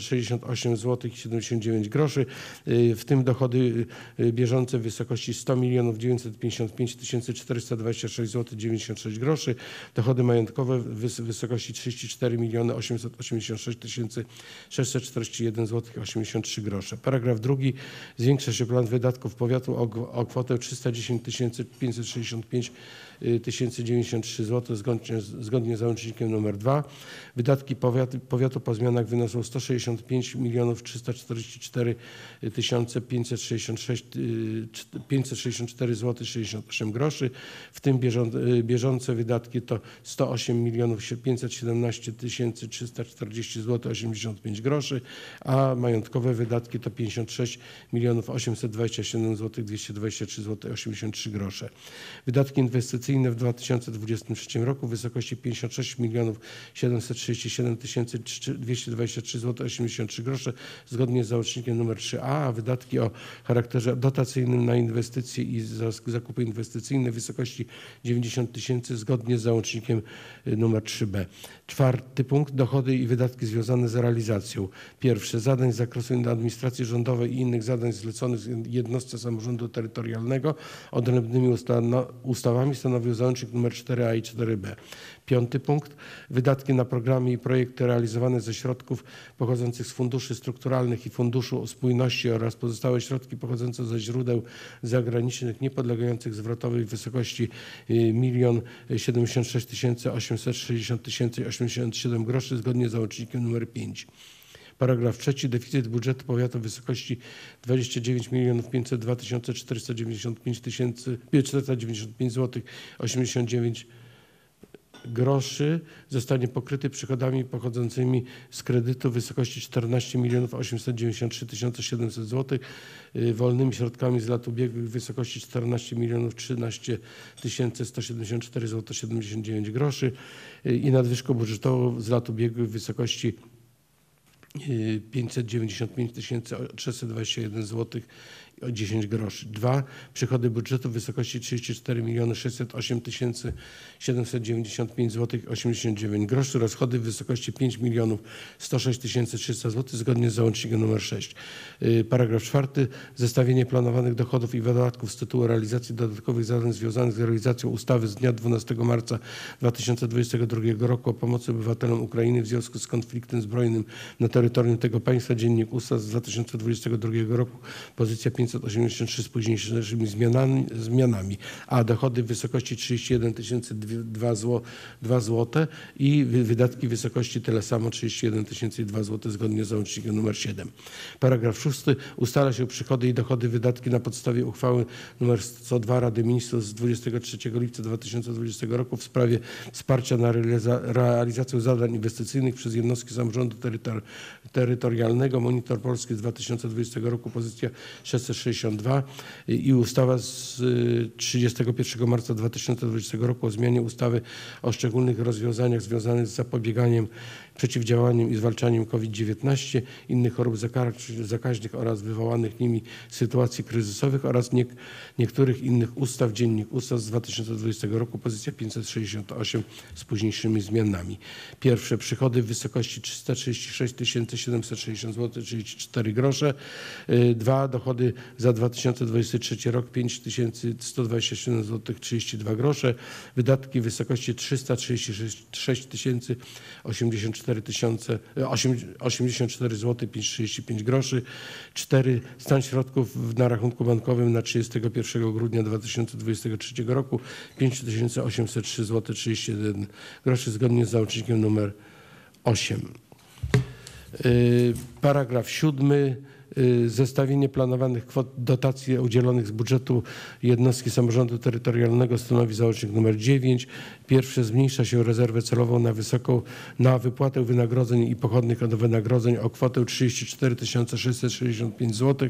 Speaker 1: 068 zł i 79 groszy, y, w tym dochody y, bieżące w wysokości 100 955 426 zł 96 groszy, dochody majątkowe w wys- wysokości 34 886 641 zł 83 grosze. Paragraf drugi. Zwiększa się plan wydatków powiatu o, o kwotę 310 565 1093 zł zgodnie, zgodnie z załącznikiem nr 2. Wydatki powiatu, powiatu po zmianach wynoszą 165 344 566 y, czt- 564 zł 68 groszy, w tym bieżą, y, bieżące wydatki to 108 517 340 zł 85 groszy, a majątkowe wydatki to 56 827 zł 223 zł 83 grosze. Wydatki inwestycyjne w 2023 roku w wysokości 56 737 223 zł 83 grosze zgodnie z załącznikiem nr 3a, a wydatki o charakterze dotacyjnym na inwestycje i zakupy inwestycyjne w wysokości 90 tysięcy zgodnie z załącznikiem y, nr 3b. Czwarty punkt dochody i wydatki związane z realizacją. Pierwsze zadań z zakresu administracji rządowej i innych zadań zleconych jednostce samorządu terytorialnego odrębnymi ustano- ustawami stanowił załącznik nr 4a i 4b. Piąty punkt. Wydatki na programy i projekty realizowane ze środków pochodzących z funduszy strukturalnych i Funduszu Spójności oraz pozostałe środki pochodzące ze źródeł zagranicznych niepodlegających zwrotowi w wysokości y, 1 76 860 87 groszy zgodnie z załącznikiem nr 5. Paragraf trzeci. Deficyt budżetu powiatu w wysokości 29 502 495 495 zł 89 groszy zostanie pokryty przychodami pochodzącymi z kredytu w wysokości 14 893 700 zł, wolnymi środkami z lat ubiegłych w wysokości 14 13 174 zł 79 groszy y, i nadwyżką budżetową z lat ubiegłych w wysokości y, 595 321 zł o 10 groszy. Dwa, przychody budżetu w wysokości 34 608 795 zł 89 groszy, rozchody w wysokości 5 106 300 zł zgodnie z załącznikiem nr 6. Y, Paragraf czwarty. Zestawienie planowanych dochodów i wydatków z tytułu realizacji dodatkowych zadań związanych z realizacją ustawy z dnia 12 marca 2022 roku o pomocy obywatelom Ukrainy w związku z konfliktem zbrojnym na terytorium tego państwa. Dziennik Ustaw z 2022 roku. Pozycja 583 z późniejszymi zmianami, zmianami. A dochody w wysokości 31 2 zł, 2 zł i wy- wydatki w wysokości tyle samo 31 2 zł zgodnie z załącznikiem nr 7. Paragraf 6. Ustala się przychody i dochody wydatki na podstawie uchwały nr 102 Rady Ministrów z 23 lipca 2020 roku w sprawie wsparcia na realiza- realizację zadań inwestycyjnych przez jednostki samorządu terytor- terytorialnego. Monitor Polski z 2020 roku pozycja 662 i ustawa z y, 31 marca 2020 roku o zmianie ustawy o szczególnych rozwiązaniach związanych z zapobieganiem, przeciwdziałaniem i zwalczaniem COVID-19, innych chorób zaka- zakaźnych oraz wywołanych nimi sytuacji kryzysowych oraz niek- niektórych innych ustaw, dziennik ustaw z 2020 roku, pozycja 568 z późniejszymi zmianami. Pierwsze, przychody w wysokości 336 760 zł, 34 grosze. Y, Dwa, dochody za 2023 rok 5127 zł, 32 grosze. Wydatki w wysokości 336 084 84 tysiące, e, zł groszy. 4. Stan środków na rachunku bankowym na 31 grudnia 2023 roku 5803 zł 31 groszy zgodnie z załącznikiem numer 8. E, paragraf 7 zestawienie planowanych kwot dotacji udzielonych z budżetu jednostki samorządu terytorialnego stanowi załącznik nr 9. Pierwsze zmniejsza się rezerwę celową na wysoką na wypłatę wynagrodzeń i pochodnych od wynagrodzeń o kwotę 34 665 zł.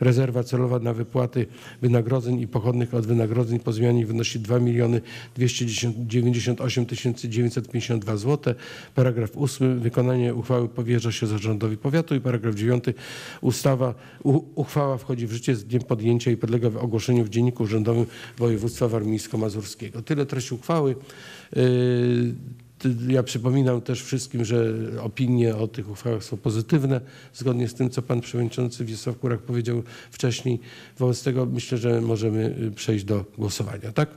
Speaker 1: Rezerwa celowa na wypłaty wynagrodzeń i pochodnych od wynagrodzeń po zmianie wynosi 2 298 952 zł. Paragraf 8. Wykonanie uchwały powierza się zarządowi powiatu i paragraf 9. Ustawa, uchwała wchodzi w życie z dniem podjęcia i podlega ogłoszeniu w Dzienniku Urzędowym Województwa Warmińsko-Mazurskiego. Tyle treść uchwały. Yy, Ja przypominam też wszystkim, że opinie o tych uchwałach są pozytywne, zgodnie z tym, co pan przewodniczący Wiesław Kurak powiedział wcześniej. Wobec tego myślę, że możemy y, przejść do głosowania. Tak?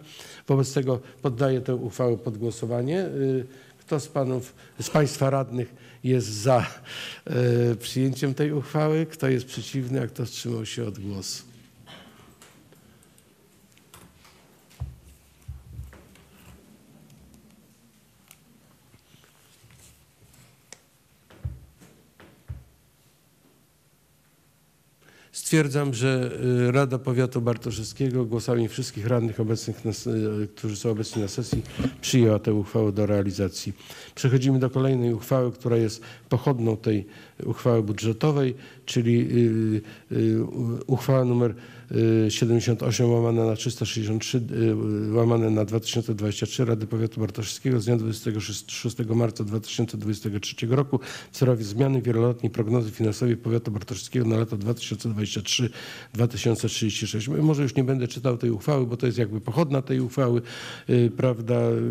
Speaker 1: Wobec tego poddaję tę uchwałę pod głosowanie. Y, Kto z panów, z państwa radnych jest za y, przyjęciem tej uchwały? Kto jest przeciwny, a kto wstrzymał się od głosu? Stwierdzam, że y, Rada Powiatu Bartoszewskiego głosami wszystkich radnych obecnych, na, y, którzy są obecni na sesji, przyjęła tę uchwałę do realizacji. Przechodzimy do kolejnej uchwały, która jest pochodną tej uchwały budżetowej, czyli y, y, u- uchwała numer y, 78 łamane na 363 y, łamane na 2023 Rady Powiatu Bartoszewskiego z dnia 26 marca 2023 roku w sprawie zmiany wieloletniej prognozy finansowej Powiatu Bartoszewskiego na lata 2023-2036. Może już nie będę czytał tej uchwały, bo to jest jakby pochodna tej uchwały, y, prawda, y,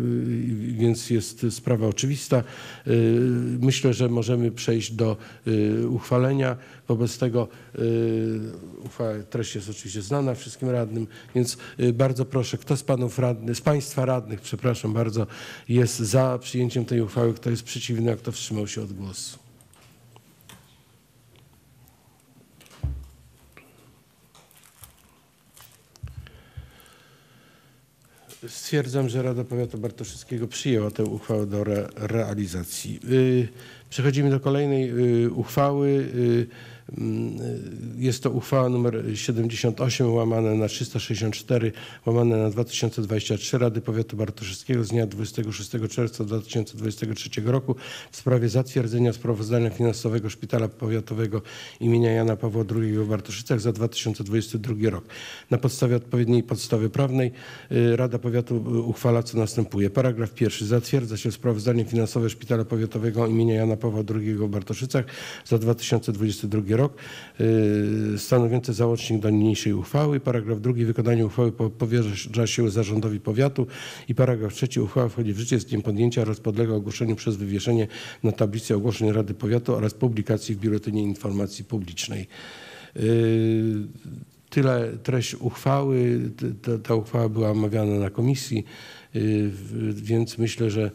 Speaker 1: więc jest sprawa oczywista. Y, Myślę, że możemy przejść do y, uchwalenia. Wobec tego y, uchwała, treść jest oczywiście znana wszystkim radnym, więc y, bardzo proszę, kto z panów radnych, z państwa radnych, przepraszam bardzo, jest za przyjęciem tej uchwały, kto jest przeciwny, a kto wstrzymał się od głosu. Stwierdzam, że Rada Powiatu Bartoszewskiego przyjęła tę uchwałę do re, realizacji. Y, Przechodzimy do kolejnej y, uchwały. Mm, y, Jest to uchwała numer 78 łamane na 364 łamane na 2023 Rady Powiatu Bartoszewskiego z dnia 26 czerwca 2023 roku w sprawie zatwierdzenia sprawozdania finansowego Szpitala Powiatowego imienia Jana Pawła II w Bartoszycach za 2022 rok. Na podstawie odpowiedniej podstawy prawnej y, Rada Powiatu y, uchwala co następuje. Paragraf pierwszy. Zatwierdza się sprawozdanie finansowe Szpitala Powiatowego imienia Jana Pawła II w Bartoszycach za 2022 rok, y, stanowiący załącznik do niniejszej uchwały. Paragraf drugi. Wykonanie uchwały po- powierza się zarządowi powiatu i paragraf trzeci. Uchwała wchodzi w życie z dniem podjęcia oraz podlega ogłoszeniu przez wywieszenie na tablicy ogłoszeń Rady Powiatu oraz publikacji w Biuletynie Informacji Publicznej. Y, Tyle treść uchwały. Ta, ta uchwała była omawiana na komisji, y, więc myślę, że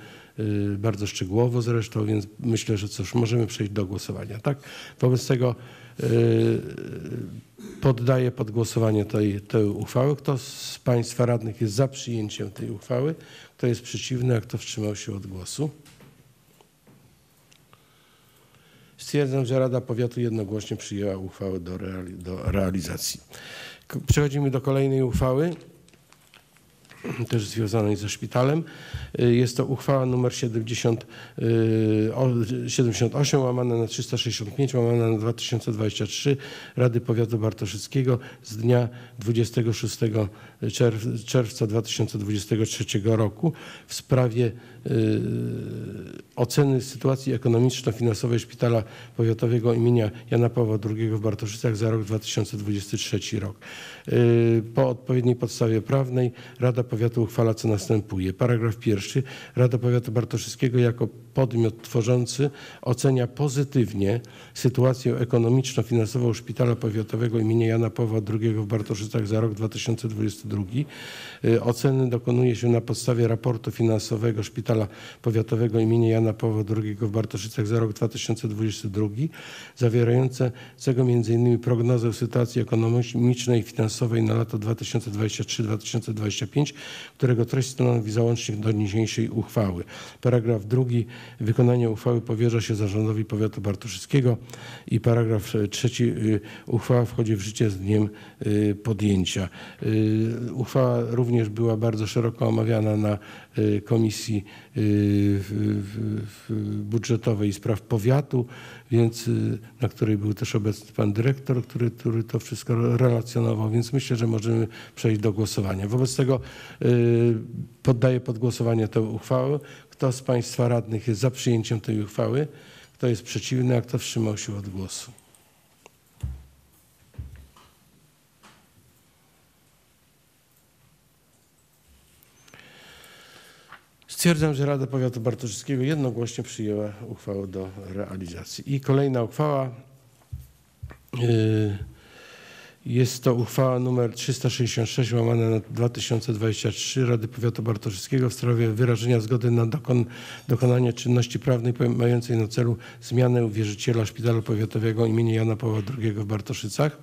Speaker 1: bardzo szczegółowo zresztą, więc myślę, że cóż, możemy przejść do głosowania. Tak? Wobec tego y, poddaję pod głosowanie tej, tej uchwały. Kto z Państwa radnych jest za przyjęciem tej uchwały? Kto jest przeciwny, a kto wstrzymał się od głosu? Stwierdzam, że Rada Powiatu jednogłośnie przyjęła uchwałę do, reali- do realizacji. Przechodzimy do kolejnej uchwały, też związanej ze szpitalem. Y, Jest to uchwała numer 70, y, o- 78 łamane na 365 łamane na 2023 Rady Powiatu Bartoszyckiego z dnia 26 czerw- czerwca 2023 roku w sprawie y, oceny sytuacji ekonomiczno-finansowej Szpitala Powiatowego imienia Jana Pawła II w Bartoszycach za rok 2023 rok. Y, Po odpowiedniej podstawie prawnej Rada Powiatu uchwala co następuje. Paragraf pierwszy. Rada Powiatu Bartoszyckiego jako podmiot tworzący ocenia pozytywnie sytuację ekonomiczno-finansową Szpitala Powiatowego imienia Jana Pawła II w Bartoszycach za rok 2022. Y, Oceny dokonuje się na podstawie raportu finansowego Szpitala Powiatowego im. Jana Pawła II w Bartoszycach za rok 2022, zawierającego m.in. prognozę sytuacji ekonomicznej i finansowej na lata 2023-2025, którego treść stanowi załącznik do niniejszej uchwały. Paragraf drugi. Wykonanie uchwały powierza się Zarządowi Powiatu Bartoszyckiego i paragraf trzeci. y, Uchwała wchodzi w życie z dniem y, podjęcia. Y, Uchwała również była bardzo szeroko omawiana na Komisji Budżetowej i Spraw Powiatu, więc na której był też obecny pan dyrektor, który, który to wszystko relacjonował, więc myślę, że możemy przejść do głosowania. Wobec tego poddaję pod głosowanie tę uchwałę. Kto z Państwa radnych jest za przyjęciem tej uchwały? Kto jest przeciwny, a kto wstrzymał się od głosu? Stwierdzam, że Rada Powiatu Bartoszyckiego jednogłośnie przyjęła uchwałę do realizacji. I kolejna uchwała. y, Jest to uchwała numer 366 łamane na 2023 Rady Powiatu Bartoszyckiego w sprawie wyrażenia zgody na dokon, dokonanie czynności prawnej mającej na celu zmianę wierzyciela Szpitala Powiatowego im. Jana Pawła II w Bartoszycach.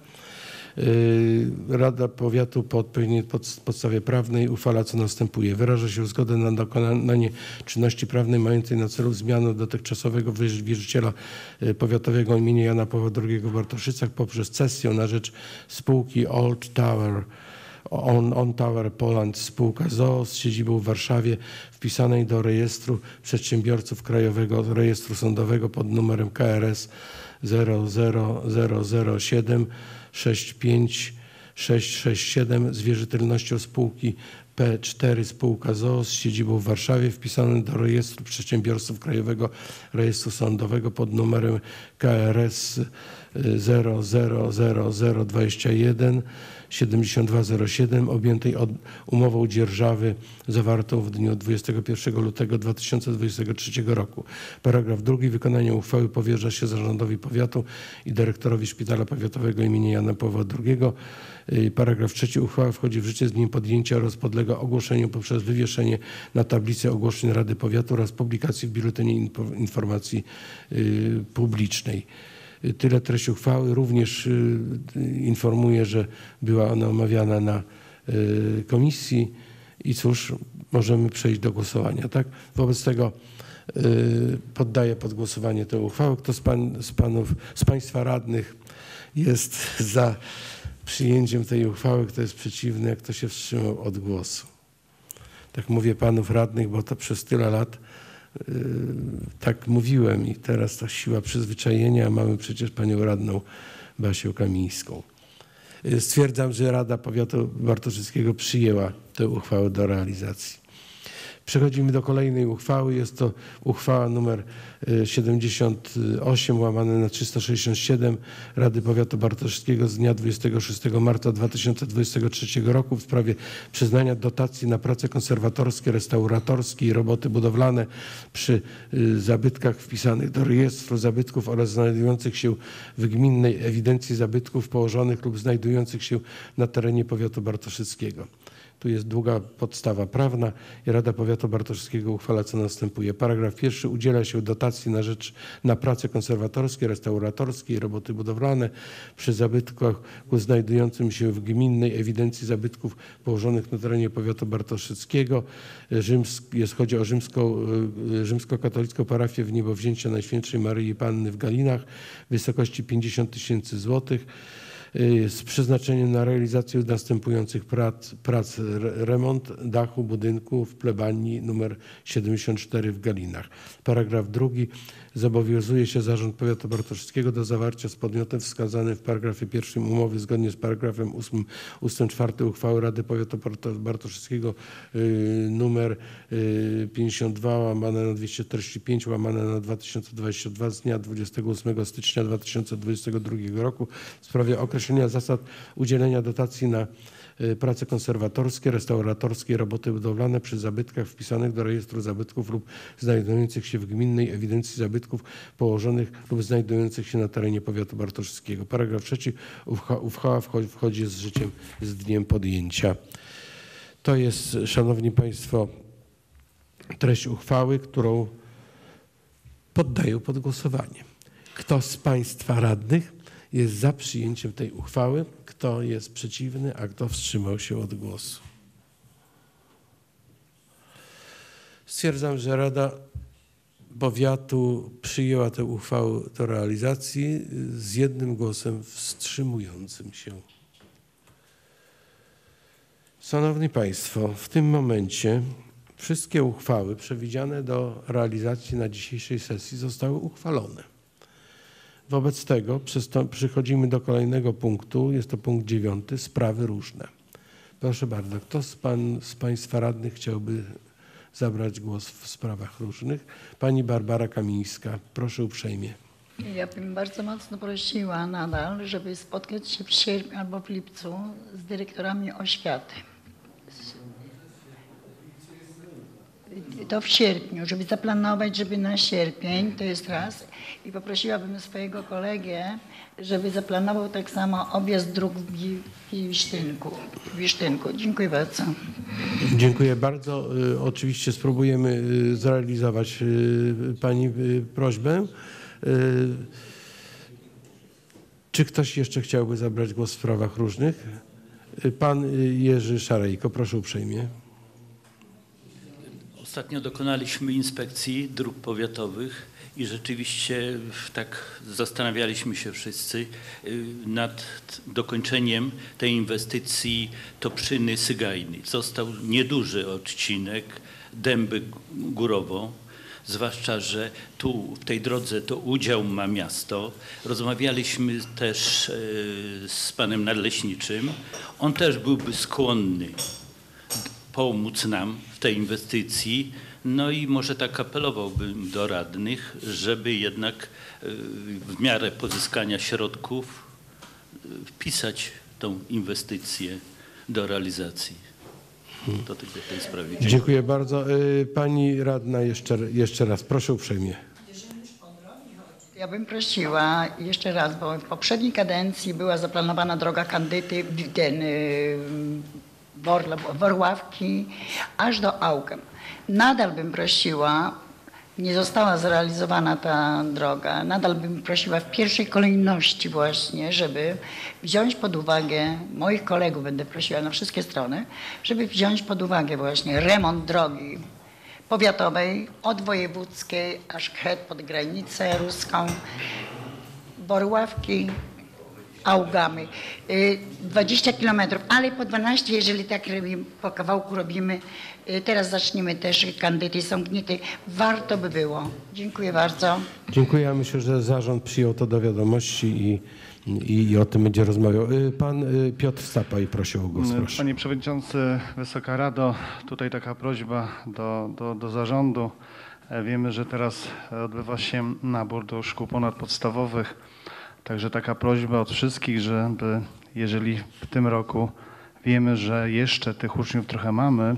Speaker 1: Yy, Rada Powiatu po odpowiedniej pod- podstawie prawnej uchwala co następuje. Wyraża się zgodę na dokonanie czynności prawnej mającej na celu zmianę dotychczasowego wierz- wierzyciela yy, powiatowego imienia Jana Pawła II w Bartoszycach poprzez cesję na rzecz spółki Old Tower On, On Tower Poland spółka ZOO z siedzibą w Warszawie wpisanej do rejestru przedsiębiorców Krajowego Rejestru Sądowego pod numerem KRS 00007 65667 z wierzytelnością spółki P4 spółka ZOO z siedzibą w Warszawie wpisanym do rejestru przedsiębiorców Krajowego Rejestru Sądowego pod numerem KRS 000021 7207 objętej umową dzierżawy zawartą w dniu 21 lutego 2023 roku. Paragraf drugi. Wykonanie uchwały powierza się zarządowi powiatu i dyrektorowi Szpitala Powiatowego im. Jana Pawła II. Y, Paragraf trzeci. Uchwała wchodzi w życie z dniem podjęcia oraz podlega ogłoszeniu poprzez wywieszenie na tablicy ogłoszeń Rady Powiatu oraz publikacji w Biuletynie Info- Informacji y, Publicznej. Tyle treść uchwały. Również y, informuję, że była ona omawiana na y, komisji i cóż, możemy przejść do głosowania. Tak? Wobec tego y, poddaję pod głosowanie tę uchwałę. Kto z, pan, z, panów, z Państwa radnych jest za przyjęciem tej uchwały, kto jest przeciwny, kto się wstrzymał od głosu? Tak mówię panów radnych, bo to przez tyle lat tak mówiłem i teraz to siła przyzwyczajenia, mamy przecież panią radną Basię Kamińską. Y, Stwierdzam, że Rada Powiatu Bartoszyckiego przyjęła tę uchwałę do realizacji. Przechodzimy do kolejnej uchwały. Jest to uchwała numer y, 78 łamane na 367 Rady Powiatu Bartoszyckiego z dnia 26 marca 2023 roku w sprawie przyznania dotacji na prace konserwatorskie, restauratorskie i roboty budowlane przy y, zabytkach wpisanych do rejestru zabytków oraz znajdujących się w gminnej ewidencji zabytków położonych lub znajdujących się na terenie powiatu bartoszyckiego. Tu jest długa podstawa prawna i Rada Powiatu Bartoszyckiego uchwala co następuje. Paragraf pierwszy. Udziela się dotacji na rzecz na prace konserwatorskie, restauratorskie i roboty budowlane przy zabytkach znajdującym się w gminnej ewidencji zabytków położonych na terenie powiatu bartoszyckiego. Rzymsk, jest, chodzi o rzymską, y, rzymskokatolicką parafię w niebowzięcia Najświętszej Maryi Panny w Galinach w wysokości 50 tysięcy złotych z przeznaczeniem na realizację następujących prac, prac re- remont dachu budynku w plebanii numer 74 w Galinach. Paragraf drugi. Zobowiązuje się Zarząd Powiatu Bartoszyckiego do zawarcia z podmiotem wskazanym w paragrafie pierwszym umowy zgodnie z paragrafem 8 ustęp 4 uchwały Rady Powiatu Barto- Bartoszyckiego y, numer y, 52 łamane na 245 łamane na 2022 z dnia 28 stycznia 2022 roku w sprawie określenia zasad udzielenia dotacji na y, prace konserwatorskie, restauratorskie roboty budowlane przy zabytkach wpisanych do rejestru zabytków lub znajdujących się w gminnej ewidencji zabytków położonych lub znajdujących się na terenie powiatu bartoszyckiego. Paragraf trzeci. Uchwa- Uchwała wchodzi z życiem z dniem podjęcia. To jest, Szanowni Państwo, treść uchwały, którą poddaję pod głosowanie. Kto z Państwa radnych jest za przyjęciem tej uchwały? Kto jest przeciwny, a kto wstrzymał się od głosu? Stwierdzam, że Rada Powiatu przyjęła tę uchwałę do realizacji z jednym głosem wstrzymującym się. Szanowni Państwo, w tym momencie wszystkie uchwały przewidziane do realizacji na dzisiejszej sesji zostały uchwalone. Wobec tego przechodzimy do kolejnego punktu. Jest to punkt dziewiąty, sprawy różne. Proszę bardzo, kto z, pan, z Państwa radnych chciałby zabrać głos w sprawach różnych? Pani Barbara Kamińska, proszę uprzejmie.
Speaker 10: Ja bym bardzo mocno prosiła nadal, żeby spotkać się w sierpniu albo w lipcu z dyrektorami oświaty. To w sierpniu, żeby zaplanować, żeby na sierpień, to jest raz. I poprosiłabym swojego kolegę, żeby zaplanował tak samo objazd dróg w Wi- w Wisztynku. W Wisztynku. Dziękuję bardzo.
Speaker 1: Dziękuję bardzo. Y, Oczywiście spróbujemy y, zrealizować y, Pani prośbę. Czy ktoś jeszcze chciałby zabrać głos w sprawach różnych? Pan Jerzy Szarejko, proszę uprzejmie.
Speaker 11: Ostatnio dokonaliśmy inspekcji dróg powiatowych i rzeczywiście tak zastanawialiśmy się wszyscy y, nad dokończeniem tej inwestycji Toprzyny Sygajny. Został nieduży odcinek Dęby Górowo, zwłaszcza, że tu w tej drodze to udział ma miasto. Rozmawialiśmy też y, z panem nadleśniczym. On też byłby skłonny pomóc nam tej inwestycji. No i może tak apelowałbym do radnych, żeby jednak y, w miarę pozyskania środków y, wpisać tą inwestycję do realizacji. To tylko w tej sprawie. Dziękuję.
Speaker 1: Dziękuję bardzo. Y, Pani radna jeszcze, jeszcze raz, proszę uprzejmie.
Speaker 10: Ja bym prosiła jeszcze raz, bo w poprzedniej kadencji była zaplanowana droga Kandyty, ten, Worławki, aż do Aukem. Nadal bym prosiła, nie została zrealizowana ta droga, nadal bym prosiła w pierwszej kolejności właśnie, żeby wziąć pod uwagę, moich kolegów będę prosiła na wszystkie strony, żeby wziąć pod uwagę właśnie remont drogi powiatowej od wojewódzkiej aż het pod granicę ruską, Borławki, Augamy. Y, 20 kilometrów, ale po 12, jeżeli tak robimy, po kawałku robimy, y, teraz zaczniemy też kandydy są gnity, warto by było. Dziękuję bardzo.
Speaker 1: Dziękuję. Ja myślę, że zarząd przyjął to do wiadomości i, i, i o tym będzie rozmawiał. Y, Pan y, Piotr Stapaj prosił o głos, proszę.
Speaker 12: Panie Przewodniczący, Wysoka Rado, tutaj taka prośba do, do, do zarządu. Wiemy, że teraz odbywa się nabór do szkół ponadpodstawowych, także taka prośba od wszystkich, żeby jeżeli w tym roku wiemy, że jeszcze tych uczniów trochę mamy,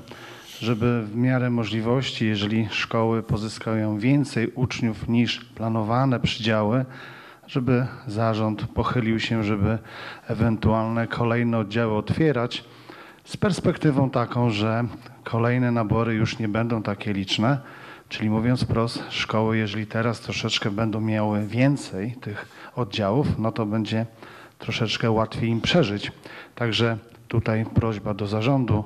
Speaker 12: żeby w miarę możliwości, jeżeli szkoły pozyskają więcej uczniów niż planowane przydziały, żeby zarząd pochylił się, żeby ewentualne kolejne oddziały otwierać z perspektywą taką, że kolejne nabory już nie będą takie liczne. Czyli mówiąc wprost, szkoły, jeżeli teraz troszeczkę będą miały więcej tych oddziałów, no to będzie troszeczkę łatwiej im przeżyć. Także tutaj prośba do zarządu,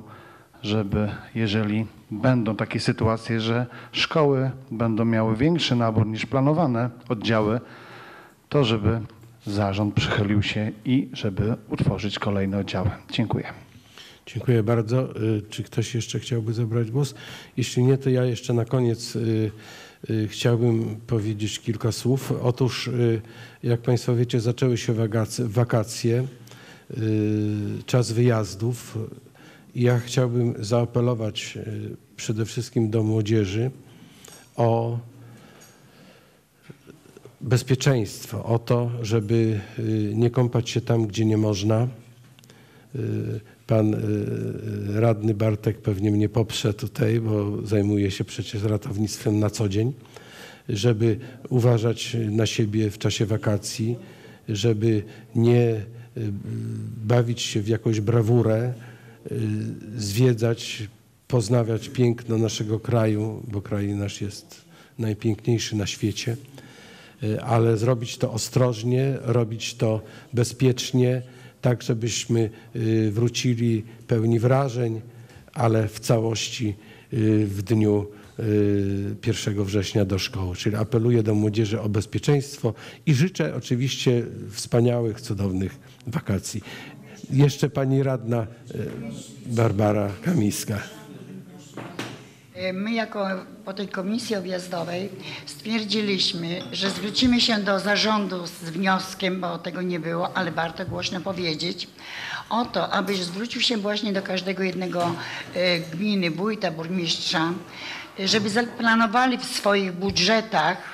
Speaker 12: żeby jeżeli będą takie sytuacje, że szkoły będą miały większy nabór niż planowane oddziały, to żeby zarząd przychylił się i żeby utworzyć kolejne oddziały. Dziękuję.
Speaker 1: Dziękuję bardzo. Y, Czy ktoś jeszcze chciałby zabrać głos? Jeśli nie, to ja jeszcze na koniec y, y, chciałbym powiedzieć kilka słów. Otóż, jak Państwo wiecie, zaczęły się wakacje, czas wyjazdów. Ja chciałbym zaapelować przede wszystkim do młodzieży o bezpieczeństwo, o to, żeby nie kąpać się tam, gdzie nie można. Y, Pan y, radny Bartek pewnie mnie poprze tutaj, bo zajmuje się przecież ratownictwem na co dzień, żeby uważać na siebie w czasie wakacji, żeby nie y, bawić się w jakąś brawurę, y, zwiedzać poznawać piękno naszego kraju, bo kraj nasz jest najpiękniejszy na świecie, y, ale zrobić to ostrożnie, robić to bezpiecznie, tak żebyśmy y, wrócili pełni wrażeń, ale w całości y, w dniu y, 1 września do szkoły. Czyli apeluję do młodzieży o bezpieczeństwo i życzę oczywiście wspaniałych, cudownych wakacji. Jeszcze pani radna y, Barbara Kamińska.
Speaker 10: E, My jako po tej komisji objazdowej stwierdziliśmy, że zwrócimy się do zarządu z wnioskiem, bo tego nie było, ale warto głośno powiedzieć, o to, abyś zwrócił się właśnie do każdego jednego e, gminy, wójta, burmistrza, e, żeby zaplanowali w swoich budżetach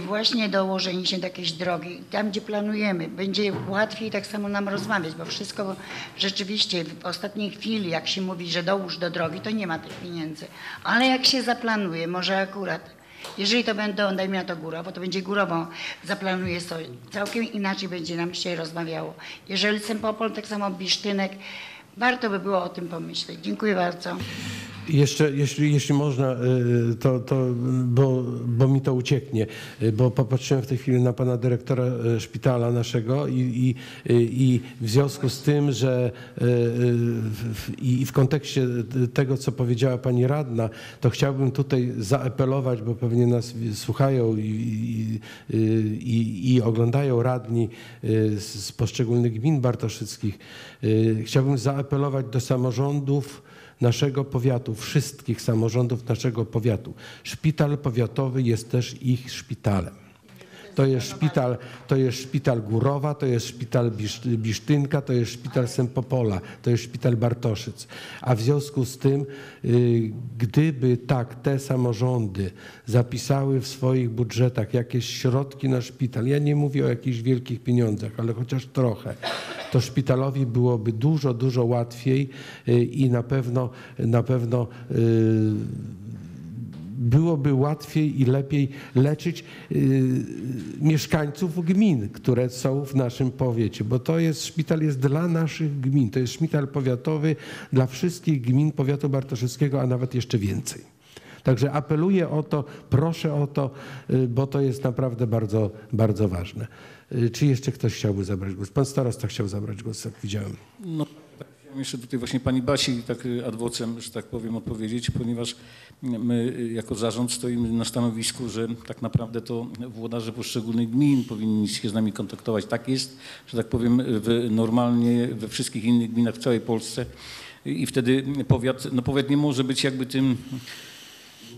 Speaker 10: właśnie dołożenie się do jakiejś drogi. Tam, gdzie planujemy, będzie łatwiej tak samo nam rozmawiać, bo wszystko rzeczywiście w ostatniej chwili, jak się mówi, że dołóż do drogi, to nie ma tych pieniędzy. Ale jak się zaplanuje, może akurat, jeżeli to będą, dajmy na to góra, bo to będzie górową, zaplanuje to, całkiem inaczej będzie nam się rozmawiało. Jeżeli Sempopol, tak samo Bisztynek, warto by było o tym pomyśleć. Dziękuję bardzo.
Speaker 1: Jeszcze, jeśli, jeśli można, y, to, to bo, bo mi to ucieknie, y, bo popatrzyłem w tej chwili na pana dyrektora y, szpitala naszego i, i, i w związku z tym, że w- i w kontekście tego, co powiedziała pani radna, to chciałbym tutaj zaapelować, bo pewnie nas słuchają i, i, i, oglądają radni z poszczególnych gmin bartoszyckich. Chciałbym zaapelować do samorządów, naszego powiatu, wszystkich samorządów naszego powiatu. Szpital powiatowy jest też ich szpitalem. To jest szpital, to jest szpital Górowa, to jest szpital Bisz- Bisztynka, to jest szpital Sempopola, to jest szpital Bartoszyc. A w związku z tym, y, gdyby tak te samorządy zapisały w swoich budżetach jakieś środki na szpital, ja nie mówię o jakichś wielkich pieniądzach, ale chociaż trochę, to szpitalowi byłoby dużo, dużo łatwiej y, i na pewno, na pewno y, byłoby łatwiej i lepiej leczyć y, mieszkańców gmin, które są w naszym powiecie, bo to jest szpital jest dla naszych gmin, to jest szpital powiatowy dla wszystkich gmin powiatu bartoszewskiego, a nawet jeszcze więcej. Także apeluję o to, proszę o to, y, bo to jest naprawdę bardzo, bardzo ważne. Y, Czy jeszcze ktoś chciałby zabrać głos? Pan starosta chciał zabrać głos, jak widziałem.
Speaker 2: No, chciałem jeszcze tutaj właśnie pani Basi tak y, ad vocem, że tak powiem, odpowiedzieć, ponieważ my y, jako zarząd stoimy na stanowisku, że tak naprawdę to włodarze poszczególnych gmin powinni się z nami kontaktować. Tak jest, że tak powiem, w, normalnie we wszystkich innych gminach w całej Polsce i wtedy powiat, no powiat nie może być jakby tym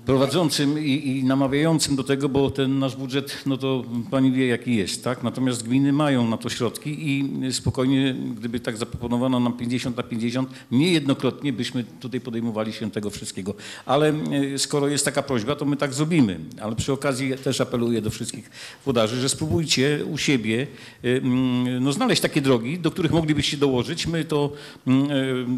Speaker 2: prowadzącym i, i namawiającym do tego, bo ten nasz budżet, no to pani wie jaki jest, tak? Natomiast gminy mają na to środki i spokojnie, gdyby tak zaproponowano nam 50 na 50, niejednokrotnie byśmy tutaj podejmowali się tego wszystkiego. Ale e, skoro jest taka prośba, to my tak zrobimy. Ale przy okazji też apeluję do wszystkich wodarzy, że spróbujcie u siebie e, mm, no, znaleźć takie drogi, do których moglibyście dołożyć. My to mm,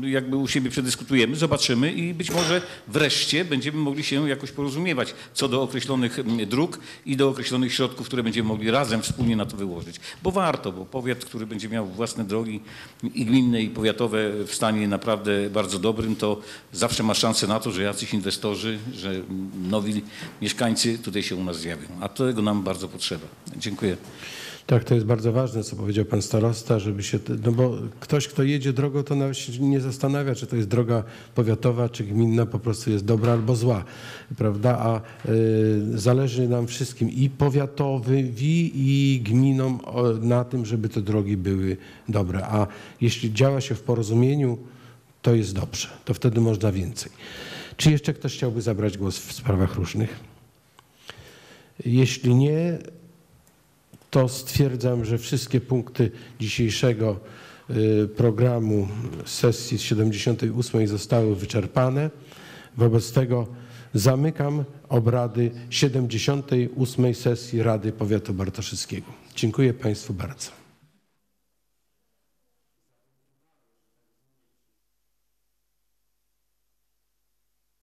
Speaker 2: e, jakby u siebie przedyskutujemy, zobaczymy i być może wreszcie będziemy mogli się jakoś porozumiewać co do określonych mm, dróg i do określonych środków, które będziemy mogli razem wspólnie na to wyłożyć. Bo warto, bo powiat, który będzie miał własne drogi i gminne i powiatowe w stanie naprawdę bardzo dobrym, to zawsze ma szansę na to, że jacyś inwestorzy, że nowi mieszkańcy tutaj się u nas zjawią. A tego nam bardzo potrzeba. Dziękuję.
Speaker 1: Tak, to jest bardzo ważne, co powiedział pan starosta, żeby się, no bo ktoś, kto jedzie drogą, to nawet się nie zastanawia, czy to jest droga powiatowa, czy gminna, po prostu jest dobra albo zła, prawda? A y, zależy nam wszystkim i powiatowi, i gminom na tym, żeby te drogi były dobre. A jeśli działa się w porozumieniu, to jest dobrze, to wtedy można więcej. Czy jeszcze ktoś chciałby zabrać głos w sprawach różnych? Jeśli nie, to stwierdzam, że wszystkie punkty dzisiejszego y, programu sesji 78 zostały wyczerpane. Wobec tego zamykam obrady 78 sesji Rady Powiatu Bartoszyckiego. Dziękuję Państwu bardzo.